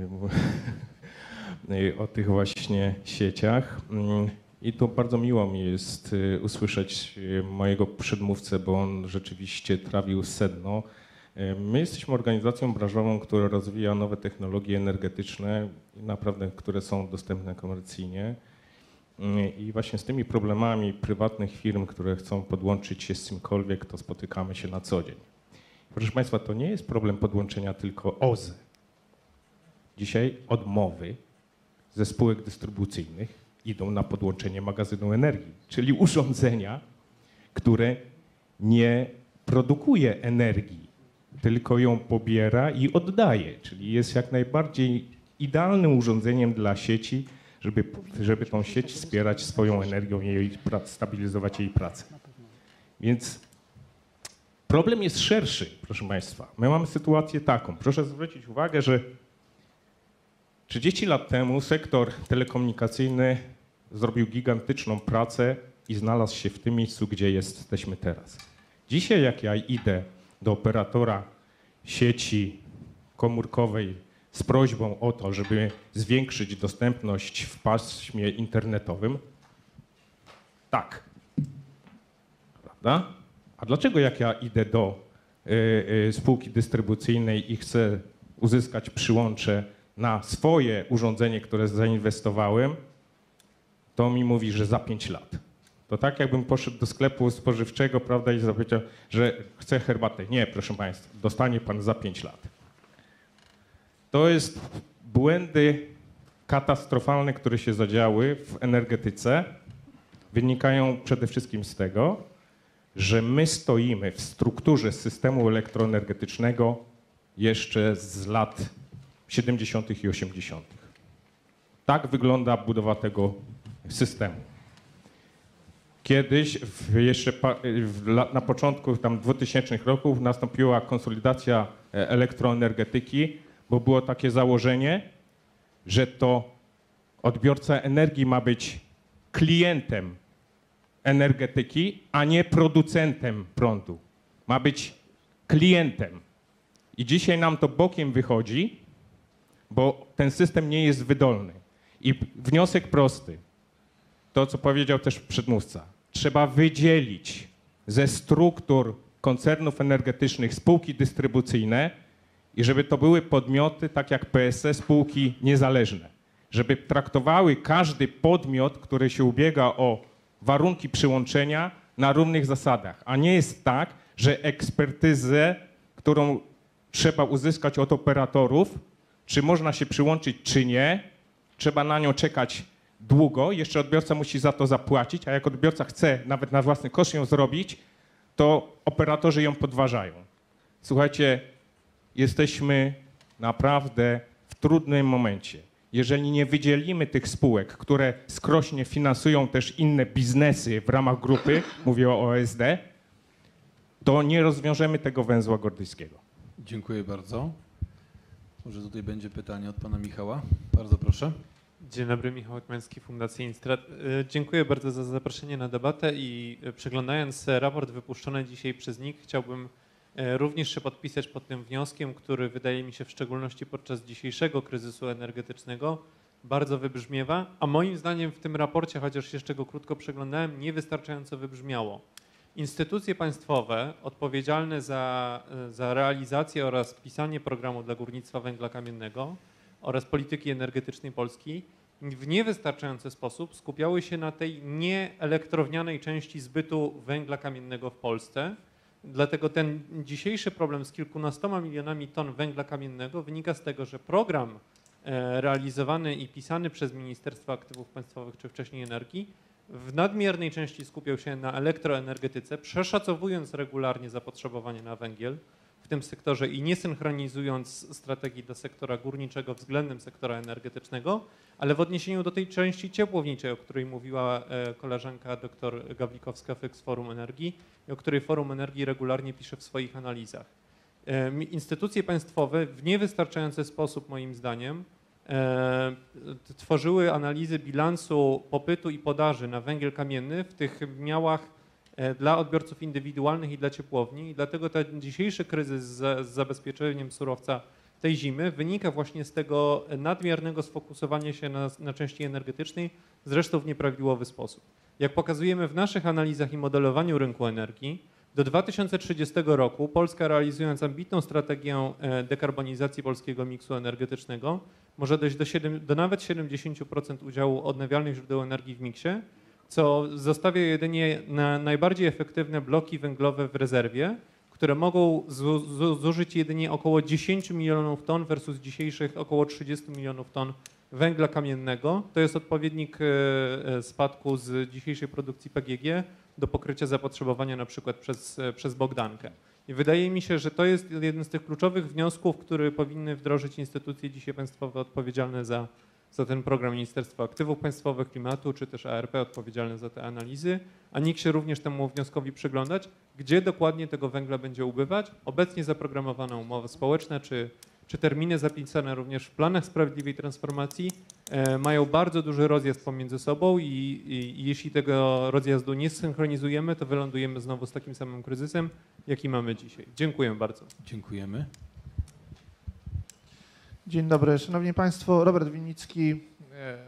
Speaker 12: o tych właśnie sieciach. Mm, I to bardzo miło mi jest usłyszeć mojego przedmówcę, bo on rzeczywiście trawił sedno. My jesteśmy organizacją branżową, która rozwija nowe technologie energetyczne, naprawdę, które są dostępne komercyjnie. Mm, I właśnie z tymi problemami prywatnych firm, które chcą podłączyć się z czymkolwiek, to spotykamy się na co dzień. Proszę Państwa, to nie jest problem podłączenia tylko OZE. Dzisiaj odmowy ze spółek dystrybucyjnych idą na podłączenie magazynu energii, czyli urządzenia, które nie produkuje energii, tylko ją pobiera i oddaje, czyli jest jak najbardziej idealnym urządzeniem dla sieci, żeby, żeby tą sieć wspierać swoją energią i jej, stabilizować jej pracę. Więc problem jest szerszy, proszę Państwa. My mamy sytuację taką. Proszę zwrócić uwagę, że 30 lat temu sektor telekomunikacyjny zrobił gigantyczną pracę i znalazł się w tym miejscu, gdzie jesteśmy teraz. Dzisiaj, jak ja idę do operatora sieci komórkowej z prośbą o to, żeby zwiększyć dostępność w paśmie internetowym, tak. Prawda? A dlaczego jak ja idę do y, y, spółki dystrybucyjnej i chcę uzyskać przyłącze na swoje urządzenie, które zainwestowałem, to mi mówi, że za 5 lat. To tak jakbym poszedł do sklepu spożywczego, prawda, i zapytał, że chce herbatę. Nie, proszę Państwa, dostanie Pan za 5 lat. To jest błędy katastrofalne, które się zadziały w energetyce, wynikają przede wszystkim z tego, że my stoimy w strukturze systemu elektroenergetycznego jeszcze z lat 70. i 80. Tak wygląda budowa tego systemu. Kiedyś, w jeszcze na początku tam 2000 roków nastąpiła konsolidacja e, elektroenergetyki, bo było takie założenie, że to odbiorca energii ma być klientem energetyki, a nie producentem prądu. Ma być klientem. I dzisiaj nam to bokiem wychodzi, bo ten system nie jest wydolny. I wniosek prosty, to co powiedział też przedmówca, trzeba wydzielić ze struktur koncernów energetycznych spółki dystrybucyjne i żeby to były podmioty, tak jak PSE, spółki niezależne. Żeby traktowały każdy podmiot, który się ubiega o warunki przyłączenia na równych zasadach. A nie jest tak, że ekspertyzę, którą trzeba uzyskać od operatorów, czy można się przyłączyć, czy nie, trzeba na nią czekać długo, jeszcze odbiorca musi za to zapłacić, a jak odbiorca chce nawet na własny koszt ją zrobić, to operatorzy ją podważają. Słuchajcie, jesteśmy naprawdę w trudnym momencie. Jeżeli nie wydzielimy tych spółek, które skrośnie finansują też inne biznesy w ramach grupy, mówię o OSD, to nie rozwiążemy tego węzła gordyjskiego.
Speaker 13: Dziękuję bardzo. Może tutaj będzie pytanie od pana Michała. Bardzo proszę.
Speaker 14: Dzień dobry, Michał Ekmański, Fundacja Instrat. E, Dziękuję bardzo za zaproszenie na debatę i e, przeglądając raport wypuszczony dzisiaj przez NIK, chciałbym również się podpisać pod tym wnioskiem, który wydaje mi się w szczególności podczas dzisiejszego kryzysu energetycznego bardzo wybrzmiewa, a moim zdaniem w tym raporcie, chociaż jeszcze go krótko przeglądałem, niewystarczająco wybrzmiało. Instytucje państwowe odpowiedzialne za, e, za realizację oraz pisanie programu dla górnictwa węgla kamiennego oraz polityki energetycznej Polski w niewystarczający sposób skupiały się na tej nieelektrownianej części zbytu węgla kamiennego w Polsce. Dlatego ten dzisiejszy problem z kilkunastoma milionami ton węgla kamiennego wynika z tego, że program e, realizowany i pisany przez Ministerstwo Aktywów Państwowych czy wcześniej Energii w nadmiernej części skupiał się na elektroenergetyce, przeszacowując regularnie zapotrzebowanie na węgiel tym sektorze i nie synchronizując strategii do sektora górniczego względem sektora energetycznego, ale w odniesieniu do tej części ciepłowniczej, o której mówiła e, koleżanka dr Gawlikowska-Fyk z Forum Energii i o której Forum Energii regularnie pisze w swoich analizach. E, Instytucje państwowe w niewystarczający sposób, moim zdaniem, e, tworzyły analizy bilansu popytu i podaży na węgiel kamienny w tych miałach dla odbiorców indywidualnych i dla ciepłowni. I dlatego ten dzisiejszy kryzys z, z zabezpieczeniem surowca tej zimy wynika właśnie z tego nadmiernego sfokusowania się na, na części energetycznej, zresztą w nieprawidłowy sposób. Jak pokazujemy w naszych analizach i modelowaniu rynku energii, do 2030 roku Polska realizując ambitną strategię e, dekarbonizacji polskiego miksu energetycznego może dojść do, 7, do nawet 70% udziału odnawialnych źródeł energii w miksie, co zostawia jedynie na najbardziej efektywne bloki węglowe w rezerwie, które mogą zu- zu- zużyć jedynie około 10 milionów ton versus dzisiejszych około 30 milionów ton węgla kamiennego. To jest odpowiednik e, e, spadku z dzisiejszej produkcji PGG do pokrycia zapotrzebowania na przykład przez, e, przez Bogdankę. I wydaje mi się, że to jest jeden z tych kluczowych wniosków, który powinny wdrożyć instytucje dzisiaj państwowe odpowiedzialne za, za ten program Ministerstwa Aktywów Państwowych, Klimatu, czy też ARP odpowiedzialne za te analizy, a NIK się również temu wnioskowi przyglądać, gdzie dokładnie tego węgla będzie ubywać. Obecnie zaprogramowane umowy społeczne, czy, czy terminy zapisane również w planach sprawiedliwej transformacji e, mają bardzo duży rozjazd pomiędzy sobą i, i, i jeśli tego rozjazdu nie zsynchronizujemy, to wylądujemy znowu z takim samym kryzysem, jaki mamy dzisiaj. Dziękuję bardzo.
Speaker 13: Dziękujemy.
Speaker 15: Dzień dobry. Szanowni Państwo, Robert Winnicki, e,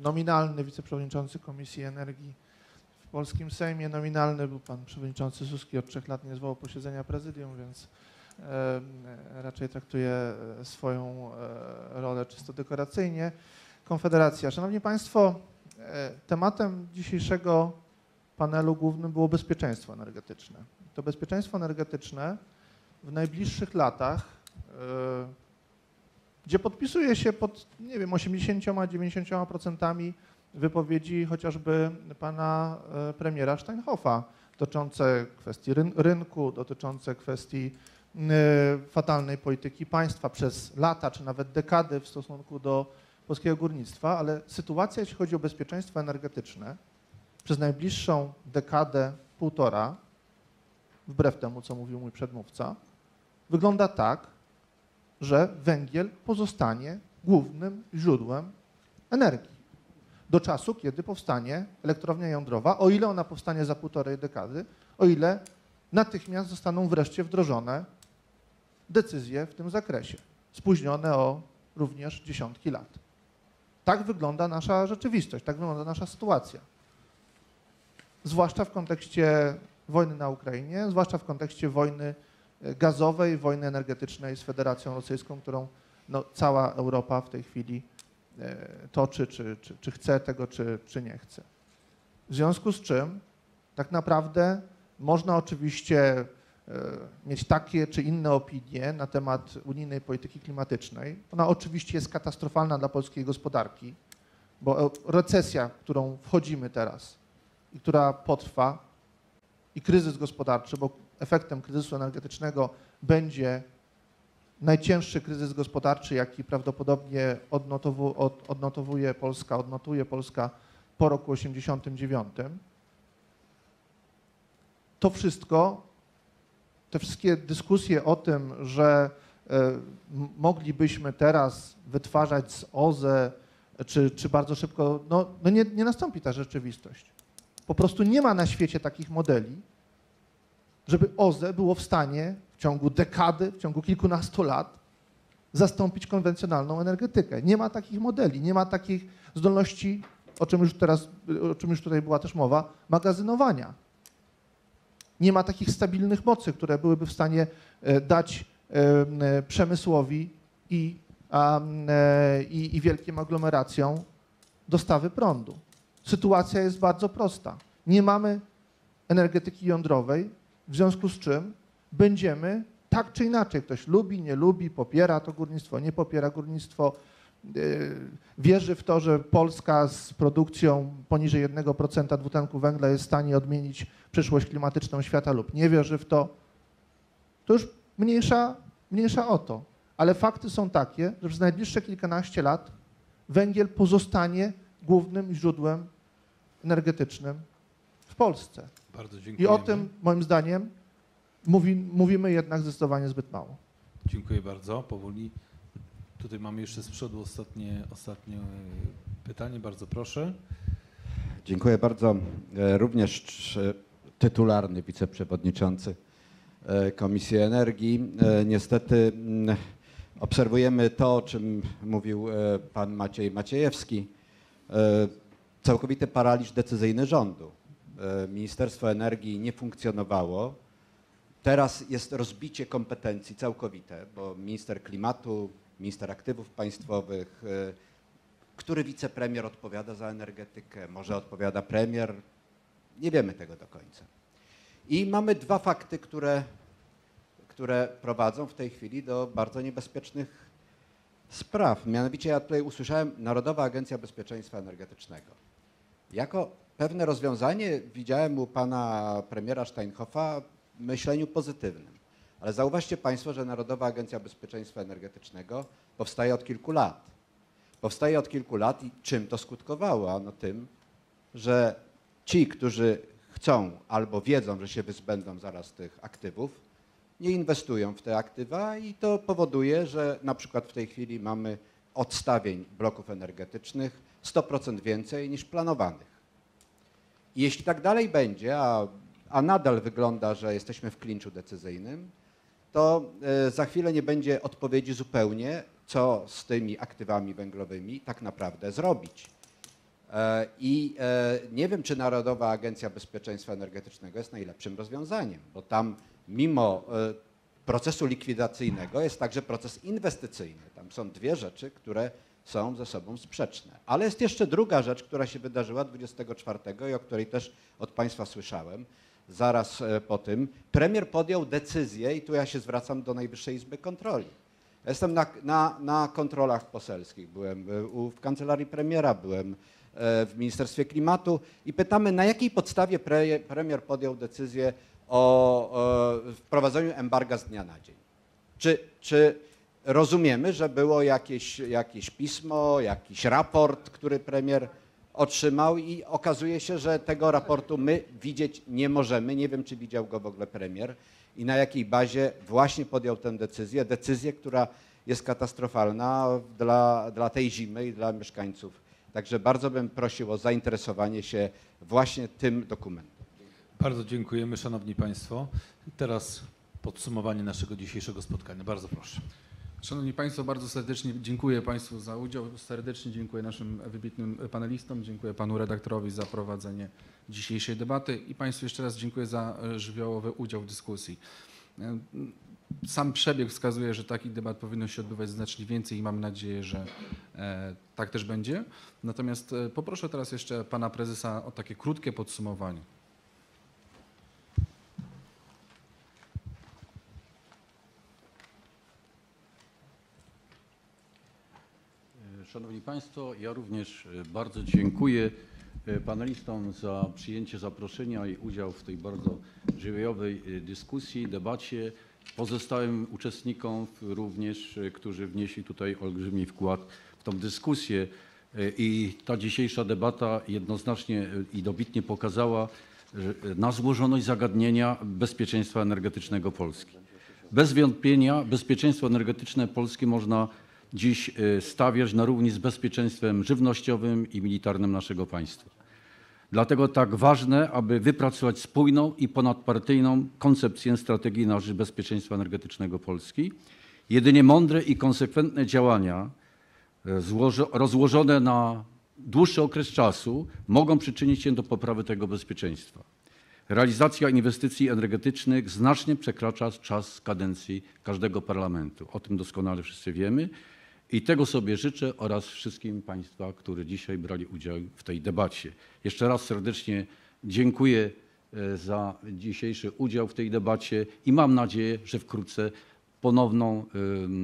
Speaker 15: nominalny wiceprzewodniczący Komisji Energii w polskim Sejmie. Nominalny był pan przewodniczący Suski od trzech lat nie zwołał posiedzenia prezydium, więc e, raczej traktuję e, swoją rolę czysto dekoracyjnie. Konfederacja. Szanowni Państwo, tematem dzisiejszego panelu głównym było bezpieczeństwo energetyczne. To bezpieczeństwo energetyczne w najbliższych latach gdzie podpisuje się pod, nie wiem, 80-90% wypowiedzi chociażby pana e, premiera Steinhoffa dotyczące kwestii ryn- rynku, dotyczące kwestii e, fatalnej polityki państwa przez lata czy nawet dekady w stosunku do polskiego górnictwa, ale sytuacja, jeśli chodzi o bezpieczeństwo energetyczne, przez najbliższą dekadę, półtora, wbrew temu, co mówił mój przedmówca, wygląda tak, że węgiel pozostanie głównym źródłem energii. Do czasu, kiedy powstanie elektrownia jądrowa, o ile ona powstanie za półtorej dekady, o ile natychmiast zostaną wreszcie wdrożone decyzje w tym zakresie, spóźnione o również dziesiątki lat. Tak wygląda nasza rzeczywistość, tak wygląda nasza sytuacja. Zwłaszcza w kontekście wojny na Ukrainie, zwłaszcza w kontekście wojny gazowej, wojny energetycznej z Federacją Rosyjską, którą no, cała Europa w tej chwili e, toczy, czy, czy, czy chce tego, czy, czy nie chce. W związku z czym tak naprawdę można oczywiście e, mieć takie czy inne opinie na temat unijnej polityki klimatycznej. Ona oczywiście jest katastrofalna dla polskiej gospodarki, bo e, recesja, którą wchodzimy teraz i która potrwa, i kryzys gospodarczy, bo efektem kryzysu energetycznego będzie najcięższy kryzys gospodarczy, jaki prawdopodobnie odnotowu, od, odnotowuje Polska, odnotuje Polska po roku 89. To wszystko, te wszystkie dyskusje o tym, że e, moglibyśmy teraz wytwarzać z OZE, czy, czy bardzo szybko, no, no nie, nie nastąpi ta rzeczywistość. Po prostu nie ma na świecie takich modeli, żeby OZE było w stanie w ciągu dekady, w ciągu kilkunastu lat zastąpić konwencjonalną energetykę. Nie ma takich modeli, nie ma takich zdolności, o czym już teraz, o czym już tutaj była też mowa, magazynowania. Nie ma takich stabilnych mocy, które byłyby w stanie e, dać e, e, przemysłowi i, i, i wielkim aglomeracjom dostawy prądu. Sytuacja jest bardzo prosta. Nie mamy energetyki jądrowej, w związku z czym będziemy tak czy inaczej, ktoś lubi, nie lubi, popiera to górnictwo, nie popiera górnictwo, yy, wierzy w to, że Polska z produkcją poniżej 1% dwutlenku węgla jest w stanie odmienić przyszłość klimatyczną świata lub nie wierzy w to, to już mniejsza, mniejsza o to. Ale fakty są takie, że przez najbliższe kilkanaście lat węgiel pozostanie głównym źródłem energetycznym w Polsce.
Speaker 13: Bardzo
Speaker 15: I o tym, moim zdaniem, mówi, mówimy jednak zdecydowanie zbyt mało.
Speaker 13: Dziękuję bardzo. Powoli. Tutaj mamy jeszcze z przodu ostatnie, ostatnie e, pytanie. Bardzo proszę.
Speaker 16: Dziękuję bardzo. E, Również tytularny wiceprzewodniczący e, Komisji Energii. Niestety mm, obserwujemy to, o czym mówił pan Maciej Maciejewski. Całkowity paraliż decyzyjny rządu. E, Ministerstwo Energii nie funkcjonowało. Teraz jest rozbicie kompetencji całkowite, bo minister klimatu, minister aktywów państwowych, e, który wicepremier odpowiada za energetykę, może odpowiada premier, nie wiemy tego do końca. I mamy dwa fakty, które, które prowadzą w tej chwili do bardzo niebezpiecznych spraw. Mianowicie ja tutaj usłyszałem Narodowa Agencja Bezpieczeństwa Energetycznego. Jako pewne rozwiązanie widziałem u pana premiera Steinhoffa w myśleniu pozytywnym. Ale zauważcie Państwo, że Narodowa Agencja Bezpieczeństwa Energetycznego powstaje od kilku lat. Powstaje od kilku lat i czym to skutkowało? Ano tym, że ci, którzy chcą albo wiedzą, że się wyzbędą zaraz tych aktywów, nie inwestują w te aktywa i to powoduje, że na przykład w tej chwili mamy odstawień bloków energetycznych 100% więcej niż planowanych. Jeśli tak dalej będzie, a, a nadal wygląda, że jesteśmy w klinczu decyzyjnym, to e, za chwilę nie będzie odpowiedzi zupełnie, co z tymi aktywami węglowymi tak naprawdę zrobić. E, I e, nie wiem, czy Narodowa Agencja Bezpieczeństwa Energetycznego jest najlepszym rozwiązaniem, bo tam mimo procesu likwidacyjnego jest także proces inwestycyjny. Tam są dwie rzeczy, które są ze sobą sprzeczne. Ale jest jeszcze druga rzecz, która się wydarzyła 24 i o której też od Państwa słyszałem. Zaraz e, po tym premier podjął decyzję i tu ja się zwracam do Najwyższej Izby Kontroli. Jestem na, na, na kontrolach poselskich, byłem e, u, w kancelarii premiera, byłem e, w Ministerstwie Klimatu i pytamy, na jakiej podstawie pre, premier podjął decyzję o, o wprowadzeniu embarga z dnia na dzień. Czy, czy rozumiemy, że było jakieś, jakieś pismo, jakiś raport, który premier otrzymał i okazuje się, że tego raportu my widzieć nie możemy. Nie wiem, czy widział go w ogóle premier i na jakiej bazie właśnie podjął tę decyzję. Decyzję, która jest katastrofalna dla, dla tej zimy i dla mieszkańców. Także bardzo bym prosił o zainteresowanie się właśnie tym dokumentem.
Speaker 13: Bardzo dziękujemy, Szanowni Państwo. Teraz podsumowanie naszego dzisiejszego spotkania. Bardzo proszę.
Speaker 1: Szanowni Państwo, bardzo serdecznie dziękuję Państwu za udział. Serdecznie dziękuję naszym wybitnym panelistom. Dziękuję Panu redaktorowi za prowadzenie dzisiejszej debaty i Państwu jeszcze raz dziękuję za żywiołowy udział w dyskusji. Sam przebieg wskazuje, że takich debat powinno się odbywać znacznie więcej i mam nadzieję, że e, tak też będzie. Natomiast e, poproszę teraz jeszcze Pana Prezesa o takie krótkie podsumowanie.
Speaker 2: Szanowni Państwo, ja również e, bardzo dziękuję e, panelistom za przyjęcie zaproszenia i udział w tej bardzo żywiołowej e, dyskusji, debacie. Pozostałym uczestnikom również, którzy wnieśli tutaj olbrzymi wkład w tą dyskusję. I ta dzisiejsza debata jednoznacznie i dobitnie pokazała na złożoność zagadnienia bezpieczeństwa energetycznego Polski. Bez wątpienia bezpieczeństwo energetyczne Polski można dziś e, stawiać na równi z bezpieczeństwem żywnościowym i militarnym naszego państwa. Dlatego tak ważne, aby wypracować spójną i ponadpartyjną koncepcję strategii na rzecz bezpieczeństwa energetycznego Polski. Jedynie mądre i konsekwentne działania złożo- rozłożone na dłuższy okres czasu mogą przyczynić się do poprawy tego bezpieczeństwa. Realizacja inwestycji energetycznych znacznie przekracza czas kadencji każdego parlamentu. O tym doskonale wszyscy wiemy i tego sobie życzę oraz wszystkim Państwa, którzy dzisiaj brali udział w tej debacie. Jeszcze raz serdecznie dziękuję e, za dzisiejszy udział w tej debacie i mam nadzieję, że wkrótce ponowną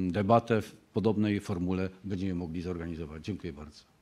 Speaker 2: debatę w podobnej formule będziemy mogli zorganizować. Dziękuję bardzo.